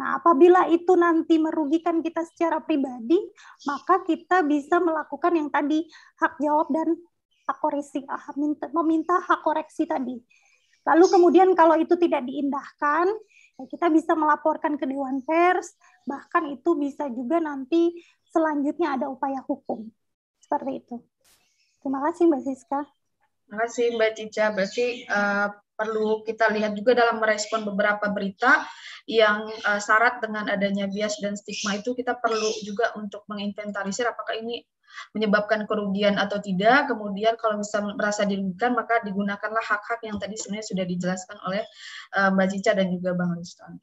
Nah, apabila itu nanti merugikan kita secara pribadi, maka kita bisa melakukan yang tadi hak jawab dan hak ah, meminta hak koreksi tadi. Lalu kemudian kalau itu tidak diindahkan, ya kita bisa melaporkan ke Dewan Pers, bahkan itu bisa juga nanti selanjutnya ada upaya hukum. Seperti itu. Terima kasih Mbak Siska. Terima kasih Mbak Cica. Berarti uh, perlu kita lihat juga dalam merespon beberapa berita yang uh, syarat dengan adanya bias dan stigma itu kita perlu juga untuk menginventarisir apakah ini menyebabkan kerugian atau tidak. Kemudian kalau bisa merasa dirugikan maka digunakanlah hak-hak yang tadi sebenarnya sudah dijelaskan oleh uh, Mbak Cica dan juga Bang Riston.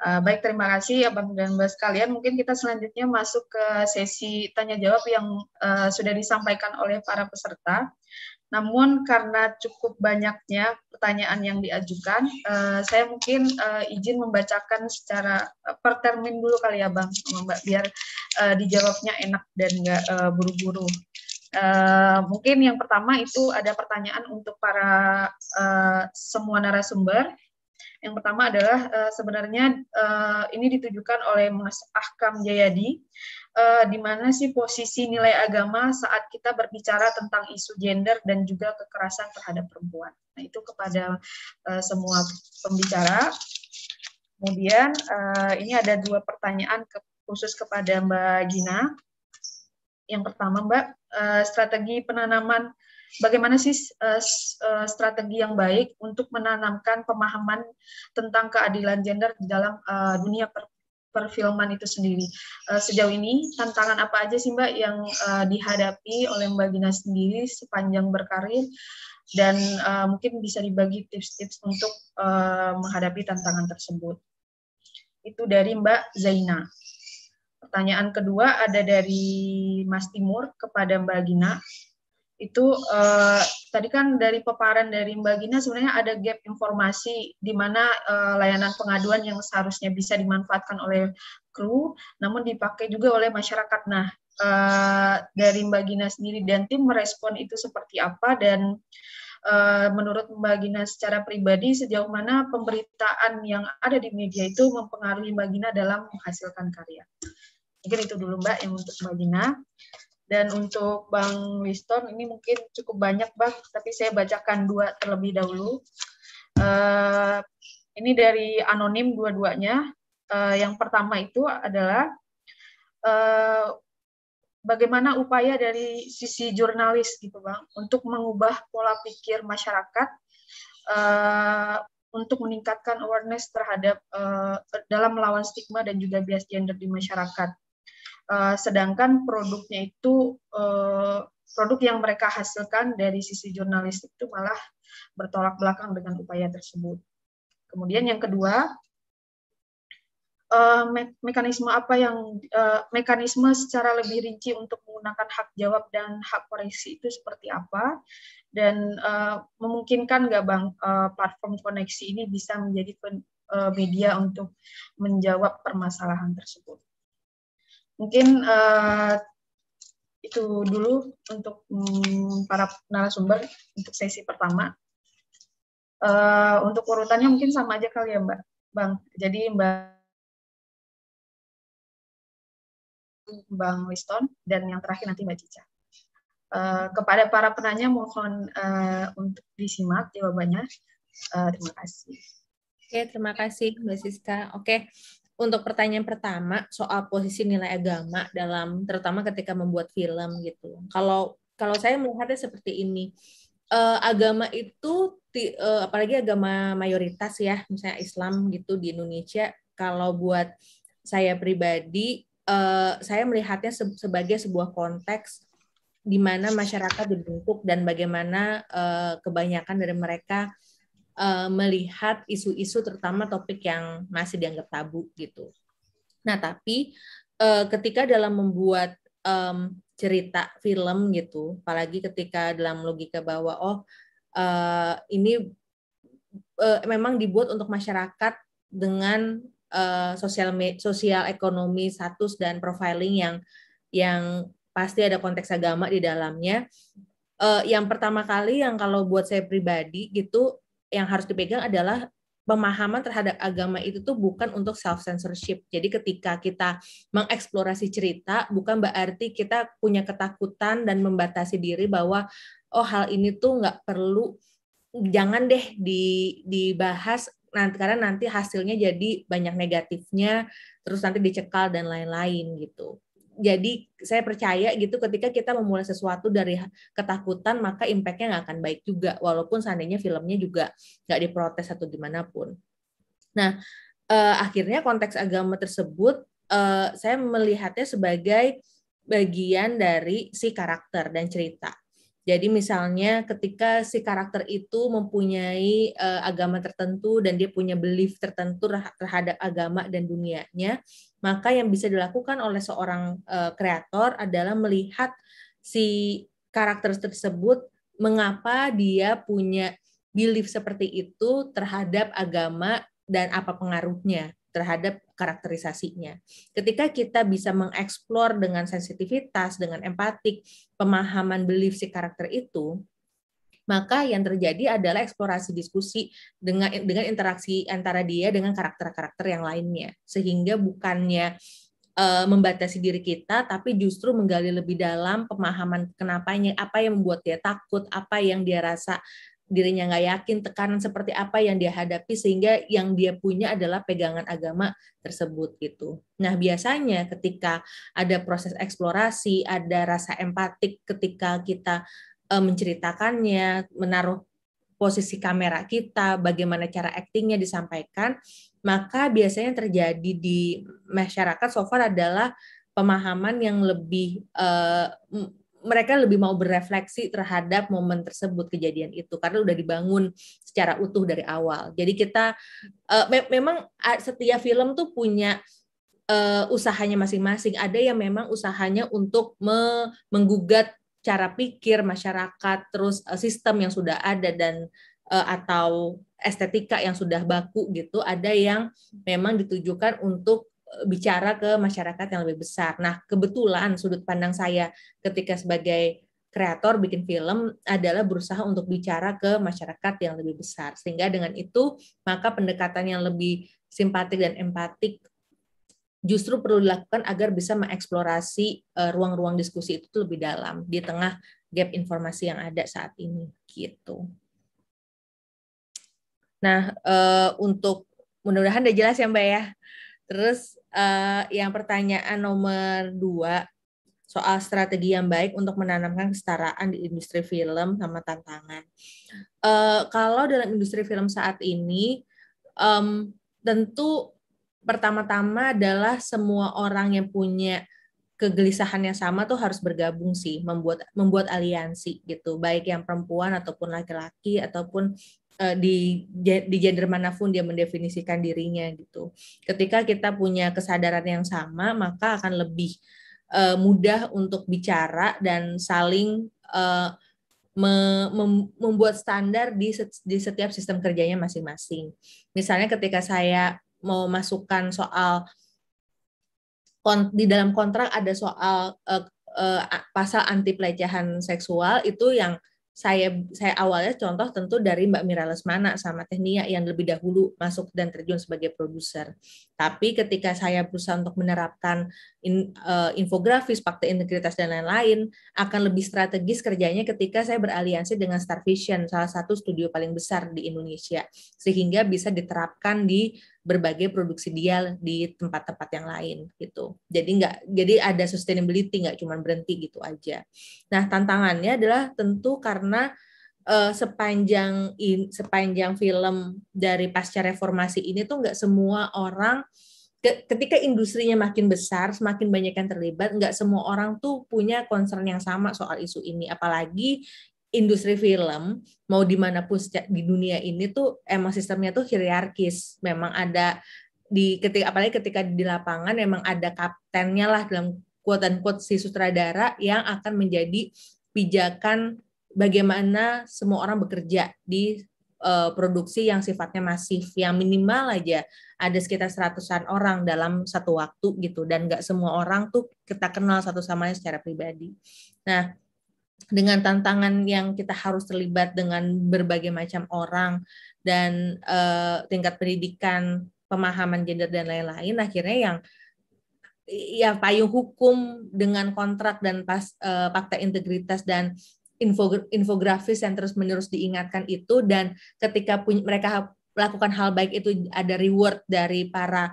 Uh, baik, terima kasih Abang dan Mbak sekalian. Mungkin kita selanjutnya masuk ke sesi tanya jawab yang uh, sudah disampaikan oleh para peserta. Namun karena cukup banyaknya pertanyaan yang diajukan, uh, saya mungkin uh, izin membacakan secara uh, per termin dulu kali ya Bang, Mbak, biar uh, dijawabnya enak dan nggak buru-buru. Uh, mungkin yang pertama itu ada pertanyaan untuk para uh, semua narasumber. Yang pertama adalah uh, sebenarnya uh, ini ditujukan oleh Mas Ahkam Jayadi uh, di mana sih posisi nilai agama saat kita berbicara tentang isu gender dan juga kekerasan terhadap perempuan. Nah, itu kepada uh, semua pembicara. Kemudian uh, ini ada dua pertanyaan ke, khusus kepada Mbak Gina. Yang pertama, Mbak, uh, strategi penanaman bagaimana sih uh, strategi yang baik untuk menanamkan pemahaman tentang keadilan gender di dalam uh, dunia per perfilman itu sendiri. Uh, sejauh ini tantangan apa aja sih Mbak yang uh, dihadapi oleh Mbak Gina sendiri sepanjang berkarir dan uh, mungkin bisa dibagi tips-tips untuk uh, menghadapi tantangan tersebut. Itu dari Mbak Zaina. Pertanyaan kedua ada dari Mas Timur kepada Mbak Gina itu uh, tadi kan dari paparan dari Mbak Gina sebenarnya ada gap informasi di mana uh, layanan pengaduan yang seharusnya bisa dimanfaatkan oleh kru, namun dipakai juga oleh masyarakat. Nah, uh, dari Mbak Gina sendiri dan tim merespon itu seperti apa dan uh, menurut Mbak Gina secara pribadi sejauh mana pemberitaan yang ada di media itu mempengaruhi Mbak Gina dalam menghasilkan karya. Mungkin itu dulu Mbak yang untuk Mbak Gina. Dan untuk Bang Liston ini mungkin cukup banyak Bang, tapi saya bacakan dua terlebih dahulu. Uh, ini dari anonim dua-duanya. Uh, yang pertama itu adalah uh, bagaimana upaya dari sisi jurnalis gitu bang untuk mengubah pola pikir masyarakat uh, untuk meningkatkan awareness terhadap uh, dalam melawan stigma dan juga bias gender di masyarakat. Uh, sedangkan produknya itu uh, produk yang mereka hasilkan dari sisi jurnalistik itu malah bertolak belakang dengan upaya tersebut. Kemudian yang kedua, me mekanisme apa yang mekanisme secara lebih rinci untuk menggunakan hak jawab dan hak koreksi itu seperti apa dan memungkinkan nggak bang platform koneksi ini bisa menjadi media untuk menjawab permasalahan tersebut. Mungkin uh, itu dulu untuk um, para narasumber untuk sesi pertama. Uh, untuk urutannya mungkin sama aja kali ya Mbak. Bang, jadi Mbak Bang Winston dan yang terakhir nanti Mbak Cica. Uh, kepada para penanya mohon uh, untuk disimak jawabannya. Uh, terima kasih. Oke, terima kasih Mbak Siska. Oke, untuk pertanyaan pertama soal posisi nilai agama dalam terutama ketika membuat film gitu. Kalau kalau saya melihatnya seperti ini, uh, agama itu uh, apalagi agama mayoritas ya, misalnya Islam gitu di Indonesia. Kalau buat saya pribadi, uh, saya melihatnya se sebagai sebuah konteks di mana masyarakat dibentuk dan bagaimana uh, kebanyakan dari mereka uh, melihat isu-isu terutama topik yang masih dianggap tabu gitu. Nah, tapi uh, ketika dalam membuat um, cerita film gitu, apalagi ketika dalam logika bahwa oh uh, ini uh, memang dibuat untuk masyarakat dengan uh, sosial sosial ekonomi status dan profiling yang yang pasti ada konteks agama di dalamnya. Uh, yang pertama kali yang kalau buat saya pribadi gitu yang harus dipegang adalah pemahaman terhadap agama itu tuh bukan untuk self censorship. Jadi ketika kita mengeksplorasi cerita bukan berarti kita punya ketakutan dan membatasi diri bahwa oh hal ini tuh nggak perlu jangan deh di dibahas nanti karena nanti hasilnya jadi banyak negatifnya terus nanti dicekal dan lain-lain gitu jadi saya percaya gitu ketika kita memulai sesuatu dari ketakutan maka impactnya nggak akan baik juga walaupun seandainya filmnya juga nggak diprotes atau gimana pun. Nah eh, akhirnya konteks agama tersebut eh, saya melihatnya sebagai bagian dari si karakter dan cerita. Jadi misalnya ketika si karakter itu mempunyai uh, agama tertentu dan dia punya belief tertentu terhadap agama dan dunianya, maka yang bisa dilakukan oleh seorang uh, kreator adalah melihat si karakter tersebut mengapa dia punya belief seperti itu terhadap agama dan apa pengaruhnya terhadap karakterisasinya. Ketika kita bisa mengeksplor dengan sensitivitas, dengan empatik, pemahaman belief si karakter itu, maka yang terjadi adalah eksplorasi diskusi dengan dengan interaksi antara dia dengan karakter-karakter yang lainnya. Sehingga bukannya uh, membatasi diri kita, tapi justru menggali lebih dalam pemahaman kenapanya, apa yang membuat dia takut, apa yang dia rasa dirinya nggak yakin tekanan seperti apa yang dia hadapi sehingga yang dia punya adalah pegangan agama tersebut gitu. Nah biasanya ketika ada proses eksplorasi, ada rasa empatik ketika kita uh, menceritakannya, menaruh posisi kamera kita, bagaimana cara aktingnya disampaikan, maka biasanya yang terjadi di masyarakat so far adalah pemahaman yang lebih uh, mereka lebih mau berefleksi terhadap momen tersebut kejadian itu karena udah dibangun secara utuh dari awal. Jadi kita uh, me memang setiap film tuh punya uh, usahanya masing-masing. Ada yang memang usahanya untuk me menggugat cara pikir masyarakat, terus uh, sistem yang sudah ada dan uh, atau estetika yang sudah baku gitu. Ada yang memang ditujukan untuk bicara ke masyarakat yang lebih besar. Nah, kebetulan sudut pandang saya ketika sebagai kreator bikin film adalah berusaha untuk bicara ke masyarakat yang lebih besar. Sehingga dengan itu, maka pendekatan yang lebih simpatik dan empatik justru perlu dilakukan agar bisa mengeksplorasi eh, ruang-ruang diskusi itu lebih dalam di tengah gap informasi yang ada saat ini gitu. Nah, eh, untuk mudah-mudahan udah jelas ya Mbak ya. Terus uh, yang pertanyaan nomor dua soal strategi yang baik untuk menanamkan kesetaraan di industri film sama tantangan. Kalau dalam industri film saat ini, tentu pertama-tama adalah semua orang yang punya kegelisahan yang sama tuh harus bergabung sih membuat membuat aliansi gitu baik yang perempuan ataupun laki-laki ataupun uh, di di gender mana pun dia mendefinisikan dirinya gitu. Ketika kita punya kesadaran yang sama, maka akan lebih uh, mudah untuk bicara dan saling uh, me, mem, membuat standar di setiap sistem kerjanya masing-masing. Misalnya ketika saya mau masukkan soal di dalam kontrak ada soal uh, uh, pasal anti pelecehan seksual itu yang saya saya awalnya contoh tentu dari Mbak Mira Lesmana sama Tehnia yang lebih dahulu masuk dan terjun sebagai produser. Tapi ketika saya berusaha untuk menerapkan in, uh, infografis, fakta integritas dan lain-lain, akan lebih strategis kerjanya ketika saya beraliansi dengan Star Vision, salah satu studio paling besar di Indonesia, sehingga bisa diterapkan di berbagai produksi dia di tempat-tempat yang lain gitu. Jadi nggak jadi ada sustainability nggak cuma berhenti gitu aja. Nah tantangannya adalah tentu karena uh, sepanjang in, sepanjang film dari pasca reformasi ini tuh nggak semua orang ketika industrinya makin besar, semakin banyak yang terlibat, nggak semua orang tuh punya concern yang sama soal isu ini. Apalagi industri film mau di mana pun di dunia ini tuh emang sistemnya tuh hierarkis memang ada di ketika apalagi ketika di lapangan memang ada kaptennya lah dalam quote and quote si sutradara yang akan menjadi pijakan bagaimana semua orang bekerja di uh, produksi yang sifatnya masif yang minimal aja ada sekitar seratusan orang dalam satu waktu gitu dan nggak semua orang tuh kita kenal satu sama lain secara pribadi. Nah dengan tantangan yang kita harus terlibat dengan berbagai macam orang dan uh, tingkat pendidikan, pemahaman gender dan lain-lain, akhirnya yang ya payung hukum dengan kontrak dan pas uh, fakta integritas dan infografis yang terus menerus diingatkan itu dan ketika punya, mereka melakukan hal baik itu ada reward dari para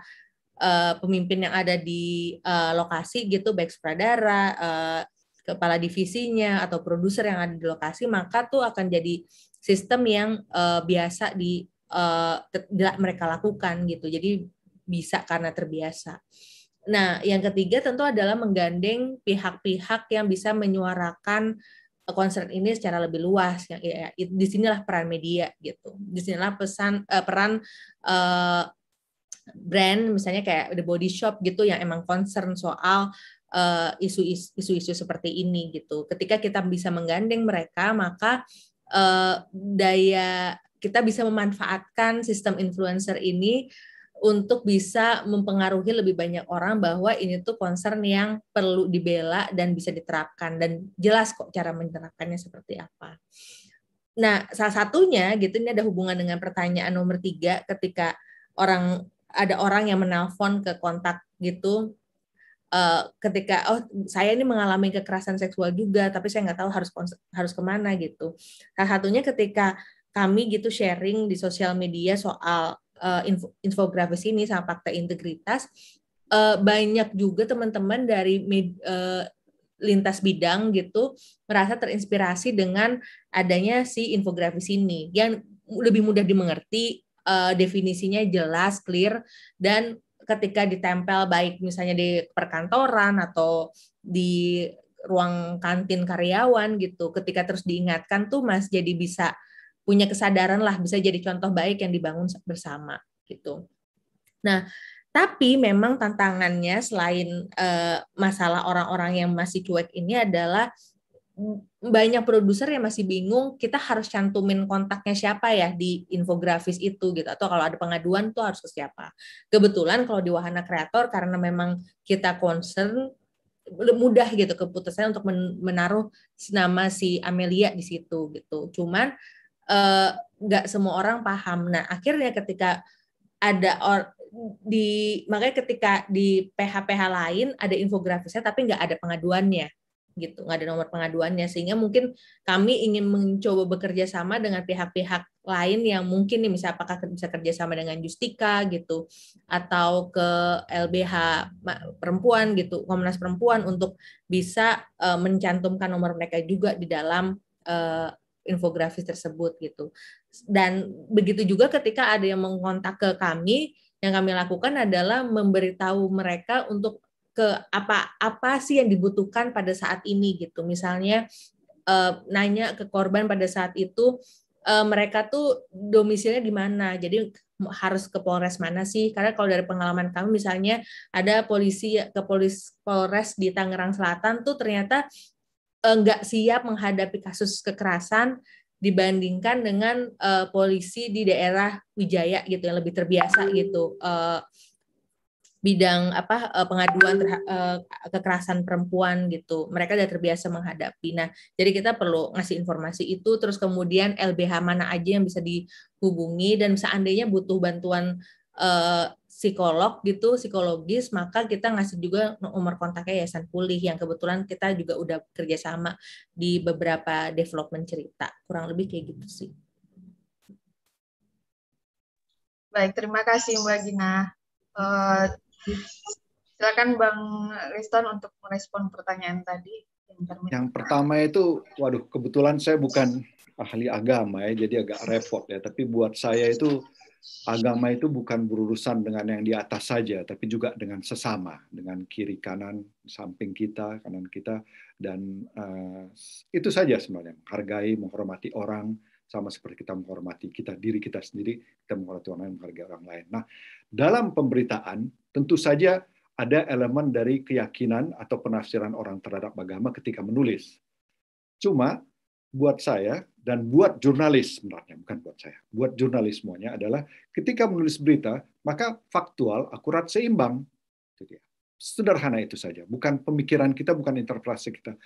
uh, pemimpin yang ada di uh, lokasi gitu baik sutradara uh, kepala divisinya atau produser yang ada di lokasi maka tuh akan jadi sistem yang uh, biasa di uh, mereka lakukan gitu jadi bisa karena terbiasa. Nah, yang ketiga tentu adalah menggandeng pihak-pihak yang bisa menyuarakan concern ini secara lebih luas. Ya, ya, di sinilah peran media gitu. Di sinilah pesan uh, peran uh, brand misalnya kayak The Body Shop gitu yang emang concern soal isu-isu seperti ini gitu. Ketika kita bisa menggandeng mereka, maka uh, daya kita bisa memanfaatkan sistem influencer ini untuk bisa mempengaruhi lebih banyak orang bahwa ini tuh concern yang perlu dibela dan bisa diterapkan dan jelas kok cara menerapkannya seperti apa. Nah, salah satunya gitu ini ada hubungan dengan pertanyaan nomor tiga ketika orang ada orang yang menelpon ke kontak gitu uh, ketika oh saya ini mengalami kekerasan seksual juga tapi saya nggak tahu harus harus ke mana gitu. Salah satunya ketika kami gitu sharing di sosial media soal uh, info, infografis ini sama fakta integritas uh, banyak juga teman-teman dari med, uh, lintas bidang gitu merasa terinspirasi dengan adanya si infografis ini yang lebih mudah dimengerti uh, definisinya jelas clear dan ketika ditempel baik misalnya di perkantoran atau di ruang kantin karyawan gitu ketika terus diingatkan tuh mas jadi bisa punya kesadaran lah bisa jadi contoh baik yang dibangun bersama gitu. Nah, tapi memang tantangannya selain uh, masalah orang-orang yang masih cuek ini adalah banyak produser yang masih bingung kita harus cantumin kontaknya siapa ya di infografis itu gitu atau kalau ada pengaduan tuh harus ke siapa. Kebetulan kalau di wahana kreator karena memang kita concern mudah gitu keputusan untuk menaruh nama si Amelia di situ gitu. Cuman Eh, nggak uh, semua orang paham. Nah, akhirnya ketika ada or, di makanya ketika di PH-PH lain ada infografisnya tapi nggak ada pengaduannya gitu nggak ada nomor pengaduannya sehingga mungkin kami ingin mencoba bekerja sama dengan pihak-pihak lain yang mungkin nih misalnya apakah bisa kerja sama dengan Justika gitu atau ke LBH perempuan gitu Komnas Perempuan untuk bisa uh, mencantumkan nomor mereka juga di dalam uh, infografis tersebut gitu. Dan begitu juga ketika ada yang mengontak ke kami, yang kami lakukan adalah memberitahu mereka untuk ke apa apa sih yang dibutuhkan pada saat ini gitu. Misalnya eh, nanya ke korban pada saat itu eh, mereka tuh domisilinya di mana. Jadi harus ke Polres mana sih? Karena kalau dari pengalaman kami misalnya ada polisi ke Polis Polres di Tangerang Selatan tuh ternyata Eh, nggak siap menghadapi kasus kekerasan dibandingkan dengan uh, polisi di daerah Wijaya gitu yang lebih terbiasa gitu uh, bidang apa uh, pengaduan uh, kekerasan perempuan gitu mereka sudah terbiasa menghadapi nah jadi kita perlu ngasih informasi itu terus kemudian LBH mana aja yang bisa dihubungi dan seandainya butuh bantuan uh, psikolog gitu, psikologis, maka kita ngasih juga nomor kontaknya Yayasan Pulih yang kebetulan kita juga udah kerjasama di beberapa development cerita. Kurang lebih kayak gitu sih. Baik, terima kasih Mbak Gina. Uh, silakan Bang Riston untuk merespon pertanyaan tadi. Yang, yang pertama itu, waduh, kebetulan saya bukan ahli agama ya, jadi agak repot ya. Tapi buat saya itu agama itu bukan berurusan dengan yang di atas saja, tapi juga dengan sesama, dengan kiri kanan, samping kita, kanan kita, dan uh, itu saja sebenarnya. Menghargai, menghormati orang, sama seperti kita menghormati kita diri kita sendiri, kita menghormati orang lain, menghargai orang lain. Nah, dalam pemberitaan tentu saja ada elemen dari keyakinan atau penafsiran orang terhadap agama ketika menulis. Cuma buat saya dan buat jurnalis sebenarnya bukan buat saya buat jurnalis semuanya adalah ketika menulis berita maka faktual akurat seimbang. Sederhana itu saja. Bukan pemikiran kita bukan interpretasi kita.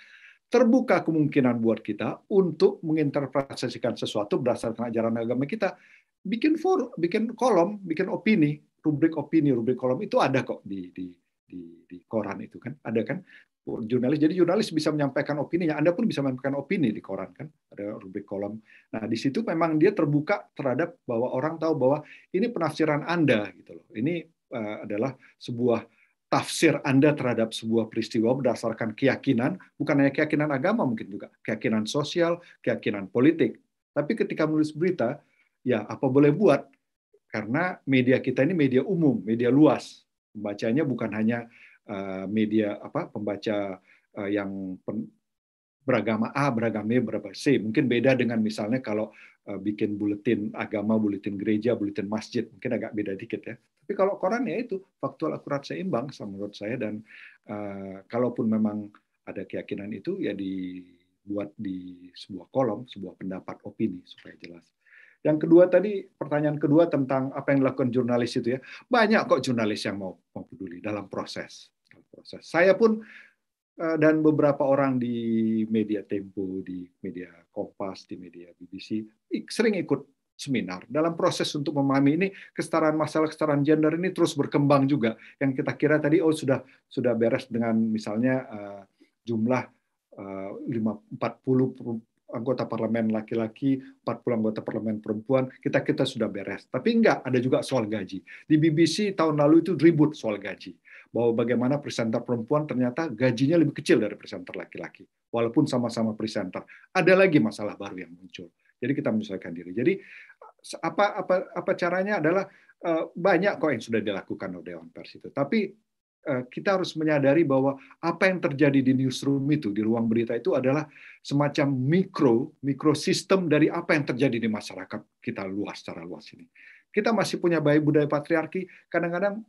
Terbuka kemungkinan buat kita untuk menginterpretasikan sesuatu berdasarkan ajaran agama kita. Bikin for bikin kolom bikin opini rubrik opini rubrik kolom itu ada kok di di di, di koran itu kan ada kan? Jurnalis jadi jurnalis bisa menyampaikan opininya Anda pun bisa menyampaikan opini di koran kan ada rubrik kolom. Nah di situ memang dia terbuka terhadap bahwa orang tahu bahwa ini penafsiran Anda gitu loh. Ini uh, adalah sebuah tafsir Anda terhadap sebuah peristiwa berdasarkan keyakinan bukan hanya keyakinan agama mungkin juga keyakinan sosial keyakinan politik. Tapi ketika menulis berita ya apa boleh buat karena media kita ini media umum media luas pembacanya bukan hanya Eh, media apa pembaca eh, yang beragama A, beragama B, beragama C. Mungkin beda dengan misalnya kalau eh, bikin buletin agama, buletin gereja, buletin masjid, mungkin agak beda dikit ya. Tapi kalau koran ya itu faktual akurat seimbang menurut saya dan uh, kalaupun memang ada keyakinan itu ya dibuat di sebuah kolom, sebuah pendapat opini supaya jelas. Yang kedua tadi pertanyaan kedua tentang apa yang dilakukan jurnalis itu ya. Banyak kok jurnalis yang mau mau peduli dalam proses proses. Saya pun eh, dan beberapa orang di media Tempo, di media Kompas, di media BBC sering ikut seminar dalam proses untuk memahami ini kesetaraan masalah kesetaraan gender ini terus berkembang juga yang kita kira tadi oh sudah sudah beres dengan misalnya uh, jumlah uh, 40 anggota parlemen laki-laki, 40 anggota parlemen perempuan, kita kita sudah beres. Tapi enggak, ada juga soal gaji. Di BBC tahun lalu itu ribut soal gaji. Bahwa bagaimana presenter perempuan ternyata gajinya lebih kecil dari presenter laki-laki. Walaupun sama-sama presenter. Ada lagi masalah baru yang muncul. Jadi kita menyesuaikan diri. Jadi apa apa apa caranya adalah eh, banyak kok yang sudah dilakukan oleh Dewan Pers itu. Tapi kita harus menyadari bahwa apa yang terjadi di newsroom itu, di ruang berita itu adalah semacam mikro, mikrosistem dari apa yang terjadi di masyarakat kita luas, secara luas ini. Kita masih punya bayi budaya patriarki, kadang-kadang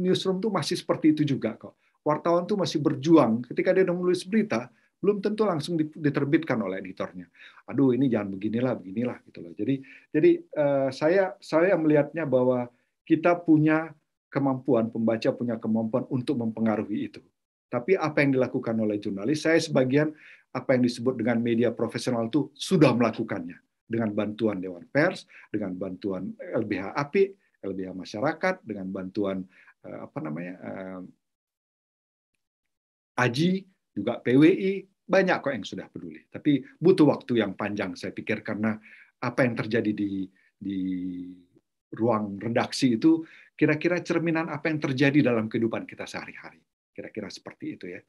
newsroom itu masih seperti itu juga kok. Wartawan tuh masih berjuang, ketika dia menulis berita, belum tentu langsung diterbitkan oleh editornya. Aduh, ini jangan beginilah, beginilah gitu loh. Jadi, jadi uh, saya saya melihatnya bahwa kita punya kemampuan, pembaca punya kemampuan untuk mempengaruhi itu. Tapi apa yang dilakukan oleh jurnalis, saya sebagian apa yang disebut dengan media profesional itu sudah melakukannya dengan bantuan Dewan Pers, dengan bantuan LBH API, LBH Masyarakat, dengan bantuan eh, apa namanya eh, AJI, juga PWI, banyak kok yang sudah peduli. Tapi butuh waktu yang panjang saya pikir karena apa yang terjadi di di ruang redaksi itu kira-kira cerminan apa yang terjadi dalam kehidupan kita sehari-hari. Kira-kira seperti itu ya.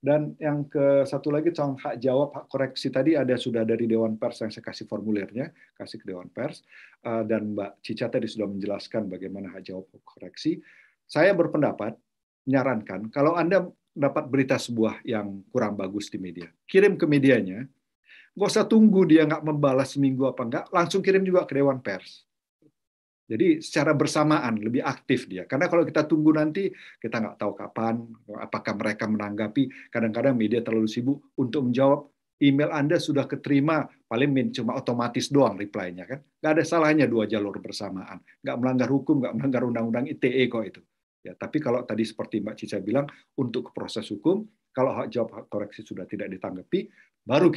Dan yang ke satu lagi soal hak jawab, hak koreksi tadi ada sudah dari Dewan Pers yang saya kasih formulirnya, kasih ke Dewan Pers. Eh, dan Mbak Cica tadi sudah menjelaskan bagaimana hak jawab hak koreksi. Saya berpendapat, menyarankan, kalau Anda dapat berita sebuah yang kurang bagus di media, kirim ke medianya, nggak usah tunggu dia nggak membalas seminggu apa enggak, langsung kirim juga ke Dewan Pers jadi secara bersamaan lebih aktif dia. Karena kalau kita tunggu nanti kita nggak tahu kapan, apakah mereka menanggapi. Kadang-kadang media terlalu sibuk untuk menjawab email Anda sudah keterima, paling cuma otomatis doang reply-nya kan. Nggak ada salahnya dua jalur bersamaan. Nggak melanggar hukum, nggak melanggar undang-undang ITE kok itu. Ya, tapi kalau tadi seperti Mbak Cica bilang, untuk proses hukum, kalau hak jawab hak koreksi sudah tidak ditanggapi, baru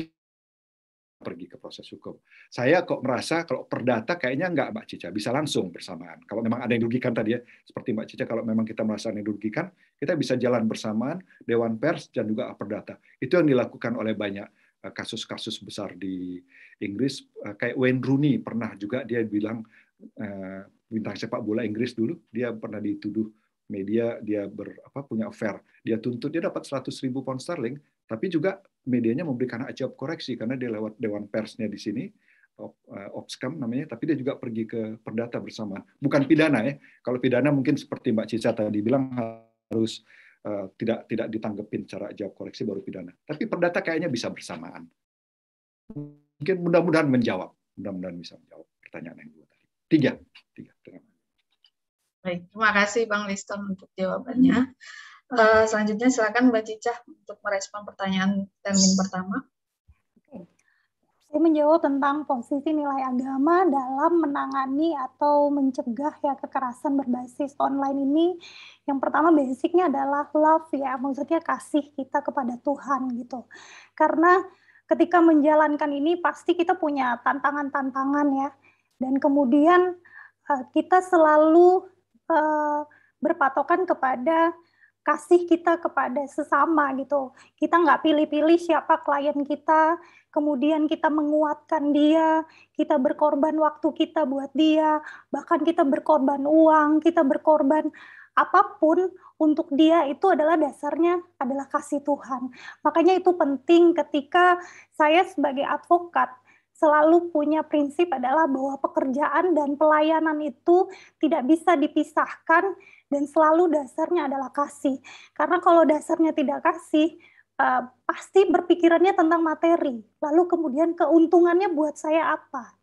pergi ke proses hukum. Saya kok merasa kalau perdata kayaknya enggak Mbak Cica, bisa langsung bersamaan. Kalau memang ada yang dirugikan tadi ya, seperti Mbak Cica, kalau memang kita merasa ada yang dirugikan, kita bisa jalan bersamaan, Dewan Pers dan juga perdata. Itu yang dilakukan oleh banyak eh, kasus-kasus besar di Inggris. Eh, kayak Wayne Rooney pernah juga dia bilang, eh, bintang sepak bola Inggris dulu, dia pernah dituduh media dia ber, apa, punya affair. Dia tuntut, dia dapat 100 ribu pound sterling, tapi juga medianya memberikan jawab koreksi karena dia lewat dewan persnya di sini eh, Opscam namanya, tapi dia juga pergi ke perdata bersama. Bukan pidana ya. Kalau pidana mungkin seperti Mbak Cica tadi bilang harus uh, tidak tidak ditanggepin cara jawab koreksi baru pidana. Tapi perdata kayaknya bisa bersamaan. Mungkin mudah-mudahan menjawab. Mudah-mudahan bisa menjawab pertanyaan yang dua tadi. Tiga. Tiga. Baik, terima kasih Bang Liston untuk jawabannya. Uh, selanjutnya silakan Mbak Cicah untuk merespon pertanyaan termin pertama. Saya menjawab tentang posisi nilai agama dalam menangani atau mencegah ya kekerasan berbasis online ini. Yang pertama basicnya adalah love ya, maksudnya kasih kita kepada Tuhan gitu. Karena ketika menjalankan ini pasti kita punya tantangan-tantangan ya. Dan kemudian uh, kita selalu uh, berpatokan kepada kasih kita kepada sesama gitu. Kita nggak pilih-pilih siapa klien kita, kemudian kita menguatkan dia, kita berkorban waktu kita buat dia, bahkan kita berkorban uang, kita berkorban apa pun untuk dia itu adalah dasarnya adalah kasih Tuhan. Makanya itu penting ketika saya sebagai advokat selalu punya prinsip adalah bahwa pekerjaan dan pelayanan itu tidak bisa dipisahkan dan selalu dasarnya adalah kasih. Karena kalau dasarnya tidak kasih, uh, pasti berpikirannya tentang materi. Lalu kemudian keuntungannya buat saya apa?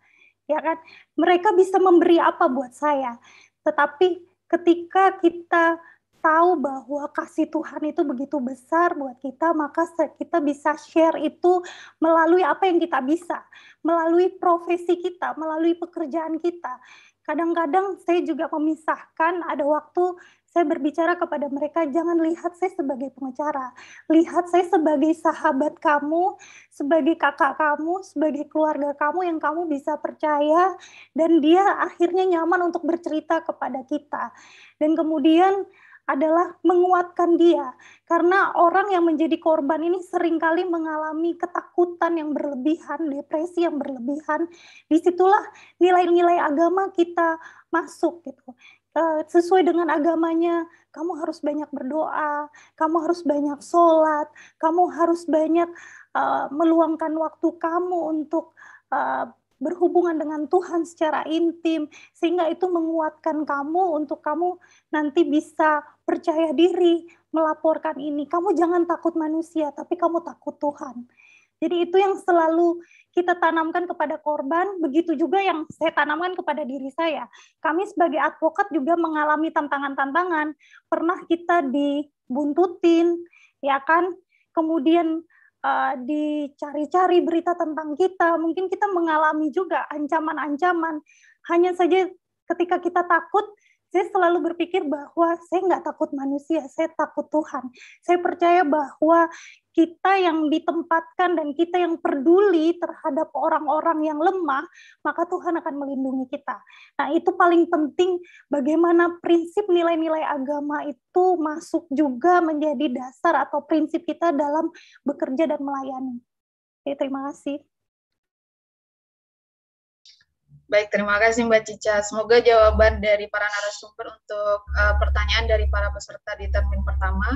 Ya kan? Mereka bisa memberi apa buat saya? Tetapi ketika kita tahu bahwa kasih Tuhan itu begitu besar buat kita, maka kita bisa share itu melalui apa yang kita bisa, melalui profesi kita, melalui pekerjaan kita. Kadang-kadang saya juga memisahkan, ada waktu saya berbicara kepada mereka, jangan lihat saya sebagai pengacara. Lihat saya sebagai sahabat kamu, sebagai kakak kamu, sebagai keluarga kamu yang kamu bisa percaya, dan dia akhirnya nyaman untuk bercerita kepada kita. Dan kemudian adalah menguatkan dia. Karena orang yang menjadi korban ini sering kali mengalami ketakutan yang berlebihan, depresi yang berlebihan. Di situlah nilai-nilai agama kita masuk gitu. Eh, sesuai dengan agamanya, kamu harus banyak berdoa, kamu harus banyak sholat, kamu harus banyak uh, meluangkan waktu kamu untuk uh, berhubungan dengan Tuhan secara intim, sehingga itu menguatkan kamu untuk kamu nanti bisa percaya diri melaporkan ini. Kamu jangan takut manusia, tapi kamu takut Tuhan. Jadi itu yang selalu kita tanamkan kepada korban, begitu juga yang saya tanamkan kepada diri saya. Kami sebagai advokat juga mengalami tantangan-tantangan. Pernah kita dibuntutin, ya kan? Kemudian uh, dicari-cari berita tentang kita, mungkin kita mengalami juga ancaman-ancaman. Hanya saja ketika kita takut, saya selalu berpikir bahwa saya nggak takut manusia, saya takut Tuhan. Saya percaya bahwa kita yang ditempatkan dan kita yang peduli terhadap orang-orang yang lemah, maka Tuhan akan melindungi kita. Nah, itu paling penting bagaimana prinsip nilai-nilai agama itu masuk juga menjadi dasar atau prinsip kita dalam bekerja dan melayani. Oke, terima kasih. Baik, terima kasih Mbak Cica. Semoga jawaban dari para narasumber untuk uh, pertanyaan dari para peserta di termin pertama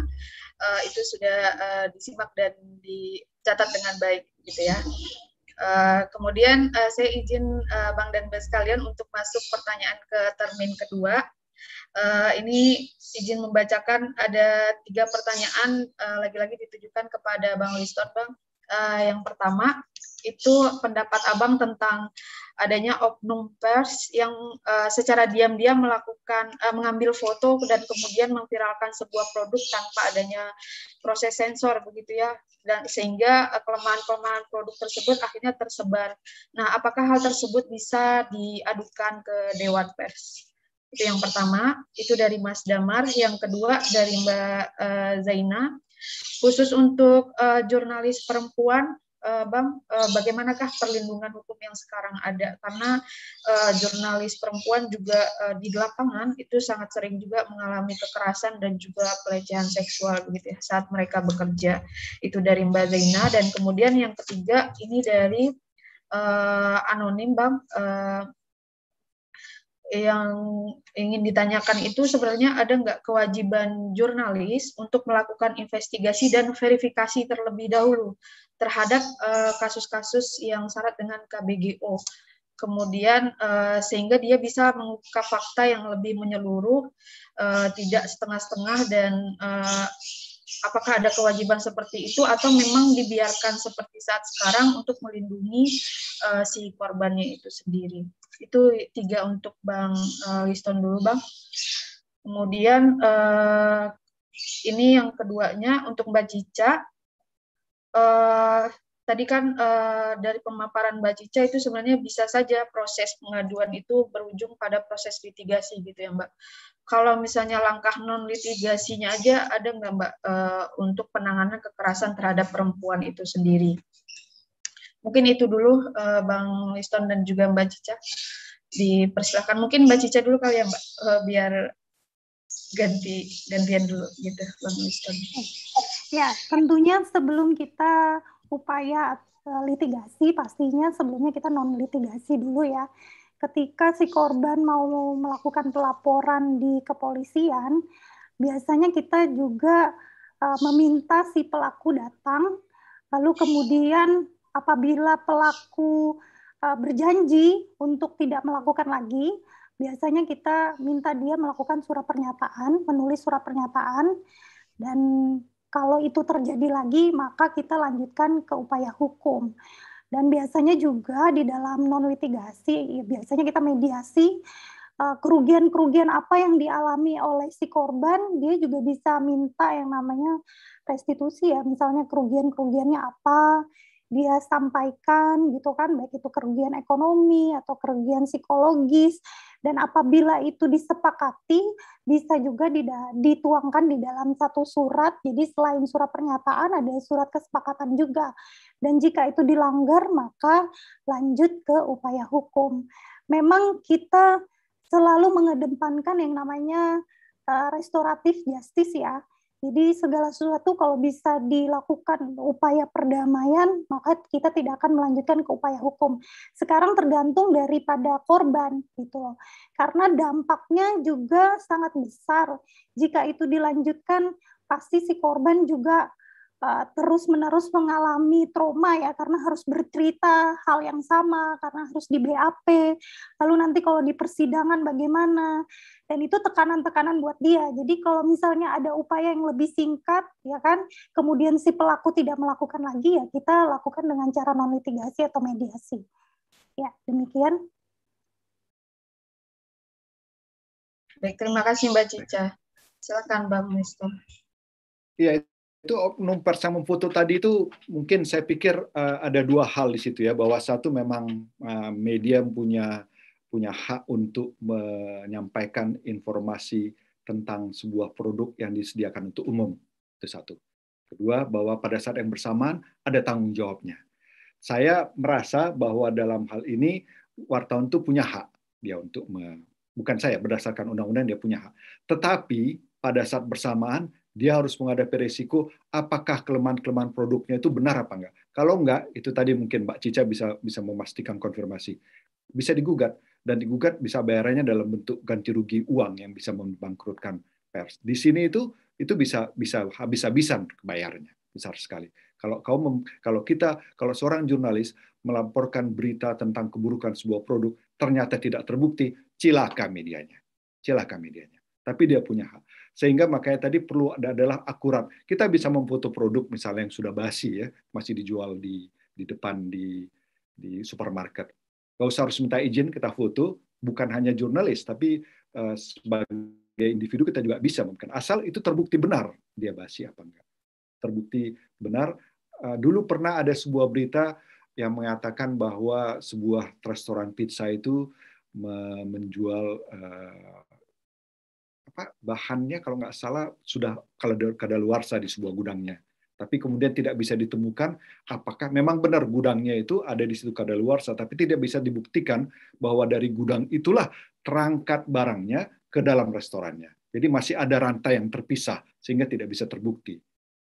uh, itu sudah uh, disimak dan dicatat dengan baik, gitu ya. Uh, kemudian uh, saya izin uh, Bang dan Mbak sekalian untuk masuk pertanyaan ke termin kedua. Uh, ini izin membacakan ada tiga pertanyaan lagi-lagi uh, ditujukan kepada Bang Liston, Bang. Uh, yang pertama itu pendapat Abang tentang adanya oknum pers yang uh, secara diam-diam melakukan uh, mengambil foto dan kemudian memviralkan sebuah produk tanpa adanya proses sensor begitu ya dan sehingga uh, kelemahan-kelemahan produk tersebut akhirnya tersebar. Nah, apakah hal tersebut bisa diadukan ke Dewan Pers? Itu yang pertama, itu dari Mas Damar. Yang kedua dari Mbak uh, Zaina. Khusus untuk uh, jurnalis perempuan, Bang, uh, bagaimanakah perlindungan hukum yang sekarang ada? Karena uh, jurnalis perempuan juga di lapangan itu sangat sering juga mengalami kekerasan dan juga pelecehan seksual begitu ya saat mereka bekerja. Itu dari Mbak Zaina dan kemudian yang ketiga ini dari uh, anonim Bang. Uh, yang ingin ditanyakan itu sebenarnya ada nggak kewajiban jurnalis untuk melakukan investigasi dan verifikasi terlebih dahulu terhadap eh, kasus-kasus uh, yang syarat dengan KBGO. Kemudian uh, sehingga dia bisa mengungkap fakta yang lebih menyeluruh, uh, tidak setengah-setengah dan uh, apakah ada kewajiban seperti itu atau memang dibiarkan seperti saat sekarang untuk melindungi uh, si korbannya itu sendiri. Itu tiga untuk Bang uh, Liston dulu, Bang. Kemudian uh, ini yang keduanya untuk Mbak Cica uh, tadi kan uh, dari pemaparan Mbak Cica itu sebenarnya bisa saja proses pengaduan itu berujung pada proses litigasi gitu ya Mbak. Kalau misalnya langkah non litigasinya aja ada nggak Mbak uh, untuk penanganan kekerasan terhadap perempuan itu sendiri? Mungkin itu dulu uh, Bang Liston dan juga Mbak Cica. Dipersilakan mungkin Mbak Cica dulu kali ya Mbak uh, biar ganti gantian dulu gitu Bang Winston. Ya, tentunya sebelum kita upaya eh, litigasi pastinya sebelumnya kita non litigasi dulu ya. Ketika si korban mau melakukan pelaporan di kepolisian, biasanya kita juga uh, meminta si pelaku datang, lalu kemudian apabila pelaku uh, berjanji untuk tidak melakukan lagi, biasanya kita minta dia melakukan surat pernyataan, menulis surat pernyataan, dan kalau itu terjadi lagi, maka kita lanjutkan ke upaya hukum. Dan biasanya juga di dalam non litigasi, ya biasanya kita mediasi eh, kerugian-kerugian apa yang dialami oleh si korban, dia juga bisa minta yang namanya restitusi ya, misalnya kerugian-kerugiannya apa, dia sampaikan gitu kan baik itu kerugian ekonomi atau kerugian psikologis dan apabila itu disepakati bisa juga dituangkan di dalam satu surat. Jadi selain surat pernyataan ada surat kesepakatan juga. Dan jika itu dilanggar maka lanjut ke upaya hukum. Memang kita selalu mengedepankan yang namanya uh, restoratif justice ya jadi segala sesuatu kalau bisa dilakukan upaya perdamaian, maka kita tidak akan melanjutkan ke upaya hukum. Sekarang tergantung daripada korban gitu Karena dampaknya juga sangat besar. Jika itu dilanjutkan, pasti si korban juga uh, terus-menerus mengalami trauma ya karena harus bercerita hal yang sama, karena harus di BAP. Lalu nanti kalau di persidangan bagaimana? dan itu tekanan-tekanan buat dia. Jadi kalau misalnya ada upaya yang lebih singkat, ya kan, kemudian si pelaku tidak melakukan lagi, ya kita lakukan dengan cara non litigasi atau mediasi. Ya, demikian. Baik, terima kasih Mbak Cica. Silakan Bang Mister. Iya, itu oknum pers memfoto tadi itu mungkin saya pikir uh, ada dua hal di situ ya bahwa satu memang uh, media punya punya hak untuk menyampaikan informasi tentang sebuah produk yang disediakan untuk umum. Itu satu. Kedua, bahwa pada saat yang bersamaan ada tanggung jawabnya. Saya merasa bahwa dalam hal ini wartawan itu punya hak dia untuk me, bukan saya berdasarkan undang-undang dia punya hak. Tetapi pada saat bersamaan dia harus menghadapi risiko apakah kelemahan-kelemahan produknya itu benar apa enggak. Kalau enggak, itu tadi mungkin Mbak Cica bisa bisa memastikan konfirmasi. Bisa digugat dan digugat bisa bayarannya dalam bentuk ganti rugi uang yang bisa membangkrutkan pers. Di sini itu itu bisa bisa habis-habisan bayarnya besar sekali. Kalau kau mem, kalau kita kalau seorang jurnalis melaporkan berita tentang keburukan sebuah produk ternyata tidak terbukti, cilaka medianya. Cilaka medianya. Tapi dia punya hak. Sehingga makanya tadi perlu ada adalah akurat. Kita bisa memfoto produk misalnya yang sudah basi ya, masih dijual di di depan di di supermarket Gak usah harus minta izin kita foto, bukan hanya jurnalis, tapi uh, sebagai individu kita juga bisa mungkin. Asal itu terbukti benar dia basi apa enggak. Terbukti benar. Uh, dulu pernah ada sebuah berita yang mengatakan bahwa sebuah restoran pizza itu menjual uh, apa bahannya kalau nggak salah sudah kadaluarsa di sebuah gudangnya tapi kemudian tidak bisa ditemukan apakah memang benar gudangnya itu ada di situ kadaluarsa, tapi tidak bisa dibuktikan bahwa dari gudang itulah terangkat barangnya ke dalam restorannya. Jadi masih ada rantai yang terpisah sehingga tidak bisa terbukti.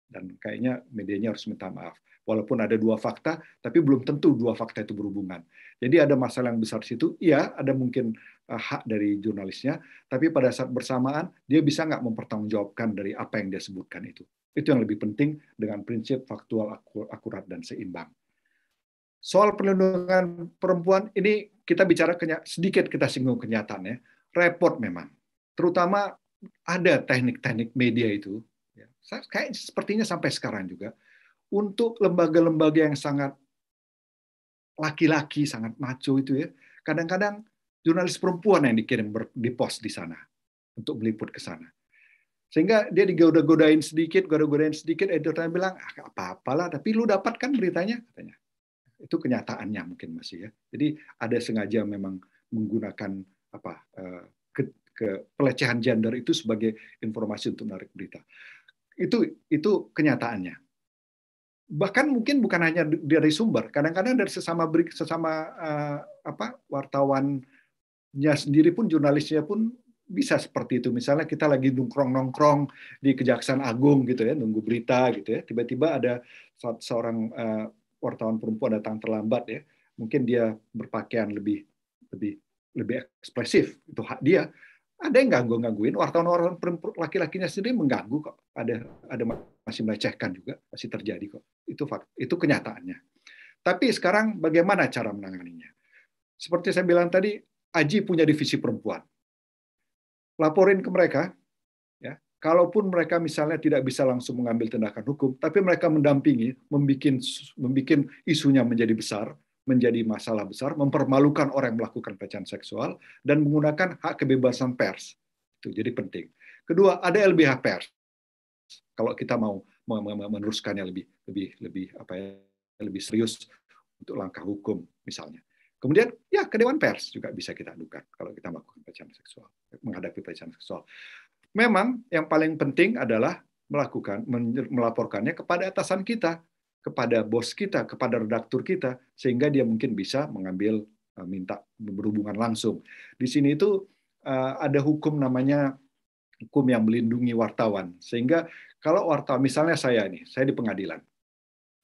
Dan kayaknya medianya harus minta maaf. Walaupun ada dua fakta, tapi belum tentu dua fakta itu berhubungan. Jadi ada masalah yang besar di situ. Iya, ada mungkin eh, hak dari jurnalisnya, tapi pada saat bersamaan dia bisa nggak mempertanggungjawabkan dari apa yang dia sebutkan itu. Itu yang lebih penting dengan prinsip faktual akurat dan seimbang. Soal perlindungan perempuan ini kita bicara sedikit kita singgung kenyataan ya. Repot memang. Terutama ada teknik-teknik media itu ya. kayak sepertinya sampai sekarang juga untuk lembaga-lembaga yang sangat laki-laki sangat maco itu ya kadang-kadang jurnalis perempuan yang dikirim di pos di sana untuk meliput ke sana sehingga dia digoda-godain sedikit, goda-godain sedikit, editornya bilang, ah, apa-apalah, tapi lu dapat kan beritanya, katanya. Itu kenyataannya mungkin masih ya. Jadi ada sengaja memang menggunakan apa eh, ke, ke pelecehan gender itu sebagai informasi untuk menarik berita. Itu itu kenyataannya. Bahkan mungkin bukan hanya dari sumber, kadang-kadang dari sesama sesama uh, apa wartawannya sendiri pun jurnalisnya pun bisa seperti itu. Misalnya kita lagi nongkrong-nongkrong di Kejaksaan Agung gitu ya, nunggu berita gitu ya. Tiba-tiba ada seorang uh, wartawan perempuan datang terlambat ya. Mungkin dia berpakaian lebih lebih lebih ekspresif itu hak dia. Ada yang ganggu gangguin wartawan-wartawan laki-lakinya sendiri mengganggu kok. Ada ada masih melecehkan juga masih terjadi kok. Itu fakt, itu kenyataannya. Tapi sekarang bagaimana cara menanganinya? Seperti saya bilang tadi, Aji punya divisi perempuan laporin ke mereka, ya. Kalaupun mereka misalnya tidak bisa langsung mengambil tindakan hukum, tapi mereka mendampingi, membuat membikin isunya menjadi besar, menjadi masalah besar, mempermalukan orang yang melakukan pelecehan seksual, dan menggunakan hak kebebasan pers. Itu jadi penting. Kedua, ada LBH pers. Kalau kita mau meneruskannya lebih lebih lebih apa ya lebih serius untuk langkah hukum misalnya. Kemudian ya ke Dewan Pers juga bisa kita adukan kalau kita melakukan pelecehan seksual, menghadapi pelecehan seksual. Memang yang paling penting adalah melakukan melaporkannya kepada atasan kita, kepada bos kita, kepada redaktur kita sehingga dia mungkin bisa mengambil eh, minta berhubungan langsung. Di sini itu eh, ada hukum namanya hukum yang melindungi wartawan sehingga kalau wartawan misalnya saya ini, saya di pengadilan.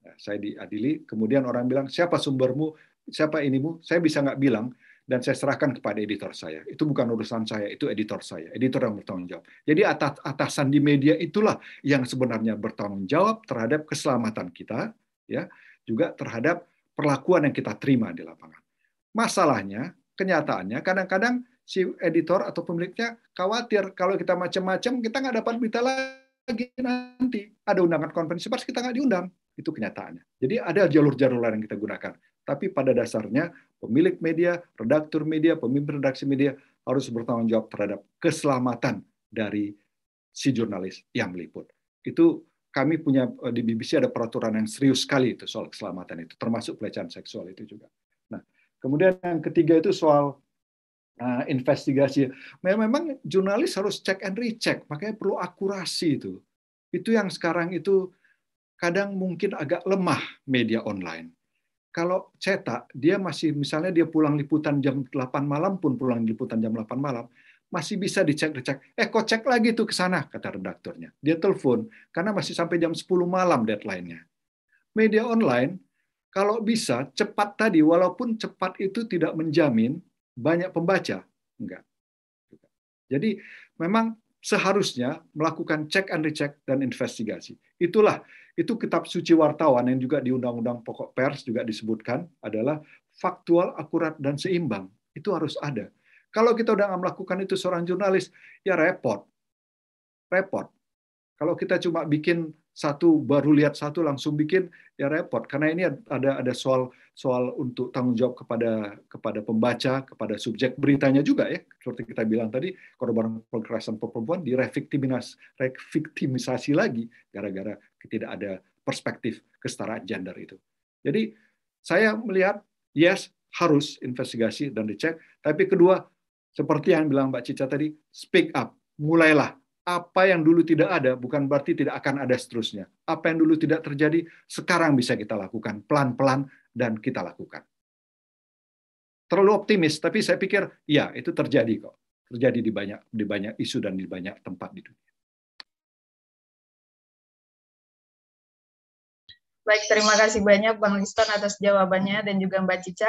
Ya, saya diadili, kemudian orang bilang, siapa sumbermu? siapa inimu, saya bisa nggak bilang dan saya serahkan kepada editor saya. Itu bukan urusan saya, itu editor saya. Editor yang bertanggung jawab. Jadi atas atasan di media itulah yang sebenarnya bertanggung jawab terhadap keselamatan kita, ya, juga terhadap perlakuan yang kita terima di lapangan. Masalahnya, kenyataannya kadang-kadang si editor atau pemiliknya khawatir kalau kita macam-macam kita nggak dapat berita lagi nanti. Ada undangan konferensi pers kita nggak diundang. Itu kenyataannya. Jadi ada jalur-jalur lain yang kita gunakan. Tapi pada dasarnya pemilik media, redaktur media, pemimpin redaksi media harus bertanggung jawab terhadap keselamatan dari si jurnalis yang meliput. Itu kami punya eh, di BBC ada peraturan yang serius sekali itu soal keselamatan itu, termasuk pelecehan seksual itu juga. Nah, kemudian yang ketiga itu soal uh, investigasi. Memang jurnalis harus check and recheck, makanya perlu akurasi itu. Itu yang sekarang itu kadang mungkin agak lemah media online kalau cetak, dia masih misalnya dia pulang liputan jam 8 malam pun pulang liputan jam 8 malam, masih bisa dicek-dicek. Eh, kok cek lagi tuh ke sana, kata redakturnya. Dia telepon, karena masih sampai jam 10 malam deadline-nya. Media online, kalau bisa, cepat tadi, walaupun cepat itu tidak menjamin banyak pembaca. Enggak. Jadi, memang seharusnya melakukan cek and recheck dan investigasi. Itulah itu kitab suci wartawan yang juga di Undang-Undang Pokok Pers juga disebutkan adalah faktual, akurat, dan seimbang. Itu harus ada. Kalau kita udah nggak melakukan itu seorang jurnalis, ya repot. Repot. Kalau kita cuma bikin satu baru lihat satu langsung bikin ya repot karena ini ada ada soal soal untuk tanggung jawab kepada kepada pembaca kepada subjek beritanya juga ya seperti kita bilang tadi korban kekerasan perempuan direvictimisasi lagi gara-gara tidak ada perspektif kesetaraan gender itu jadi saya melihat yes harus investigasi dan dicek tapi kedua seperti yang bilang Mbak Cica tadi speak up mulailah apa yang dulu tidak ada bukan berarti tidak akan ada seterusnya. Apa yang dulu tidak terjadi sekarang bisa kita lakukan pelan-pelan dan kita lakukan. Terlalu optimis, tapi saya pikir ya itu terjadi kok. Terjadi di banyak di banyak isu dan di banyak tempat di dunia. Baik, terima kasih banyak Bang Liston atas jawabannya dan juga Mbak Cica.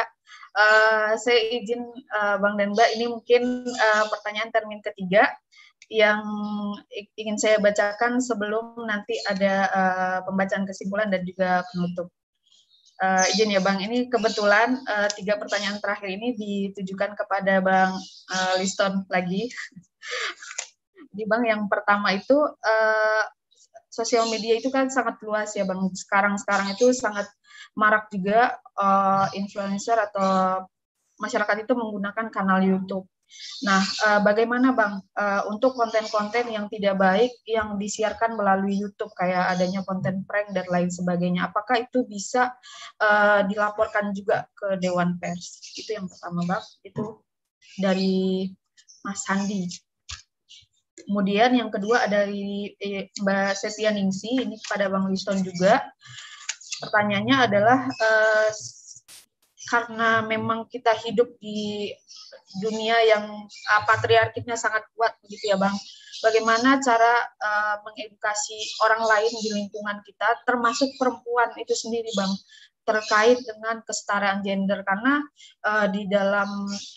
Uh, saya izin uh, Bang dan Mbak, ini mungkin uh, pertanyaan termin ketiga yang ingin saya bacakan sebelum nanti ada uh, pembacaan kesimpulan dan juga penutup. Uh, izin ya Bang, ini kebetulan uh, tiga pertanyaan terakhir ini ditujukan kepada Bang uh, Liston lagi. Di Bang yang pertama itu uh, sosial media itu kan sangat luas ya Bang. Sekarang-sekarang itu sangat marak juga uh, influencer atau masyarakat itu menggunakan kanal YouTube. Nah, uh, bagaimana Bang uh, untuk konten-konten yang tidak baik yang disiarkan melalui YouTube kayak adanya konten prank dan lain sebagainya, apakah itu bisa uh, dilaporkan juga ke Dewan Pers? Itu yang pertama Bang, itu dari Mas Sandi. Kemudian yang kedua ada dari Mbak Setia Ningsi, ini kepada Bang Liston juga. Pertanyaannya adalah uh, karena memang kita hidup di dunia yang uh, patriarkinya sangat kuat gitu ya bang bagaimana cara uh, mengedukasi orang lain di lingkungan kita termasuk perempuan itu sendiri bang terkait dengan kesetaraan gender. Karena uh, di dalam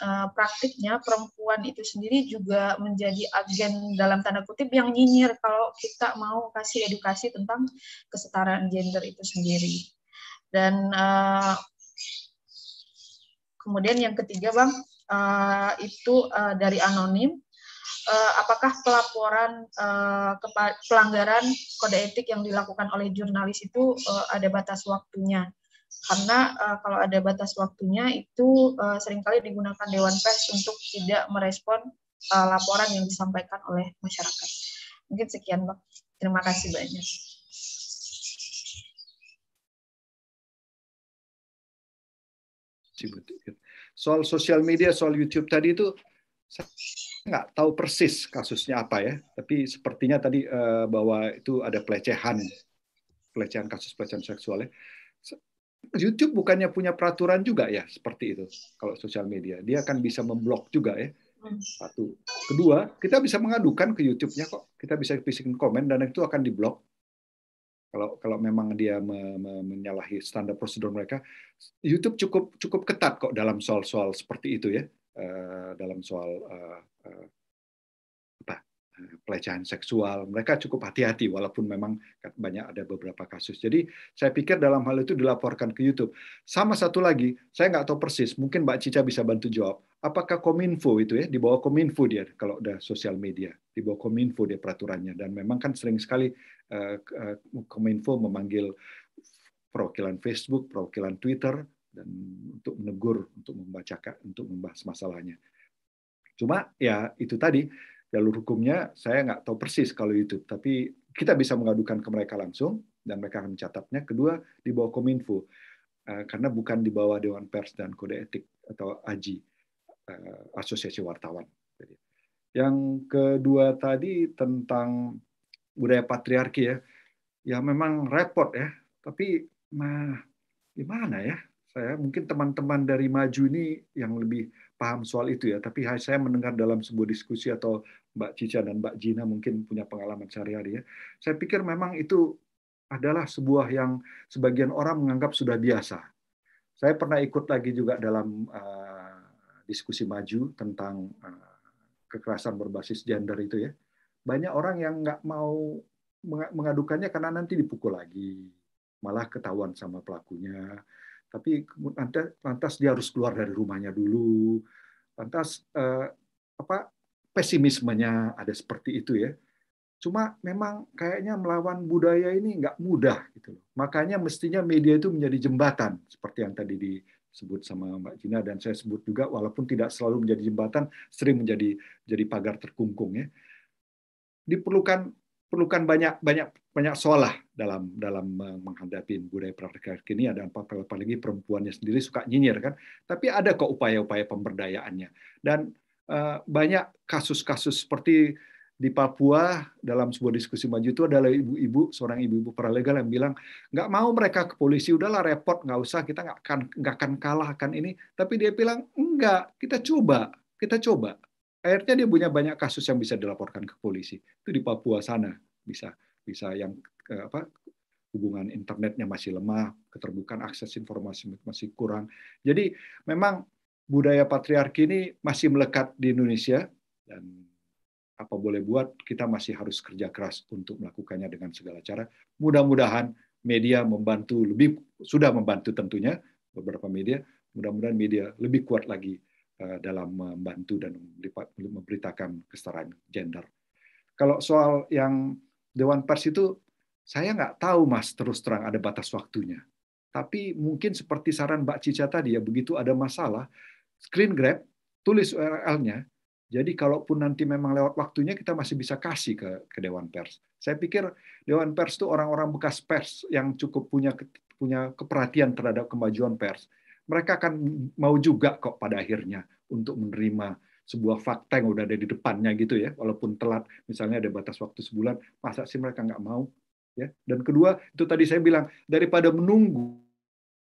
uh, praktiknya perempuan itu sendiri juga menjadi agen dalam tanda kutip yang nyinyir kalau kita mau kasih edukasi tentang kesetaraan gender itu sendiri. Dan uh, kemudian yang ketiga bang uh, itu uh, dari anonim uh, apakah pelaporan uh, pelanggaran kode etik yang dilakukan oleh jurnalis itu uh, ada batas waktunya karena uh, kalau ada batas waktunya itu uh, sering kali digunakan Dewan Pers untuk tidak merespon uh, laporan yang disampaikan oleh masyarakat. Mungkin sekian, Pak. Terima kasih banyak. Soal sosial media, soal YouTube tadi itu saya nggak tahu persis kasusnya apa ya, tapi sepertinya tadi uh, bahwa itu ada pelecehan, pelecehan kasus pelecehan seksual ya YouTube bukannya punya peraturan juga ya seperti itu kalau sosial media. Dia akan bisa memblok juga ya. Hmm. Satu. Kedua, kita bisa mengadukan ke YouTube-nya kok. Kita bisa bisikin komen dan itu akan diblok. Kalau kalau memang dia me, me, menyalahi standar prosedur mereka, YouTube cukup cukup ketat kok dalam soal-soal seperti itu ya. Uh, dalam soal uh, uh, pelecehan seksual. Mereka cukup hati-hati walaupun memang banyak ada beberapa kasus. Jadi saya pikir dalam hal itu dilaporkan ke YouTube. Sama satu lagi, saya nggak tahu persis, mungkin Mbak Cica bisa bantu jawab. Apakah Kominfo itu ya, di bawah Kominfo dia kalau udah sosial media, di bawah Kominfo dia peraturannya. Dan memang kan sering sekali uh, Kominfo memanggil perwakilan Facebook, perwakilan Twitter, dan untuk menegur, untuk membacakan, untuk membahas masalahnya. Cuma ya itu tadi, jalur hukumnya saya nggak tahu persis kalau YouTube, tapi kita bisa mengadukan ke mereka langsung dan mereka akan mencatatnya. Kedua di bawah Kominfo eh, karena bukan di bawah Dewan Pers dan Kode Etik atau AJI eh, Asosiasi Wartawan. Yang kedua tadi tentang budaya patriarki ya, ya memang repot ya. Tapi nah, gimana ya? Saya mungkin teman-teman dari Maju ini yang lebih paham soal itu ya, tapi saya mendengar dalam sebuah diskusi atau Mbak Cica dan Mbak Jina mungkin punya pengalaman sehari-hari ya. Saya pikir memang itu adalah sebuah yang sebagian orang menganggap sudah biasa. Saya pernah ikut lagi juga dalam uh, diskusi maju tentang uh, kekerasan berbasis gender itu ya. Banyak orang yang nggak mau mengadukannya karena nanti dipukul lagi, malah ketahuan sama pelakunya tapi lantas dia harus keluar dari rumahnya dulu. Lantas eh, apa pesimismenya ada seperti itu ya. Cuma memang kayaknya melawan budaya ini nggak mudah gitu loh. Makanya mestinya media itu menjadi jembatan seperti yang tadi disebut sama Mbak Gina dan saya sebut juga walaupun tidak selalu menjadi jembatan sering menjadi jadi pagar terkungkung ya. Diperlukan perlukan banyak banyak banyak soal dalam dalam menghadapi budaya praktek ada apalagi perempuannya sendiri suka nyinyir kan? Tapi ada kok upaya-upaya pemberdayaannya. Dan uh, banyak kasus-kasus seperti di Papua dalam sebuah diskusi maju itu adalah ibu-ibu seorang ibu-ibu paralegal yang bilang nggak mau mereka ke polisi udahlah repot nggak usah kita nggak akan nggak akan kalah akan ini. Tapi dia bilang enggak kita coba kita coba. Akhirnya dia punya banyak kasus yang bisa dilaporkan ke polisi. Itu di Papua sana bisa bisa yang apa hubungan internetnya masih lemah, keterbukaan akses informasi masih kurang. Jadi memang budaya patriarki ini masih melekat di Indonesia dan apa boleh buat kita masih harus kerja keras untuk melakukannya dengan segala cara. Mudah-mudahan media membantu lebih sudah membantu tentunya beberapa media. Mudah-mudahan media lebih kuat lagi Eh, dalam membantu dan memberitakan kesetaraan gender. Kalau soal yang Dewan Pers itu, saya nggak tahu mas terus terang ada batas waktunya. Tapi mungkin seperti saran Mbak Cica tadi ya, begitu ada masalah, screen grab, tulis URL-nya, jadi kalaupun nanti memang lewat waktunya kita masih bisa kasih ke, ke Dewan Pers. Saya pikir Dewan Pers itu orang-orang bekas pers yang cukup punya punya keperhatian terhadap kemajuan pers mereka akan mau juga kok pada akhirnya untuk menerima sebuah fakta yang udah ada di depannya gitu ya, walaupun telat, misalnya ada batas waktu sebulan, masa sih mereka nggak mau? Ya. Dan kedua, itu tadi saya bilang, daripada menunggu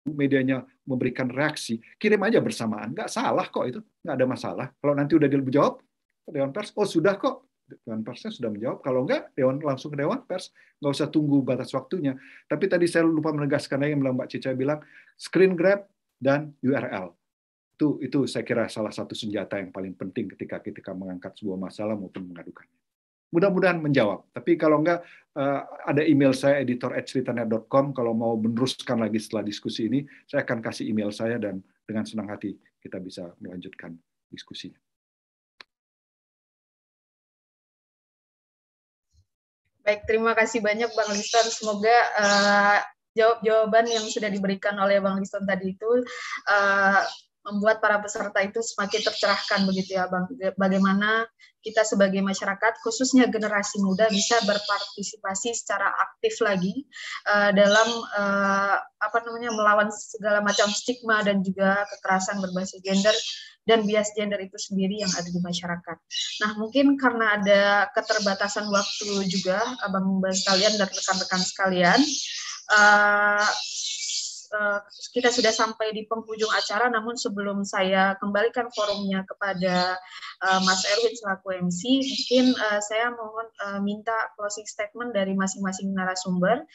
medianya memberikan reaksi, kirim aja bersamaan. Nggak salah kok itu, nggak ada masalah. Kalau nanti udah dijawab, Dewan Pers, oh sudah kok, Dewan Persnya sudah menjawab. Kalau enggak, Dewan langsung ke Dewan Pers, nggak usah tunggu batas waktunya. Tapi tadi saya lupa menegaskan lagi yang Mbak Cica bilang, screen grab dan URL. Itu itu saya kira salah satu senjata yang paling penting ketika kita mengangkat sebuah masalah maupun mengadukannya mudah-mudahan menjawab. Tapi kalau enggak, eh, ada email saya editor@ceritanet.com. Kalau mau meneruskan lagi setelah diskusi ini, saya akan kasih email saya dan dengan senang hati kita bisa melanjutkan diskusinya. Baik, terima kasih banyak Bang Liston. Semoga uh, jawab-jawaban yang sudah diberikan oleh Bang Liston tadi itu uh, membuat para peserta itu semakin tercerahkan begitu ya Bang. Bagaimana kita sebagai masyarakat khususnya generasi muda bisa berpartisipasi secara aktif lagi uh, dalam uh, apa namanya melawan segala macam stigma dan juga kekerasan berbasis gender dan bias gender itu sendiri yang ada di masyarakat. Nah, mungkin karena ada keterbatasan waktu juga, abang-abang sekalian dan rekan-rekan sekalian, uh, Eh, kita sudah sampai di penghujung acara, namun sebelum saya kembalikan forumnya kepada uh, Mas Erwin selaku MC, mungkin uh, saya mohon uh, minta closing statement dari masing-masing narasumber.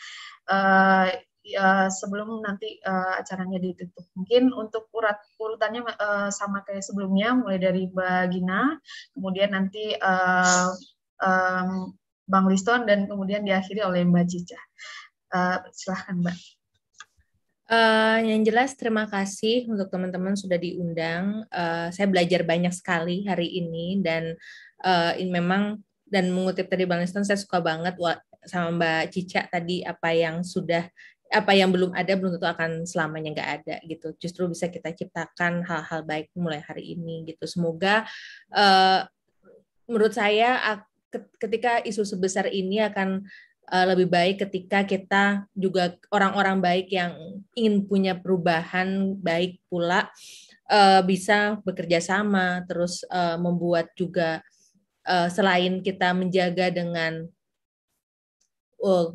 Uh, ya, sebelum nanti uh, acaranya ditutup. Mungkin untuk urat urutannya uh, sama kayak sebelumnya, mulai dari Mbak Gina, kemudian nanti uh, um, Bang Liston, dan kemudian diakhiri oleh Mbak Cica. Uh, silahkan Mbak. Uh, yang jelas terima kasih untuk teman-teman sudah diundang. Uh, saya belajar banyak sekali hari ini dan uh, ini memang dan mengutip tadi Bang Liston saya suka banget sama Mbak Cica tadi apa yang sudah apa yang belum ada belum tentu akan selamanya nggak ada gitu. Justru bisa kita ciptakan hal-hal baik mulai hari ini gitu. Semoga uh, menurut saya ketika isu sebesar ini akan uh, lebih baik ketika kita juga orang-orang baik yang ingin punya perubahan baik pula uh, bisa bekerja sama terus uh, membuat juga uh, selain kita menjaga dengan uh,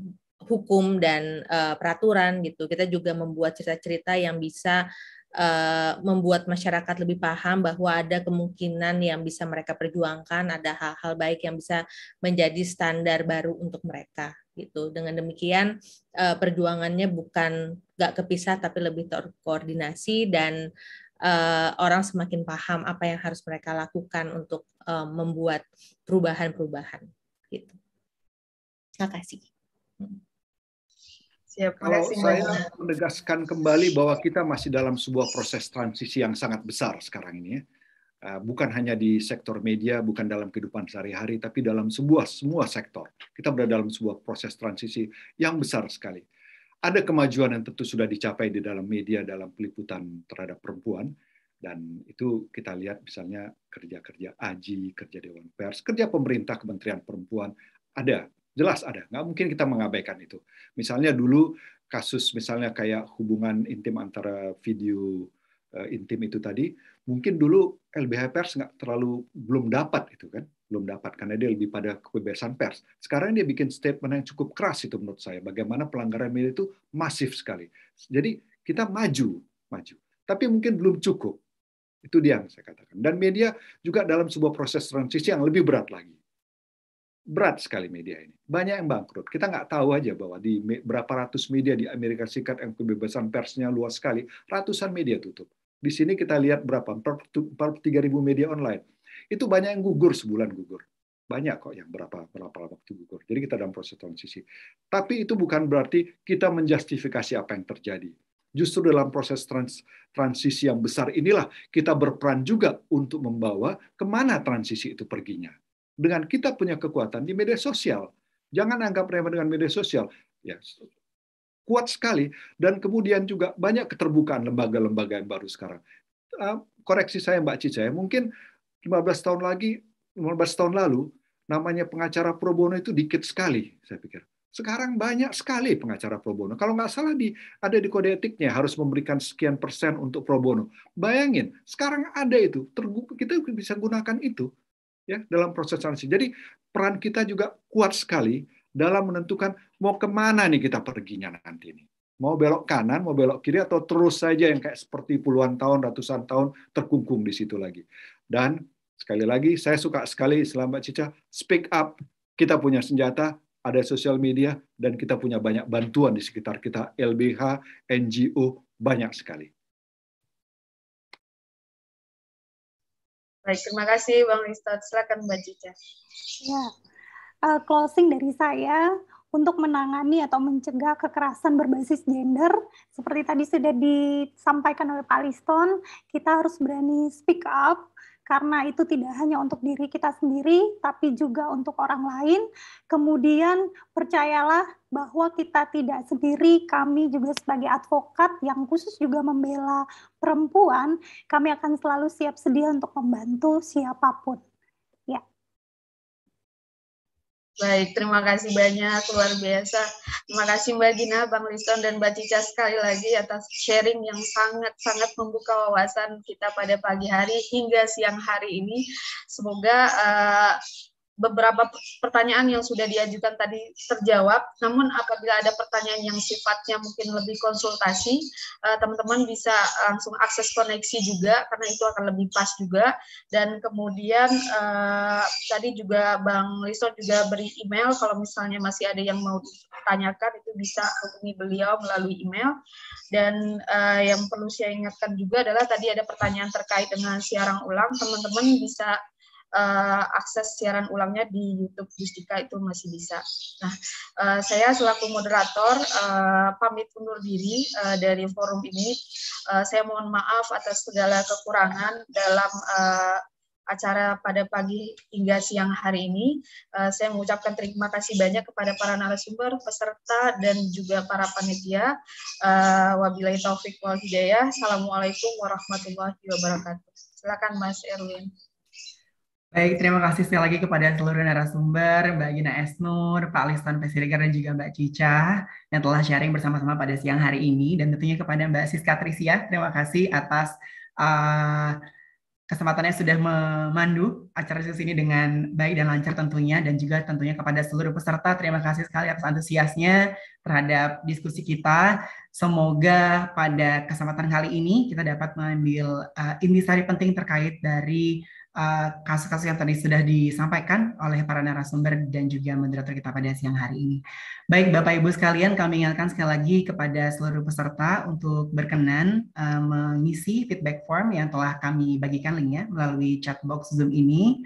hukum dan uh, peraturan gitu kita juga membuat cerita-cerita yang bisa uh, membuat masyarakat lebih paham bahwa ada kemungkinan yang bisa mereka perjuangkan, ada hal-hal baik yang bisa menjadi standar baru untuk mereka gitu. Dengan demikian uh, perjuangannya bukan gak kepisah tapi lebih terkoordinasi dan uh, orang semakin paham apa yang harus mereka lakukan untuk membuat perubahan-perubahan gitu. Terima kasih. Siap, Kalau saya menegaskan kembali bahwa kita masih dalam sebuah proses transisi yang sangat besar sekarang ini ya. Eh, bukan hanya di sektor media, bukan dalam kehidupan sehari-hari, tapi dalam sebuah semua sektor. Kita berada dalam sebuah proses transisi yang besar sekali. Ada kemajuan yang tentu sudah dicapai di dalam media, dalam peliputan terhadap perempuan, dan itu kita lihat misalnya kerja-kerja AJI, kerja Dewan Pers, kerja pemerintah, Kementerian Perempuan, ada Jelas ada, nggak mungkin kita mengabaikan itu. Misalnya dulu kasus misalnya kayak hubungan intim antara video uh, intim itu tadi, mungkin dulu LBH Pers nggak terlalu belum dapat itu kan, belum dapat karena dia lebih pada kebebasan pers. Sekarang dia bikin statement yang cukup keras itu menurut saya, bagaimana pelanggaran media itu masif sekali. Jadi kita maju, maju. Tapi mungkin belum cukup. Itu dia yang saya katakan. Dan media juga dalam sebuah proses transisi yang lebih berat lagi berat sekali media ini. Banyak yang bangkrut. Kita nggak tahu aja bahwa di berapa ratus media di Amerika Serikat yang kebebasan persnya luas sekali, ratusan media tutup. Di sini kita lihat berapa? 43 ribu media online. Itu banyak yang gugur sebulan gugur. Banyak kok yang berapa berapa waktu gugur. Jadi kita dalam proses transisi. Tapi itu bukan berarti kita menjustifikasi apa yang terjadi. Justru dalam proses trans, transisi yang besar inilah kita berperan juga untuk membawa ke mana transisi itu perginya dengan kita punya kekuatan di media sosial. Jangan anggap remeh dengan media sosial. Ya, kuat sekali dan kemudian juga banyak keterbukaan lembaga-lembaga yang baru sekarang. Ah, koreksi saya Mbak Cica, ya, mungkin 15 tahun lagi, 15 tahun lalu namanya pengacara pro bono itu dikit sekali, saya pikir. Sekarang banyak sekali pengacara pro bono. Kalau nggak salah di ada di kode etiknya harus memberikan sekian persen untuk pro bono. Bayangin, sekarang ada itu. Kita bisa gunakan itu ya dalam proses transisi. Jadi peran kita juga kuat sekali dalam menentukan mau ke mana nih kita perginya nanti ini. mau belok kanan, mau belok kiri, atau terus saja yang kayak seperti puluhan tahun, ratusan tahun terkungkung di situ lagi. Dan sekali lagi, saya suka sekali selama Cica, speak up, kita punya senjata, ada sosial media, dan kita punya banyak bantuan di sekitar kita, LBH, NGO, banyak sekali. Baik, terima kasih Bang Ristot. Silakan Mbak Cica. Ya, uh, closing dari saya untuk menangani atau mencegah kekerasan berbasis gender, seperti tadi sudah disampaikan oleh Pak Liston, kita harus berani speak up, karena itu tidak hanya untuk diri kita sendiri, tapi juga untuk orang lain. Kemudian percayalah bahwa kita tidak sendiri, kami juga sebagai advokat yang khusus juga membela perempuan, kami akan selalu siap sedia untuk membantu siapa pun. Baik, terima kasih banyak, luar biasa. Terima kasih Mbak Gina, Bang Liston, dan Mbak Cica sekali lagi atas sharing yang sangat-sangat membuka wawasan kita pada pagi hari hingga siang hari ini. Semoga uh, beberapa pertanyaan yang sudah diajukan tadi terjawab. Namun apabila ada pertanyaan yang sifatnya mungkin lebih konsultasi, eh, teman-teman bisa langsung akses koneksi juga karena itu akan lebih pas juga. Dan kemudian uh, tadi juga Bang Liso juga beri email kalau misalnya masih ada yang mau ditanyakan itu bisa hubungi beliau melalui email. Dan uh, yang perlu saya ingatkan juga adalah tadi ada pertanyaan terkait dengan siaran ulang, teman-teman bisa uh, akses siaran ulangnya di YouTube Justika itu masih bisa. Nah, uh, saya selaku moderator uh, pamit undur diri uh, dari forum ini. Uh, saya mohon maaf atas segala kekurangan dalam uh, acara pada pagi hingga siang hari ini. Saya mengucapkan terima kasih banyak kepada para narasumber, peserta, dan juga para panitia. Uh, wabillahi taufik wal hidayah. Assalamualaikum warahmatullahi wabarakatuh. Silakan Mas Erwin. Baik, terima kasih sekali lagi kepada seluruh narasumber, Mbak Gina Esnur, Pak Liston Pesirigar, dan juga Mbak Cica yang telah sharing bersama-sama pada siang hari ini. Dan tentunya kepada Mbak Siska Trisia, terima kasih atas uh, kesempatannya sudah memandu acara sesi ini dengan baik dan lancar tentunya. Dan juga tentunya kepada seluruh peserta, terima kasih sekali atas antusiasnya terhadap diskusi kita. Semoga pada kesempatan kali ini kita dapat mengambil uh, intisari penting terkait dari Eh, kasus-kasus uh, yang tadi sudah disampaikan oleh para narasumber dan juga moderator kita pada siang hari ini. Baik Bapak Ibu sekalian, kami ingatkan sekali lagi kepada seluruh peserta untuk berkenan uh, mengisi feedback form yang telah kami bagikan linknya melalui chat box Zoom ini.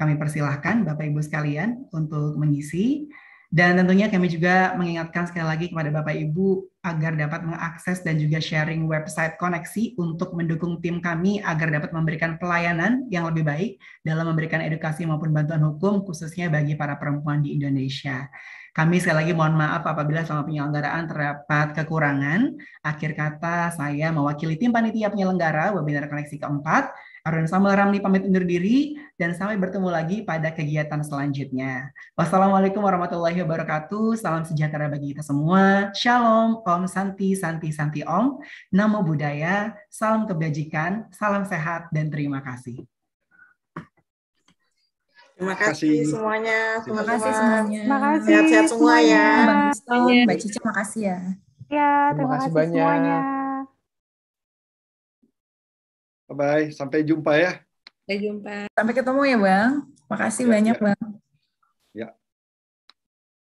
Kami persilahkan Bapak Ibu sekalian untuk mengisi. Dan tentunya kami juga mengingatkan sekali lagi kepada Bapak Ibu agar dapat mengakses dan juga sharing website koneksi untuk mendukung tim kami agar dapat memberikan pelayanan yang lebih baik dalam memberikan edukasi maupun bantuan hukum khususnya bagi para perempuan di Indonesia. Kami sekali lagi mohon maaf apabila selama penyelenggaraan terdapat kekurangan. Akhir kata saya mewakili tim panitia penyelenggara webinar koneksi keempat Arun Samuel Ramli pamit undur diri dan sampai bertemu lagi pada kegiatan selanjutnya. Wassalamualaikum warahmatullahi wabarakatuh. Salam sejahtera bagi kita semua. Shalom, Om Santi, Santi, Santi Om. Namo Buddhaya, salam kebajikan, salam sehat, dan terima kasih. Terima kasih semuanya. Terima kasih semuanya. Terima kasih. Sehat-sehat semua ya. Mbak Cica, makasih ya. Ya, terima, terima kasih, kasih banyak. semuanya. Bye-bye. Sampai jumpa ya. Sampai jumpa. Sampai ketemu ya, Bang. Makasih ya, banyak, ya. Bang.